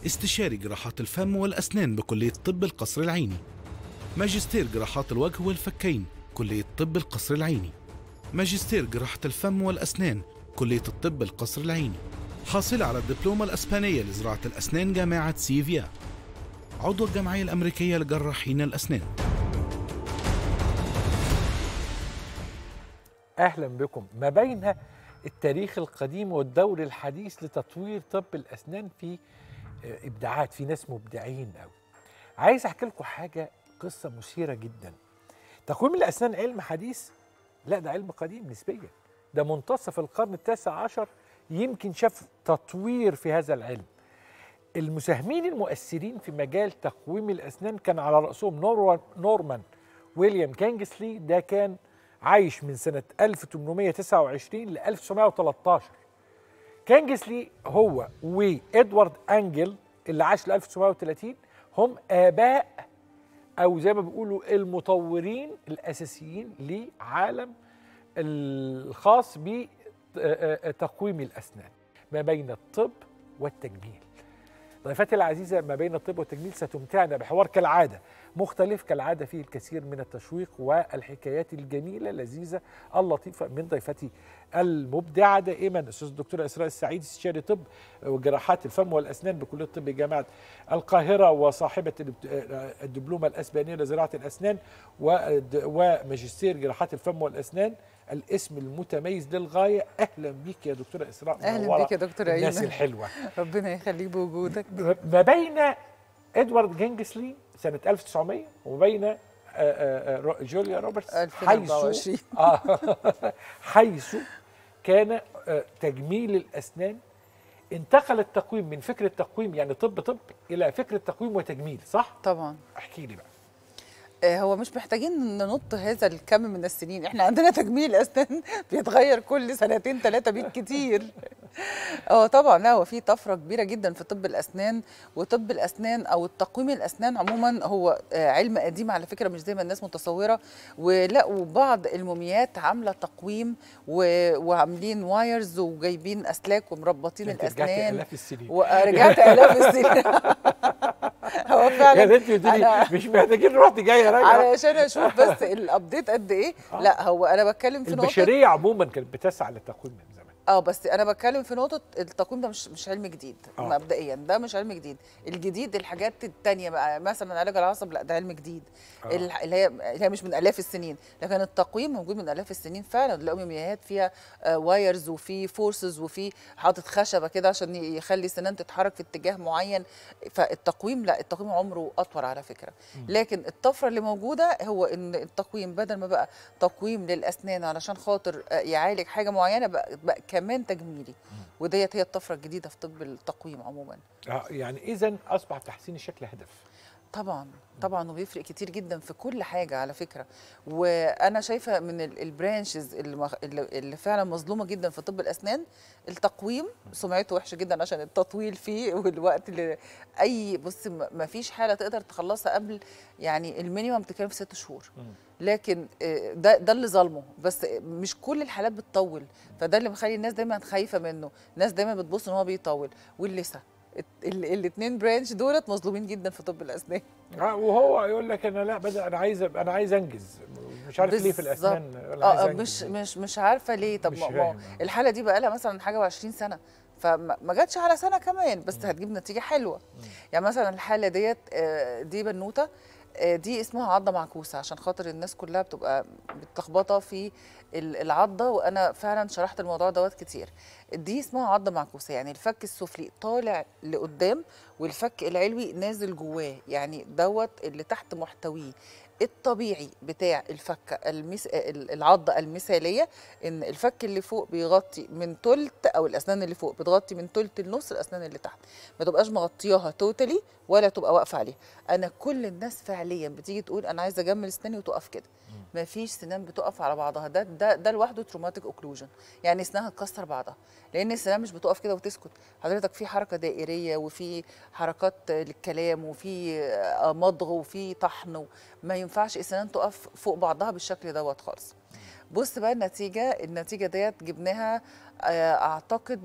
استشاري جراحات الفم والأسنان بكلية طب القصر العيني. ماجستير جراحات الوجه والفكين كلية طب القصر العيني. ماجستير جراحة الفم والأسنان كلية الطب القصر العيني. حاصلة على الدبلومة الأسبانية لزراعة الأسنان جامعة سيفيا. عضو الجمعية الأمريكية لجراحين الأسنان. أهلا بكم. ما بين التاريخ القديم والدور الحديث لتطوير طب الأسنان في آه، إبداعات. في ناس مبدعين قوي عايز أحكي لكم حاجة قصة مثيرة جدا. تقويم الأسنان علم حديث؟ لا ده علم قديم نسبيا. ده منتصف القرن التاسع عشر يمكن شاف تطوير في هذا العلم. المساهمين المؤثرين في مجال تقويم الأسنان كان على رأسهم نور نورمان ويليام كينجسلي. ده كان عايش من سنة 1829 ل 1913 كينجسلي هو وادوارد أنجل اللي عاش ل 1930 هم آباء أو زي ما بيقولوا المطورين الأساسيين لعالم الخاص بتقويم الأسنان ما بين الطب والتجميل. ضيفتي العزيزة ما بين الطب والتجميل ستمتعنا بحوار كالعادة. مختلف كالعادة فيه الكثير من التشويق والحكايات الجميلة اللذيذة اللطيفة من ضيفتي المبدعة دائما الأستاذ الدكتورة إسراء السعيد استشاري طب وجراحات الفم والأسنان بكلية الطب جامعة القاهرة وصاحبة الدبلومة الأسبانية لزراعة الأسنان وماجستير جراحات الفم والأسنان. الاسم المتميز للغاية أهلا بيك يا دكتورة إسراء أهلا بيك يا دكتور الناس أيمن. الحلوة. ربنا يخليك بوجودك. ما بين إدوارد جينجسلي سنة 1900 وما بين آه، آه، آه، جوليا روبرتس. حيث 2024. حيث كان تجميل الأسنان انتقل التقويم من فكره تقويم يعني طب طب إلى فكره تقويم وتجميل صح؟ طبعا. احكي لي بقى. هو مش محتاجين ننط هذا الكم من السنين. إحنا عندنا تجميل اسنان بيتغير كل سنتين ثلاثة بالكتير آه طبعا. لا هو في طفرة كبيرة جدا في طب الأسنان وطب الأسنان أو التقويم الأسنان عموما هو آه، علم قديم على فكرة مش زي ما الناس متصورة. ولقوا بعض الموميات عاملة تقويم وعاملين wires وجايبين أسلاك ومربطين أنت رجعت الأسنان. آلاف السنين. ورجعت آلاف السنين. هو فعلا يا بنتي أنا- مش محتاجين نروح جاية راجعه علشان أشوف بس ال update قد إيه. لا هو أنا بتكلم في نقطة البشريه عموما كانت بتسعى للتقويم آه بس أنا بتكلم في نقطة التقويم ده مش مش علم جديد آه. مبدئيا ده مش علم جديد الجديد الحاجات التانية بقى مثلا علاج العصب لا ده علم جديد آه. الح- اللي هي اللي هي مش من آلاف السنين لكن التقويم موجود من آلاف السنين فعلا تلاقوا مومياوات فيها آه wires وفي forces وفي حاطط خشبة كده عشان يخلي السنان تتحرك في اتجاه معين فالتقويم لا التقويم عمره أطول على فكرة لكن الطفرة اللي موجودة هو إن التقويم بدل ما بقى تقويم للأسنان علشان خاطر آه، يعالج حاجة معينة بقى, بقى كمان تجميلي. وديت هي الطفرة الجديدة في طب التقويم عموما. آه، يعني اذا أصبح تحسين الشكل هدف. طبعا طبعا وبيفرق كتير جدا في كل حاجة على فكرة. وأنا شايفة من ال- البرانشز اللي, فعلا مظلومة جدا في طب الأسنان التقويم سمعته وحشه جدا عشان التطويل فيه والوقت اللي أي بص ما فيش حالة تقدر تخلصها قبل يعني ال minimum بتتكلم في ست شهور. لكن آه، ده ده اللي ظلمه. بس مش كل الحالات بتطول. فده اللي مخلي الناس دايما خايفة منه. الناس دايما بتبص إن هو بيطول. واللثة. الاثنين branch دولت مظلومين جدا في طب الأسنان. آه، وهو يقول لك أنا لا بدأ أنا عايز أنا عايز أنجز. مش عارف ليه في. الأسنان آه مش مش مش عارفة ليه. طب مش ما-. الحالة دي بقى لها مثلا حاجة و20 سنة فما ما جاتش على سنة كمان بس هتجيب نتيجة حلوة. يعني مثلا الحالة ديت آه، دي بنوتة دي اسمها عضة معكوسة عشان خاطر الناس كلها بتبقى متلخبطة في ال- العضة وأنا فعلا شرحت الموضوع دوت كتير. دي اسمها عضة معكوسة يعني الفك السفلي طالع لقدام والفك العلوي نازل جواه يعني دوت اللي تحت محتويه. الطبيعي بتاع الفك المس... ال- العضة المثالية إن الفك اللي فوق بيغطي من تلت أو الأسنان اللي فوق بتغطي من تلت لنص الأسنان اللي تحت. ما تبقاش مغطياها totally ولا تبقى واقفة عليها. أنا كل الناس فعليا بتيجي تقول أنا عايزة أجمل أسناني وتقف كده. ما فيش سنان بتقف على بعضها. ده ده ده لوحده traumatic occlusion يعني اسنانها تكسر بعضها. لأن السنان مش بتقف كده وتسكت. حضرتك في حركة دائرية وفي حركات للكلام وفي آه، مضغ وفي طحن ما ينفعش السنان تقف فوق بعضها بالشكل دوت خالص. بص بقى النتيجة النتيجة ديت جبناها آه، أعتقد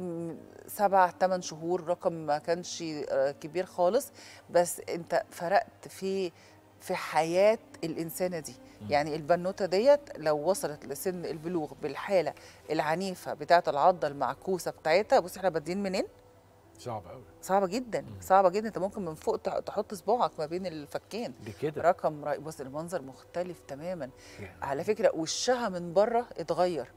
سبع ثمان شهور رقم ما كانش آه، كبير خالص. بس أنت فرقت في في حياة الإنسانة دي. يعني البنوتة ديت لو وصلت لسن البلوغ بالحالة العنيفة بتاعة العضة المعكوسة بتاعتها بص إحنا بادئين منين؟ صعب قوي صعبة جدا صعبة جدا. انت ممكن من فوق تح- تحط صباعك ما بين الفكين. دي كده. رقم رأي بص المنظر مختلف تماما. يعني. على فكرة وشها من برة اتغير.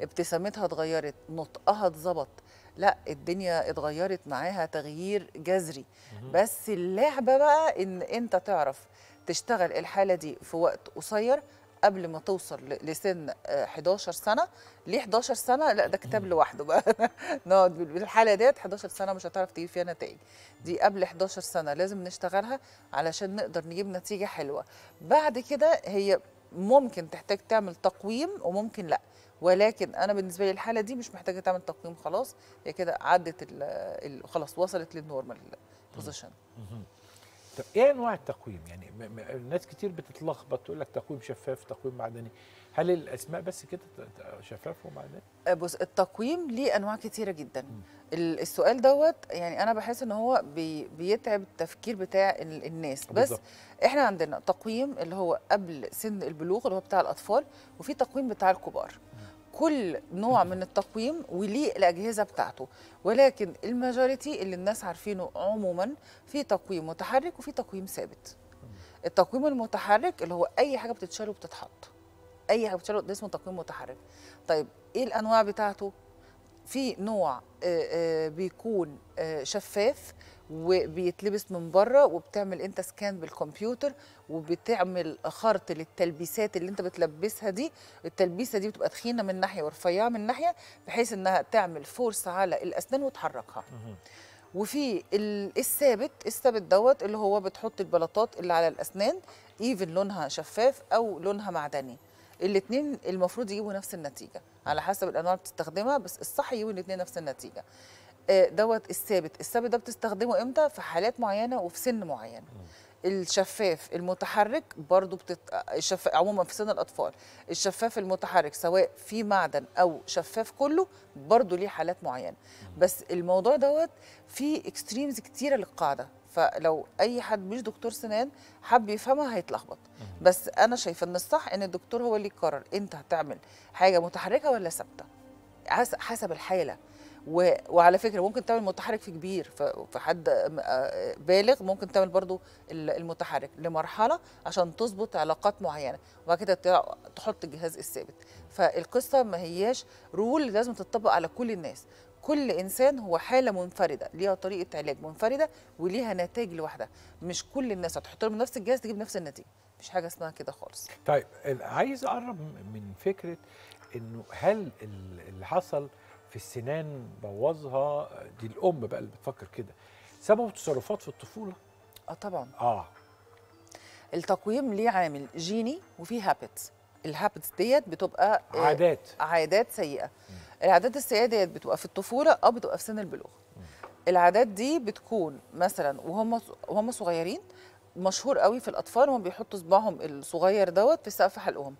ابتسامتها اتغيرت نطقها اتظبط. لا الدنيا اتغيرت معاها تغيير جذري. بس اللعبة بقى إن أنت تعرف تشتغل الحالة دي في وقت قصير قبل ما توصل لسن آه، 11 سنة. ليه 11 سنة؟ لا ده كتاب لوحده بقى. نقعد بال- بالحالة ديت 11 سنة مش هتعرف تجيب فيها نتائج. دي قبل 11 سنة لازم نشتغلها علشان نقدر نجيب نتيجة حلوة. بعد كده هي ممكن تحتاج تعمل تقويم وممكن لا. ولكن أنا بالنسبة لي الحالة دي مش محتاجة تعمل تقويم خلاص. هي كده عدت خلاص وصلت لل normal position طب إيه أنواع التقويم يعني م- م- الناس كتير بتتلخبط تقول لك تقويم شفاف تقويم معدني. هل الأسماء بس كده شفاف ومعدني؟ آه، بص التقويم ليه أنواع كتيرة جدا. ال- السؤال دوت يعني أنا بحس إن هو بي بيتعب التفكير بتاع ال- الناس. بس بالظبط. إحنا عندنا تقويم اللي هو قبل سن البلوغ اللي هو بتاع الأطفال وفي تقويم بتاع الكبار. كل نوع من التقويم وليه الأجهزة بتاعته. ولكن ال majority اللي الناس عارفينه عموما في تقويم متحرك وفي تقويم ثابت. التقويم المتحرك اللي هو أي حاجة بتتشال وبتتحط. أي حاجة بتتشال ده اسمه تقويم متحرك. طيب إيه الأنواع بتاعته؟ في نوع آه، آه، بيكون آه، شفاف. وبيتلبس من بره وبتعمل انت سكان بالكمبيوتر وبتعمل خرط للتلبيسات اللي انت بتلبسها دي. التلبيسة دي بتبقى تخينة من ناحية ورفيعة من ناحية بحيث انها تعمل فورس على الأسنان وتحركها. وفي ال- الثابت الثابت دوت اللي هو بتحط البلاطات اللي على الأسنان even لونها شفاف أو لونها معدني. الاثنين المفروض يجيبوا نفس النتيجة على حسب الأنواع اللي بتستخدمها بس الصح يجيبوا الاثنين نفس النتيجة. دوت الثابت. الثابت ده بتستخدمه إمتى؟ في حالات معينة وفي سن معين. الشفاف المتحرك برضو بتت... الشف... عموما في سن الأطفال. الشفاف المتحرك سواء في معدن أو شفاف كله برضو ليه حالات معينة. بس الموضوع دوت فيه extremes كتيرة للقاعدة. فلو أي حد مش دكتور سنان حب يفهمها هيتلخبط. بس أنا شايفة إن الصح إن الدكتور هو اللي يقرر انت هتعمل حاجة متحركة ولا ثابتة. حس- حسب الحالة. و... وعلى فكرة ممكن تعمل متحرك في كبير في حد آه، بالغ ممكن تعمل برضو ال- المتحرك لمرحلة عشان تظبط علاقات معينة وبعد كده تحط الجهاز الثابت. فالقصة ما هياش رول لازم تطبق على كل الناس. كل إنسان هو حالة منفردة ليها طريقة علاج منفردة وليها نتائج لوحدها. مش كل الناس هتحط لهم نفس الجهاز تجيب نفس النتيجة. مفيش حاجة اسمها كده خالص. طيب عايز أقرب من فكرة إنه هل ال- اللي حصل في السنان بوظها. دي الأم بقى اللي بتفكر كده. سببوا تصرفات في الطفولة؟ آه طبعا. آه. التقويم ليه عامل جيني وفيه habits ال habits ديت بتبقى آه، عادات. عادات سيئة. العادات السيئة ديت بتبقى في الطفولة أو بتبقى في سن البلوغ. العادات دي بتكون مثلا وهم وهم صغيرين مشهور قوي في الأطفال هم بيحطوا صباعهم الصغير دوت في سقف حلقهم.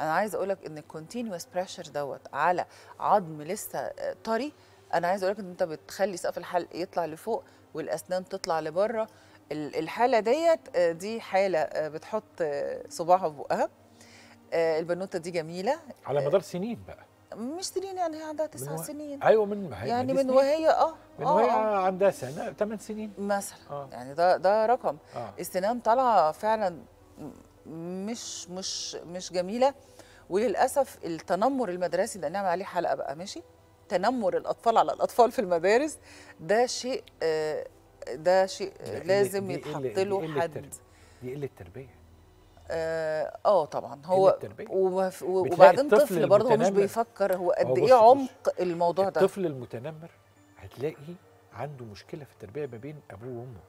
أنا عايزة أقول لك إن ال continuous pressure دوت على عظم لسه آه، طري. أنا عايزة أقول لك إن أنت بتخلي سقف الحلق يطلع لفوق والأسنان تطلع لبره. ال- الحالة ديت آه، دي حالة آه، بتحط آه، صباعها في بقها. آه، البنوتة دي جميلة. على مدار سنين بقى. مش سنين يعني هي عندها تسع و- سنين. أيوه من ما هي- يعني من. وهي آه من آه، وهي آه. عندها سنة 8 سنين. مثلا. آه. يعني ده ده رقم. آه. السنان طالعة فعلا مش مش مش جميلة وللأسف التنمر المدرسي ده نعمل عليه حلقة بقى ماشي تنمر الأطفال على الأطفال في المدارس ده شيء آه، ده شيء لازم يتحط له حد. دي قلة تربية آه آه، طبعا هو. ومف- وبعدين طفل برضه هو مش. بيفكر هو قد إيه. عمق الموضوع ده الطفل المتنمر هتلاقي عنده مشكلة في التربية ما بين أبوه وأمه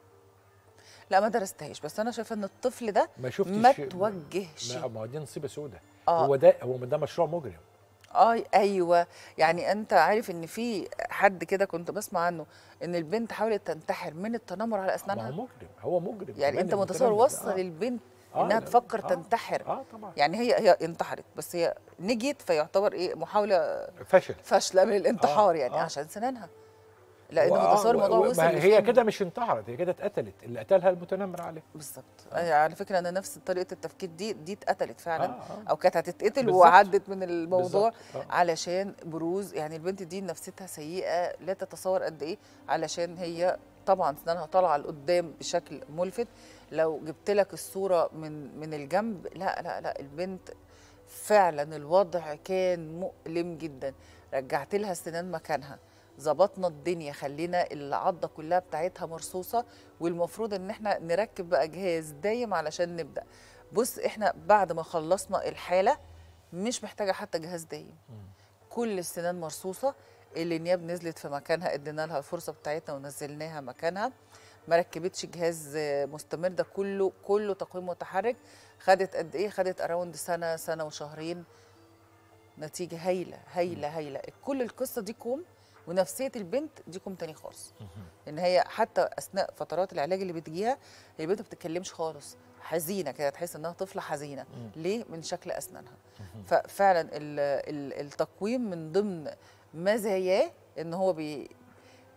لا ما درستهاش. بس أنا شايفة إن الطفل ده ما شفتش ما توجهش. ما ما دي نصيبه سودة. آه. هو ده هو ده مشروع مجرم. آه أيوه. يعني أنت عارف إن في حد كده كنت بسمع عنه إن البنت حاولت تنتحر من التنمر على ما هو اسنانها مجرم. هو مجرم. يعني أنت متصور. وصل آه. البنت آه، إنها تفكر آه. تنتحر. آه طبعا. يعني هي هي انتحرت. بس هي نجت فيعتبر إيه محاولة فشل فاشلة من الانتحار آه، يعني آه. عشان سنانها. لا انت وآه، متصور الموضوع و- و- وصل هي؟ كده مش انتحرت هي كده اتقتلت اللي قتلها المتنمر عليه بالظبط آه. على فكرة ان نفس طريقة التفكير دي دي اتقتلت فعلا آه، آه. أو كانت هتتقتل. وعدت من الموضوع آه. علشان بروز يعني البنت دي نفسيتها سيئة لا تتصور قد إيه علشان هي طبعا اسنانها طالعة لقدام بشكل ملفت لو جبت لك الصورة من من الجنب لا لا لا البنت فعلا الوضع كان مؤلم جدا رجعت لها السنان مكانها ظبطنا الدنيا خلينا العضة كلها بتاعتها مرصوصة والمفروض إن إحنا نركب بقى جهاز دايم علشان نبدأ. بص إحنا بعد ما خلصنا الحالة مش محتاجة حتى جهاز دايم. كل السنان مرصوصة الأنياب نزلت في مكانها ادينا لها الفرصة بتاعتنا ونزلناها مكانها. ما ركبتش جهاز مستمر ده كله كله تقويم متحرك. خدت قد إيه؟ خدت around سنة سنة وشهرين. نتيجة هايلة هايلة هايلة. كل القصة دي كوم ونفسية البنت دي كوم تاني خالص. ان هي حتى أثناء فترات العلاج اللي بتجيها هي البنت ما بتتكلمش خالص. حزينة كده تحس إنها طفلة حزينة. ليه؟ من شكل أسنانها. ففعلا ال- ال- التقويم من ضمن مزاياه إن هو بي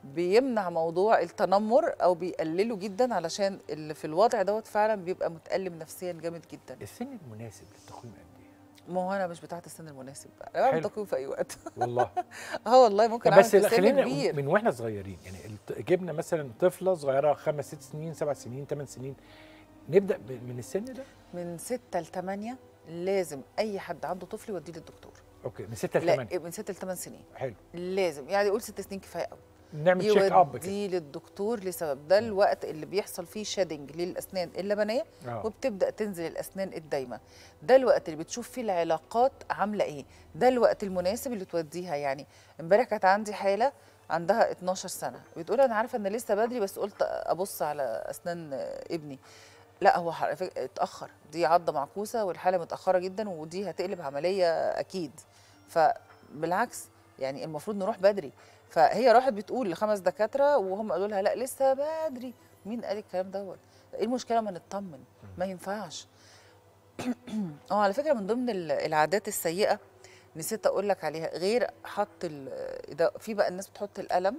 بيمنع موضوع التنمر أو بيقلله جدا علشان اللي في الوضع دوت فعلا بيبقى متألم نفسيا جامد جدا. السن المناسب للتقويم؟ ما هو أنا مش بتاعت السن المناسب أنا بعمل حلو. تقويم في أي وقت. والله. آه والله ممكن اعمل بس في سن خلينا كبير. من وإحنا صغيرين يعني جبنا مثلا طفلة صغيرة خمس ست سنين سبع سنين ثمان سنين. نبدأ من السن ده؟ من 6 ل 8 لازم أي حد عنده طفل يوديه للدكتور. okay من 6 ل لا 8 من 6 ل 8 سنين. حلو. لازم. يعني يقول ست سنين كفاية قوي نعمل check up كده. يوديه للدكتور لسبب ده الوقت اللي بيحصل فيه shedding للأسنان اللبنيه آه. وبتبدأ تنزل الأسنان الدايمة. ده الوقت اللي بتشوف فيه العلاقات عاملة إيه. ده الوقت المناسب اللي توديها يعني. امبارح كانت عندي حالة عندها 12 سنة بتقول أنا عارفة إن لسه بدري بس قلت أبص على أسنان ابني. لا هو اتأخر. دي عضة معكوسة والحالة متأخرة جدا ودي هتقلب عملية أكيد. فبالعكس يعني المفروض نروح بدري. فهي راحت بتقول لخمس دكاترة وهم قالوا لها لا لسه بدري. مين قال الكلام دوت؟ إيه المشكلة؟ ما نطمن ما ينفعش. آه على فكرة من ضمن ال- العادات السيئة نسيت أقول لك عليها غير حط ال- ده في بقى الناس بتحط القلم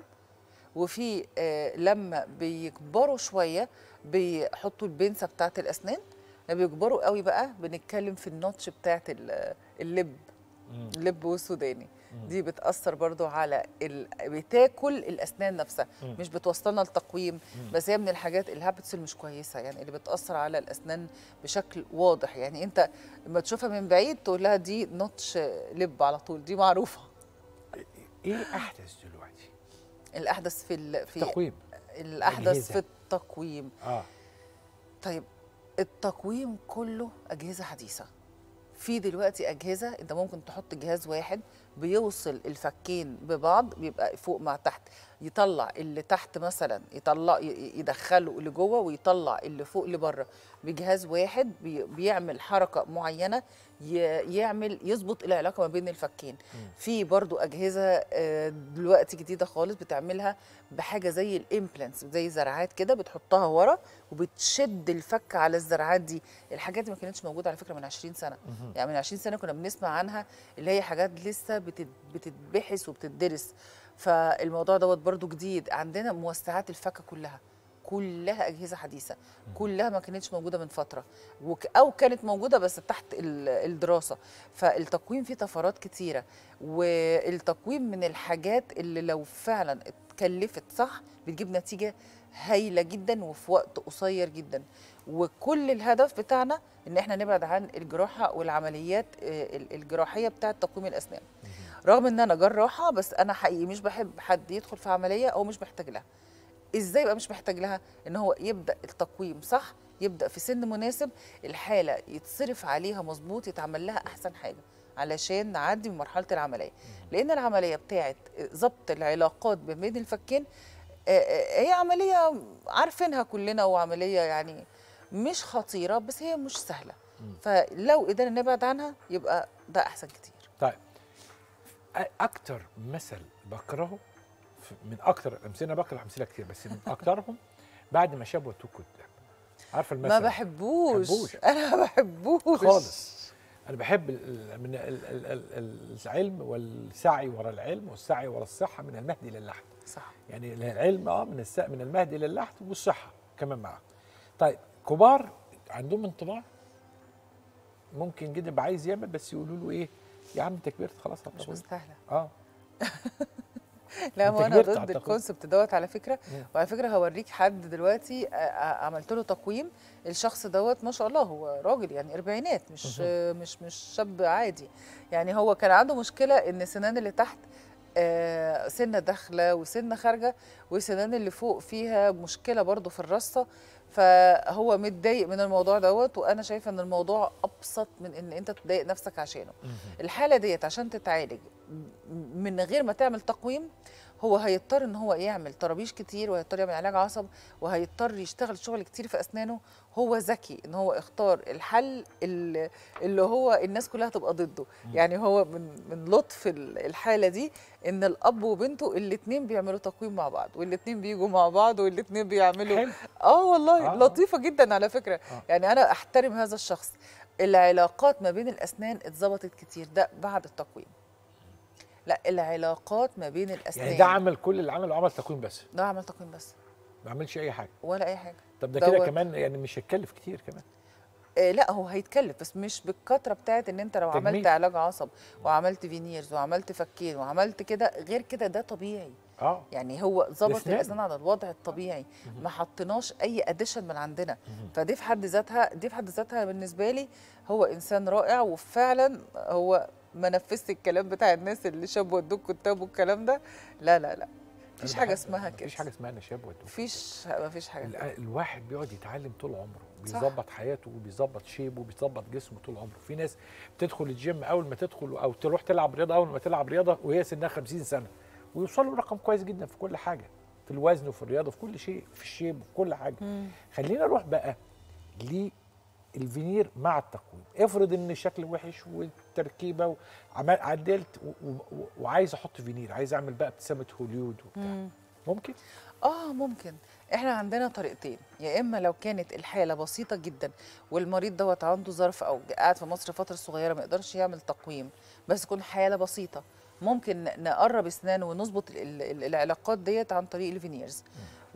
وفي آه، لما بيكبروا شوية بيحطوا البنسة بتاعت الأسنان. لما بيكبروا قوي بقى بنتكلم في ال notch بتاعت ال- اللب. اللب والسوداني دي بتأثر برضو على ال... بتاكل الأسنان نفسها مش بتوصلنا لتقويم. بس هي من الحاجات ال habits مش كويسة يعني اللي بتأثر على الأسنان بشكل واضح. يعني أنت لما تشوفها من بعيد تقول لها دي notch لب على طول دي معروفة. إيه احدث دلوقتي؟ الأحدث في ال... في تقويم الأحدث أجهزة. في التقويم. آه. طيب التقويم كله أجهزة حديثة. في دلوقتي أجهزة أنت ممكن تحط جهاز واحد بيوصل الفكين ببعض بيبقى فوق مع تحت. يطلع اللي تحت مثلا يطلع يدخله لجوه ويطلع اللي فوق لبره. بجهاز واحد بي- بيعمل حركة معينة ي- يعمل يظبط العلاقة ما بين الفكين. في برضو أجهزة آه، دلوقتي جديدة خالص بتعملها بحاجة زي الامبلانتس زي زرعات كده بتحطها ورا وبتشد الفك على الزرعات دي. الحاجات دي ما كانتش موجودة على فكرة من 20 سنة. يعني من 20 سنة كنا بنسمع عنها اللي هي حاجات لسه بتت- بتتبحث وبتدرس. فالموضوع دوت برضو جديد. عندنا موسعات الفكة كلها كلها أجهزة حديثة كلها ما كانتش موجودة من فترة وك أو كانت موجودة بس تحت ال- الدراسة. فالتقويم فيه طفرات كتيرة والتقويم من الحاجات اللي لو فعلا اتكلفت صح بتجيب نتيجة هايلة جدا وفي وقت قصير جدا. وكل الهدف بتاعنا إن إحنا نبعد عن الجراحة والعمليات آه، ال- الجراحية بتاعة تقويم الأسنان. رغم إن أنا جراحة بس أنا حقيقي مش بحب حد يدخل في عملية أو مش محتاج لها. إزاي بقى مش محتاج لها؟ إن هو يبدأ التقويم صح يبدأ في سن مناسب الحالة يتصرف عليها مظبوط يتعمل لها أحسن حاجة علشان نعدي من مرحلة العملية. لأن العملية بتاعه ضبط العلاقات ما بين الفكين هي عملية عارفينها كلنا وعملية يعني مش خطيرة بس هي مش سهلة. فلو قدرنا نبعد عنها يبقى ده أحسن كتير. طيب. أكتر مثل بكرهه من أكتر الامثله بكره أمثلة كتير بس من أكترهم بعد ما شبوتوك قدام عارفة المثل؟ ما بحبوش. بحبوش. أنا ما بحبوش. خالص. أنا بحب من ال- ال- ال- العلم والسعي ورا العلم والسعي ورا الصحة من المهدي للحد. صح. يعني العلم آه من الس... من المهدي للحد والصحة كمان معاه طيب كبار عندهم انطباع؟ ممكن جدا يبقى عايز يعمل بس يقولوا له إيه؟ يا عم انت كبرت خلاص مش. مستاهلة. آه. لا ما أنا ضد. الكونسبت دوت على فكرة. وعلى فكرة هوريك حد دلوقتي آه، آه، عملت له تقويم. الشخص دوت ما شاء الله هو راجل يعني أربعينات مش مش مش شاب عادي. يعني هو كان عنده مشكلة إن السنان اللي تحت آه، سنة داخلة وسنة خارجة والسنان اللي فوق فيها مشكلة برضو في الرصة. فهو متضايق من الموضوع دوت وأنا شايفة إن الموضوع أبسط من إن أنت تضايق نفسك عشانه. الحالة ديت عشان تتعالج من غير ما تعمل تقويم هو هيضطر إن هو يعمل طرابيش كتير وهيضطر يعمل علاج عصب وهيضطر يشتغل شغل كتير في أسنانه هو ذكي إن هو اختار الحل اللي, هو الناس كلها تبقى ضده يعني هو من من لطف ال- الحالة دي إن الأب وبنته الاثنين بيعملوا تقويم مع بعض والاثنين بيجوا مع بعض والاثنين بيعملوا. آه والله آه. لطيفة جدا على فكرة آه. يعني أنا أحترم هذا الشخص العلاقات ما بين الأسنان اتظبطت كتير ده بعد التقويم لا العلاقات ما بين الأسنان. يعني ده عمل كل اللي عمله عمل تقويم بس. ده عمل تقويم بس. ما عملش أي حاجة. ولا أي حاجة. طب ده كده. كمان يعني مش هيتكلف كتير كمان. آه لا هو هيتكلف بس مش بالكترة بتاعت إن أنت لو تجميل. عملت علاج عصب وعملت فينيرز وعملت فكين وعملت كده غير كده ده طبيعي. آه. يعني هو ظبط. الأسنان. على الوضع الطبيعي. ما حطيناش أي addition من عندنا. فدي في حد ذاتها دي في حد ذاتها بالنسبة لي هو إنسان رائع وفعلا هو ما نفذش الكلام بتاع الناس اللي شيب ودوك كتاب والكلام ده. لا لا لا. مفيش حاجة اسمها كده. مفيش حاجة اسمها شيب ودوب مفيش مفيش حاجة ال- كده. الواحد بيقعد يتعلم طول عمره. بيظبط حياته وبيظبط shape ه وبيظبط جسمه طول عمره. في ناس بتدخل الجيم أول ما تدخل أو تروح تلعب رياضة أول ما تلعب رياضة وهي سنها 50 سنة ويوصلوا رقم كويس جدا في كل حاجة في الوزن وفي الرياضة في كل شيء في ال shape وفي كل حاجة. خلينا نروح بقى للفينير مع التقويم. افرض إن الشكل وحش والتركيبه وعمل عدلت وعايز أحط فينير عايز أعمل بقى ابتسامة هوليود وبتاع. ممكن؟ آه ممكن. إحنا عندنا طريقتين. يا إما لو كانت الحاله بسيطة جدا والمريض دوت عنده ظرف أو قاعد في مصر فترة صغيرة ما يقدرش يعمل تقويم بس تكون حاله بسيطة ممكن نقرب إسنانه ونظبط ال- ال- العلاقات ديت عن طريق ال veneers.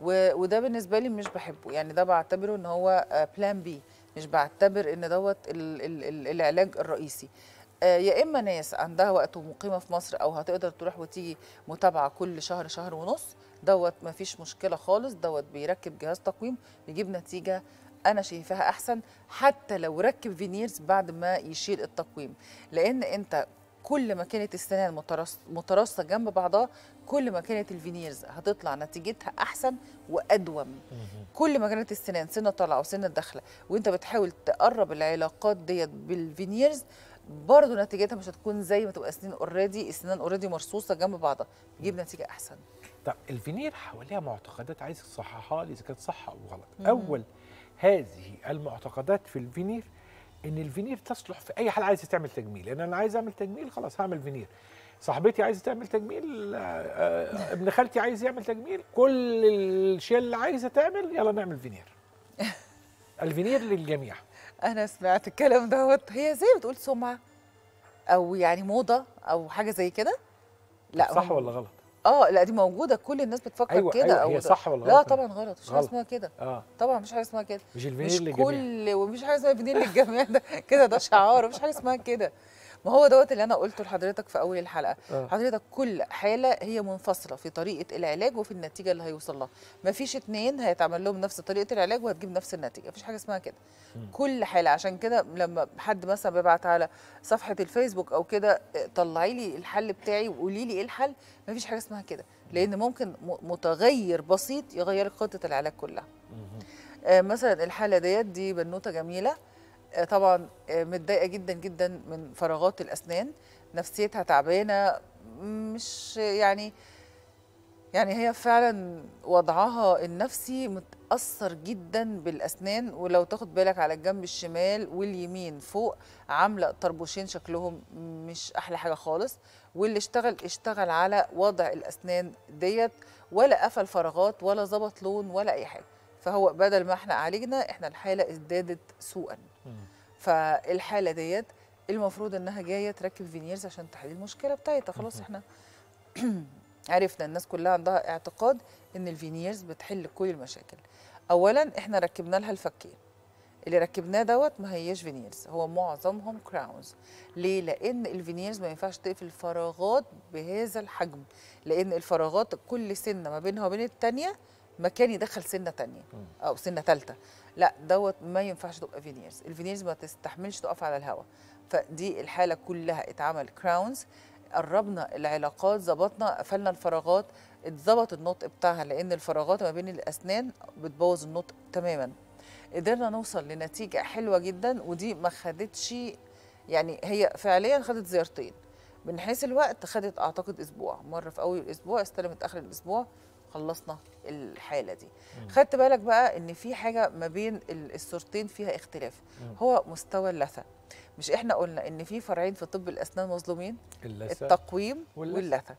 وده بالنسبة لي مش بحبه. يعني ده بعتبره إن هو plan B مش بعتبر إن دوت ال- ال- ال- العلاج الرئيسي. آه، يا إما ناس عندها وقت ومقيمة في مصر أو هتقدر تروح وتيجي متابعة كل شهر شهر ونص دوت ما فيش مشكلة خالص دوت بيركب جهاز تقويم بيجيب نتيجة أنا شايفاها أحسن حتى لو ركب veneers بعد ما يشيل التقويم. لأن أنت كل ما كانت السنان متراصه جنب بعضها كل ما كانت ال veneers هتطلع نتيجتها أحسن وأدوم. كل ما كانت السنان سنة طالعة وسنة داخلة وأنت بتحاول تقرب العلاقات ديت بال veneers برضه نتيجتها مش هتكون زي ما تبقى سنين already السنان already مرصوصة جنب بعضها. بيجيب نتيجة أحسن. طب الفينير حواليها معتقدات عايز تصححها لي إذا كانت صح أو غلط. أول هذه المعتقدات في الفينير إن الفينير تصلح في أي حالة عايزة تعمل تجميل. لأن أنا عايز أعمل تجميل خلاص هعمل فينير. صاحبتي عايزة تعمل تجميل آه، آه، ابن خالتي عايز يعمل تجميل كل الشله عايزة تعمل يلا نعمل veneer. ال veneer للجميع. أنا سمعت الكلام دوت. هي زي بتقول سمعة أو يعني موضة أو حاجة زي كده؟ لا صح ولا غلط؟ آه لا دي موجودة. كل الناس بتفكر أيوة، كده أيوة، أو هي. صح ولا لا غلط؟ طبعا غلط. مش حاجة. اسمها كده. آه. طبعا مش حاجة اسمها كده. مش مش الفينير للجميع كل ومش حاجة اسمها فينير للجميع ده. كده ده شعار. مفيش حاجة اسمها كده. ما هو دوت اللي أنا قلته لحضرتك في أول الحلقة. آه. حضرتك كل حالة هي منفصلة في طريقة العلاج وفي النتيجة اللي هيوصل لها. مفيش اتنين هيتعمل لهم نفس طريقة العلاج وهتجيب نفس النتيجة. مفيش حاجة اسمها كده. كل حالة. عشان كده لما حد مثلا بيبعت على صفحة الفيسبوك أو كده آه، طلعي لي الحل بتاعي وقولي لي إيه الحل مفيش حاجة اسمها كده. لأن ممكن متغير بسيط يغير خطة العلاج كلها. آه، مثلا الحالة ديت دي بنوتة جميلة. آه، طبعا آه، متضايقة جدا جدا من فراغات الأسنان. نفسيتها تعبانة مش يعني يعني هي فعلا وضعها النفسي متأثر جدا بالأسنان. ولو تاخد بالك على الجنب الشمال واليمين فوق عاملة طربوشين شكلهم مش أحلى حاجة خالص. واللي اشتغل اشتغل على وضع الأسنان ديت ولا قفل فراغات ولا ظبط لون ولا أي حاجة. فهو بدل ما إحنا عالجنا إحنا الحالة ازدادت سوءا. فالحالة ديت المفروض انها جاية تركب veneers عشان تحل المشكلة بتاعتها. خلاص إحنا عرفنا الناس كلها عندها اعتقاد ان ال veneers بتحل كل المشاكل. اولا إحنا ركبنا لها الفكين. اللي ركبناه دوت ما هياش veneers هو معظمهم crowns ليه؟ لأن ال veneers ما ينفعش تقفل فراغات بهذا الحجم. لأن الفراغات كل سنة ما بينها وبين التانية مكان يدخل سنة تانية. أو سنة ثالثه لا دوت ما ينفعش تبقى veneers ال veneers ما تستحملش تقف على الهواء فدي الحالة كلها. اتعمل crowns قربنا العلاقات ظبطنا قفلنا الفراغات. اتظبط النطق بتاعها لأن الفراغات ما بين الأسنان بتبوظ النطق تماما. قدرنا نوصل لنتيجة حلوة جدا ودي ما خدتش يعني هي فعليا خدت زيارتين. من حيث الوقت خدت أعتقد أسبوع. مرة في أول الأسبوع استلمت آخر الأسبوع. خلصنا الحالة دي. خدت بالك بقى إن في حاجة ما بين ال- الصورتين فيها اختلاف. هو مستوى اللثة. مش إحنا قلنا إن في فرعين في طب الأسنان مظلومين؟ اللثة التقويم واللثة. واللثة.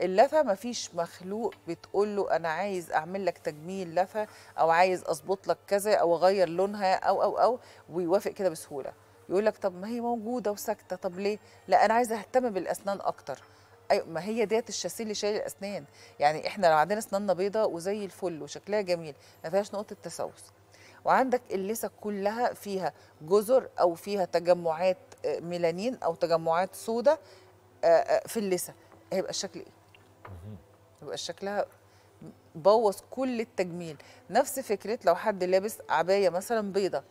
اللثة ما فيش مخلوق بتقول له أنا عايز أعمل لك تجميل لثة أو عايز أظبط لك كذا أو أغير لونها أو أو أو ويوافق كده بسهولة. يقول لك طب ما هي موجودة وساكتة طب ليه؟ لا أنا عايزة أهتم بالأسنان أكتر. أيوه ما هي ديت الشاسيه اللي شايل الأسنان. يعني إحنا لو عندنا اسناننا بيضه وزي الفل وشكلها جميل ما فيهاش نقطة تسوس. وعندك اللثة كلها فيها جزر أو فيها تجمعات آه، ميلانين أو تجمعات سوداء آه، آه، في اللثة. هيبقى الشكل إيه؟ يبقى شكلها بوظ كل التجميل. نفس فكرة لو حد لابس عباية مثلا بيضة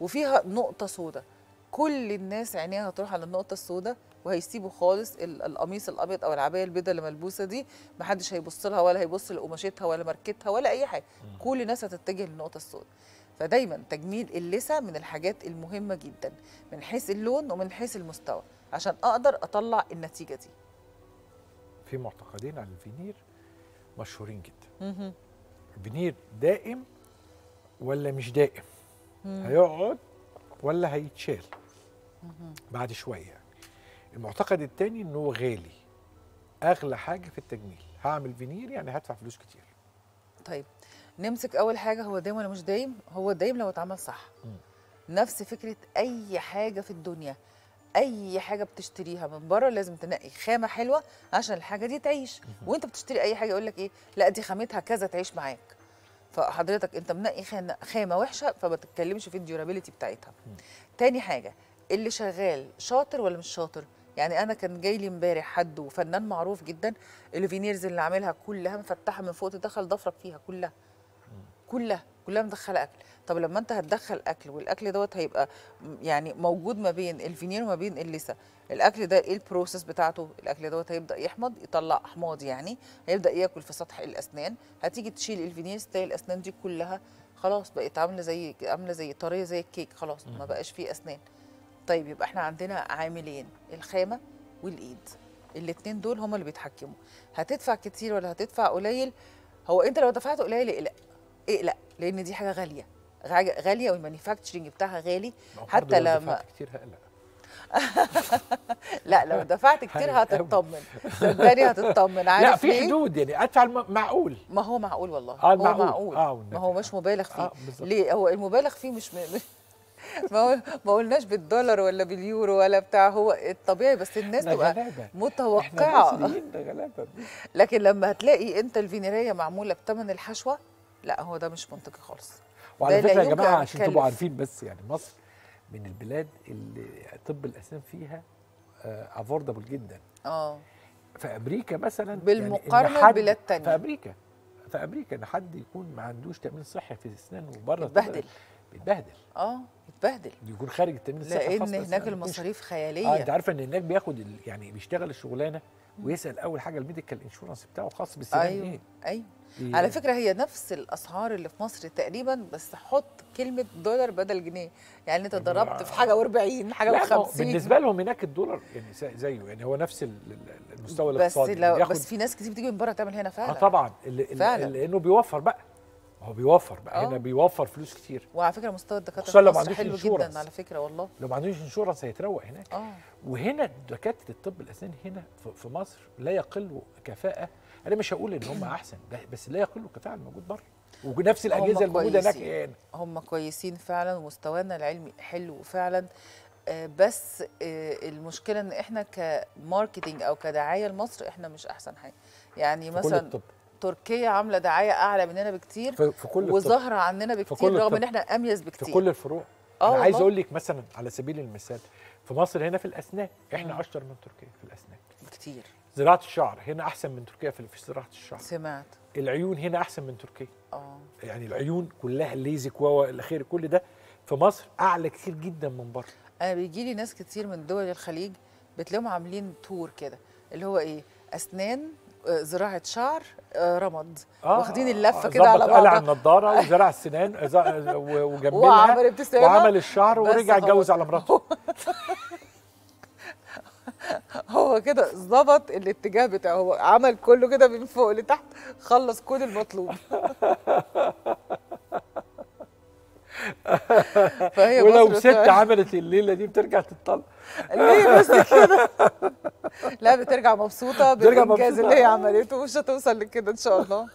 وفيها نقطة سوداء كل الناس عينيها هتروح على النقطة السوداء وهيسيبوا خالص ال- القميص الأبيض أو العباية البيضاء اللي ملبوسة دي محدش هيبص لها ولا هيبص لقماشتها ولا ماركتها ولا أي حاجة. كل الناس هتتجه للنقطة السوداء. فدايما تجميل اللثة من الحاجات المهمة جدا من حيث اللون ومن حيث المستوى عشان أقدر أطلع النتيجة دي. في معتقدين عن الفينير مشهورين جدا. الفينير دائم ولا مش دائم؟ هيقعد ولا هيتشال؟ بعد شوية. المعتقد التاني ان هو غالي. أغلى حاجة في التجميل. هعمل فينير يعني هدفع فلوس كتير. طيب نمسك أول حاجة هو دايم ولا مش دايم؟ هو دايم لو اتعمل صح. نفس فكرة أي حاجة في الدنيا أي حاجة بتشتريها من بره لازم تنقي خامة حلوة عشان الحاجة دي تعيش. وأنت بتشتري أي حاجة يقول لك إيه لأ دي خامتها كذا تعيش معاك. فحضرتك أنت منقي خامة وحشة فما تتكلمش في ال durability بتاعتها. تاني حاجة اللي شغال شاطر ولا مش شاطر؟ يعني أنا كان جاي لي امبارح حد وفنان معروف جدا ال veneers اللي عاملها كلها مفتحة من فوق تدخل ضفرك فيها كلها. كلها كلها مدخلة أكل. طب لما أنت هتدخل أكل والأكل دوت هيبقى يعني موجود ما بين الفينير وما بين اللثة الأكل ده إيه ال process بتاعته؟ الأكل دوت هيبدأ يحمض يطلع احماض يعني هيبدأ ياكل في سطح الأسنان هتيجي تشيل الفينير تلاقي الأسنان دي كلها خلاص بقت عاملة زي عاملة زي طرية زي الكيك خلاص ما بقاش فيه أسنان. طيب يبقى إحنا عندنا عاملين الخامة والإيد. الاثنين دول هما اللي بيتحكموا. هتدفع كتير ولا هتدفع قليل؟ هو انت لو دفعت قليل اقلق اقلق لأن دي حاجة غالية. غالية وال manufacturing بتاعها غالي. حتى لو لما دفعت كتير هقلق. لا لو دفعت كتير. هتطمن. صدقني هتطمن. عارف لا في؟ حدود يعني. أدفع معقول. ما هو معقول والله. آه، هو المعقول. معقول. آه،. ما هو مش مبالغ فيه. آه،. ليه؟ هو المبالغ فيه مش م... ما هو ما قلناش بالدولار ولا باليورو ولا بتاع هو الطبيعي بس الناس تبقى متوقعة لكن لما هتلاقي انت الفينيرية معمولة بثمن الحشوة لا هو ده مش منطقي خالص وعلى فكرة يا جماعة عشان تبقوا. عارفين بس يعني مصر من البلاد اللي طب الأسنان فيها affordable جدا آه في أمريكا مثلا يعني بالمقارنة حد- ببلاد تانية. في أمريكا في أمريكا إن حد يكون ما عندوش تأمين صحي في اسنانه وبره يتبهدل. بيتبهدل. آه يتبهدل يكون خارج التامين الصحي لأن بس هناك المصاريف آه خياليه أنت عارفه إن هناك بياخد ال... يعني بيشتغل الشغلانة ويسأل أول حاجة ال medical insurance بتاعه خاص بالسنان أيوه إيه. أيوه إيه؟ على فكرة هي نفس الأسعار اللي في مصر تقريبا بس حط كلمة دولار بدل جنيه. يعني أنت ضربت في حاجة و40 حاجة لا، ما هو و50 بالنسبة لهم هناك الدولار يعني زي- زيه. يعني هو نفس ال- ال- المستوى بس الاقتصادي. لو بياخد- بس في ناس كتير بتيجي من بره تعمل هنا فعلا. آه طبعا. اللي فعلا. لأنه بيوفر بقى. هو بيوفر بقى آه. هنا بيوفر فلوس كتير. وعلى فكرة مستوى الدكاترة في مصر حلو. جدا على فكرة والله. لو ما عندوش insurance هيتروق هناك. آه. وهنا دكاترة الطب الأسنان هنا في- مصر لا يقلوا كفاءة. أنا مش هقول إن هم أحسن بس لا يقلوا كفاءة الموجود بره. ونفس الأجهزة الموجودة هناك هنا هم كويسين فعلا ومستوانا العلمي حلو فعلا. آه، بس آه، المشكلة إن إحنا ك marketing أو كدعاية لمصر إحنا مش أحسن حاجة. يعني مثلا الطب. تركيا عاملة دعاية أعلى مننا بكتير في, كل وظاهرة عننا بكتير رغم. إن إحنا أميز بكتير. في كل الفروع آه أنا عايز. أقول لك مثلا على سبيل المثال في مصر هنا في الأسنان إحنا أشطر من تركيا في الأسنان. كتير زراعة الشعر هنا أحسن من تركيا في زراعة الشعر. سمعت. العيون هنا أحسن من تركيا. آه. يعني العيون كلها الليزك و إلى آخره كل ده في مصر أعلى كتير جدا من بره. أنا بيجي لي ناس كتير من دول الخليج بتلاقيهم عاملين تور كده اللي هو إيه؟ أسنان زراعة شعر آه، رمد واخدين اللفة كده على ظبط قلع بعضها. النضارة وزرع السنان وجملها وعمل ابتسامه وعمل الشعر ورجع اتجوز. على مراته. هو كده ظبط الاتجاه بتاعه. هو عمل كله كده من فوق لتحت خلص كل المطلوب. فهي ولو ست فعلاً- عملت الليلة دي بترجع تطلق ليه بس كده؟ لا بترجع مبسوطة بالإنجاز. اللي هي عملته مش هتوصل لكده إن شاء الله.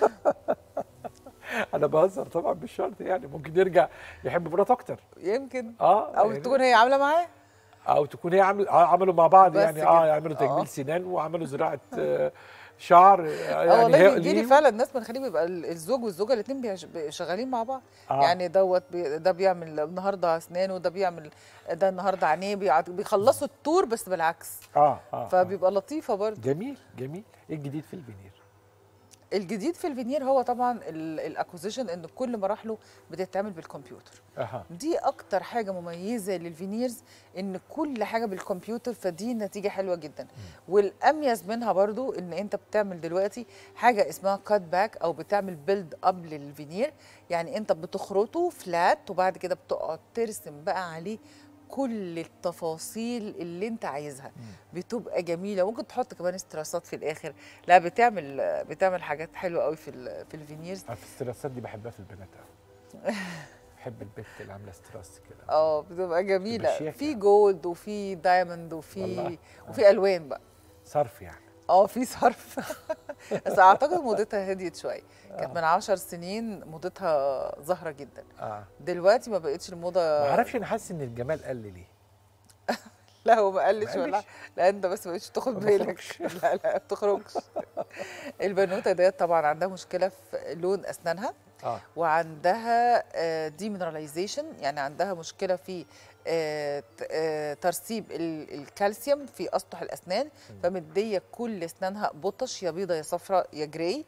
أنا بهزر طبعا مش شرط يعني. ممكن يرجع يحب مراته أكتر. يمكن. آه أو يعني- تكون هي عاملة معاه؟ أو تكون هي عمل آه، عملوا مع بعض يعني. كده. آه يعملوا آه. تجميل سنان وعملوا زراعة آه، شعر آه، آه يعني والله بيجي لي فعلا ناس من الخليج بيبقى ال- الزوج والزوجة الاثنين شغالين مع بعض. آه. يعني دوت بي ده بيعمل النهارده اسنان وده بيعمل ده النهارده عينيه بيخلصوا ال tour بس بالعكس. آه آه. فبيبقى لطيفة برضه. جميل جميل. إيه الجديد في الفينير؟ الجديد في الفينير هو طبعا ال acquisition إن كل مراحله بتتعمل بالكمبيوتر. أها. دي أكتر حاجة مميزة لل veneers إن كل حاجة بالكمبيوتر فدي نتيجة حلوة جدا. والأميز منها برضو إن أنت بتعمل دلوقتي حاجة اسمها cut back أو بتعمل build up لل veneer. يعني أنت بتخرطه flat وبعد كده بتقعد ترسم بقى عليه كل التفاصيل اللي انت عايزها. بتبقى جميلة. ممكن تحط كمان استراسات في الآخر. لا بتعمل بتعمل حاجات حلوة قوي في في ال veneers. عارف الستراسات دي بحبها في البنات قوي بحب البنت اللي عاملة ستراس كده. آه بتبقى جميلة. في gold وفي diamond وفي. وفي ألوان بقى. صرف يعني. آه في صرف. بس اعتقد موضتها هديت شوية. كانت من عشر سنين موضتها ظاهره جدا. آه. دلوقتي ما بقتش الموضة ما أعرفش أنا حاسس ان الجمال قل ليه. لا هو ما قلش ولا؟ لا انت بس ما بقتش تاخد بالك. لا لا ما بتخرجش. البنوتة ديت طبعا عندها مشكلة في لون أسنانها. آه. وعندها ديمينراليزيشن يعني عندها مشكلة في آه، آه، ترسيب ال- الكالسيوم في أسطح الأسنان فمدية كل أسنانها patches يا بيضة يا صفراء يا gray.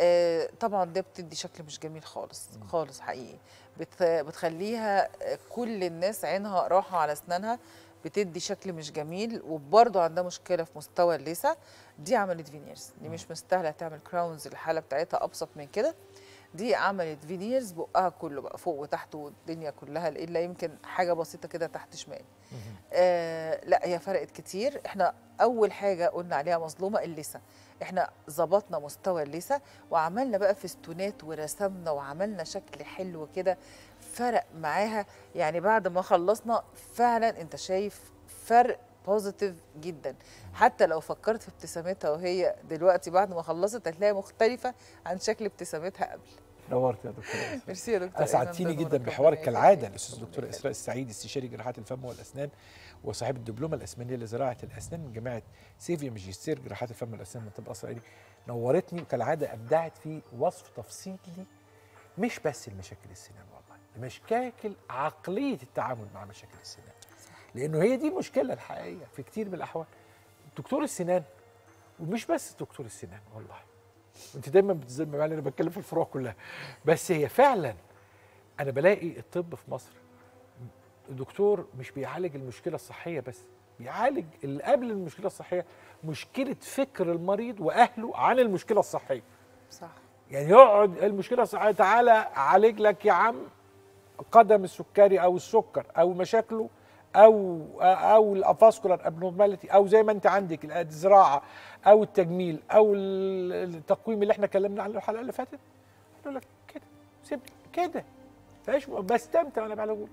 آه، طبعا ده بتدي شكل مش جميل خالص خالص حقيقي. بت- بتخليها آه، كل الناس عينها راحة على أسنانها بتدي شكل مش جميل وبرضه عندها مشكلة في مستوى اللثة. دي عملت veneers دي مش مستاهلة تعمل crowns الحالة بتاعتها أبسط من كده. دي عملت veneers بقها كله بقى فوق وتحت والدنيا كلها إلا يمكن حاجة بسيطة كده تحت شمال آه لا هي فرقت كتير. إحنا أول حاجة قلنا عليها مظلومة اللثه إحنا ظبطنا مستوى اللثه وعملنا بقى فستونات ورسمنا وعملنا شكل حلو كده فرق معاها. يعني بعد ما خلصنا فعلا أنت شايف فرق positive جدا. حتى لو فكرت في ابتسامتها وهي دلوقتي بعد ما خلصت هتلاقيها مختلفة عن شكل ابتسامتها قبل. نورت يا دكتور. ميرسي يا دكتور اسعدتيني جدا بحوارك كالعادة. الاستاذ الدكتور إسراء السعيد استشاري جراحات الفم والأسنان وصاحب الدبلومة الاسبانيه لزراعة الأسنان من جامعة سيفيا ماجستير جراحات الفم والأسنان من الطب الاسرائيلي نورتني وكالعادة أبدعت في وصف تفصيلي مش بس المشاكل السنان والله مشاكل عقلية التعامل مع مشاكل السنان. لأنه هي دي المشكلة الحقيقية في كتير من الأحوال. دكتور السنان ومش بس دكتور السنان والله. انت دايما بتزم معايا أنا بتكلم في الفروع كلها. بس هي فعلا أنا بلاقي الطب في مصر الدكتور مش بيعالج المشكلة الصحية بس بيعالج اللي قبل المشكلة الصحية مشكلة فكر المريض وأهله عن المشكلة الصحية. صح. يعني يقعد المشكلة الصحية تعالى أعالج لك يا عم قدم السكري أو السكر أو مشاكله أو أو ال vascular abnormality أو زي ما أنت عندك الزراعة أو التجميل أو ال- التقويم اللي إحنا اتكلمنا عنه الحلقة اللي فاتت. أقول لك كده سيبني كده. فايش؟ بستمتع وأنا بعالجه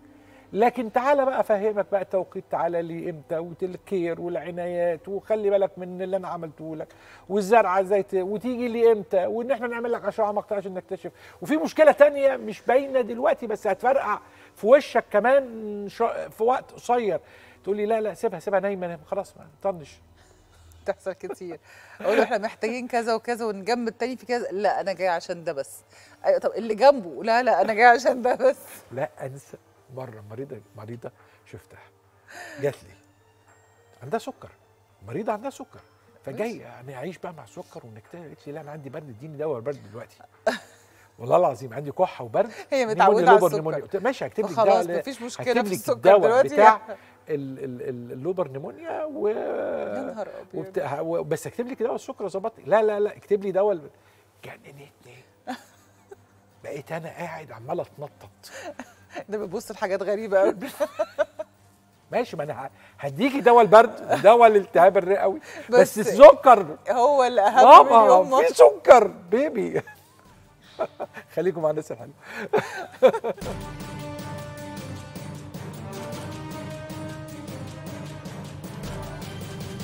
لكن تعالى بقى أفهمك بقى التوقيت تعالى لي إمتى والكير والعنايات وخلي بالك من اللي أنا عملته لك والزرعة إزاي وتيجي لي إمتى وإن إحنا نعمل لك أشعة مقطع عشان نكتشف وفي مشكلة تانية مش باينة دلوقتي بس هتفرقع. في وشك كمان في وقت قصير. تقول لي لا لا سيبها سيبها نايمة نايمة، خلاص ما طنش بتحصل كتير. أقول له إحنا محتاجين كذا وكذا والجنب التاني في كذا. لا أنا جاي عشان ده بس. أيوه طب اللي جنبه. لا لا أنا جاي عشان ده بس. لا أنسى. مرة مريضة مريضة شفتها. جات لي. عندها سكر. مريضة عندها سكر. فجاي يعني أعيش بقى مع السكر ونكتب قالت لي لا أنا عندي برد اديني دواء برد دلوقتي. والله العظيم عندي كحة وبرد. هي متعودة على السكر. ماشي هكتب لك دواء مفيش مشكلة هكتب في السكر دلوقتي. بتاع ال- ال- ال- اللوبر نيمونيا و يا نهار أبيض. بس اكتب لك دواء السكر ظبطني لا لا لا اكتب لي دواء جننتني بقيت أنا قاعد عمال أتنطط. ده بتبص لحاجات غريبة قوي ماشي ما أنا هديكي دواء البرد ودواء الالتهاب الرئوي. بس, بس السكر هو اللي اهم مليون ماما مرة في سكر بيبي. خليكم مع الناس الحلوة.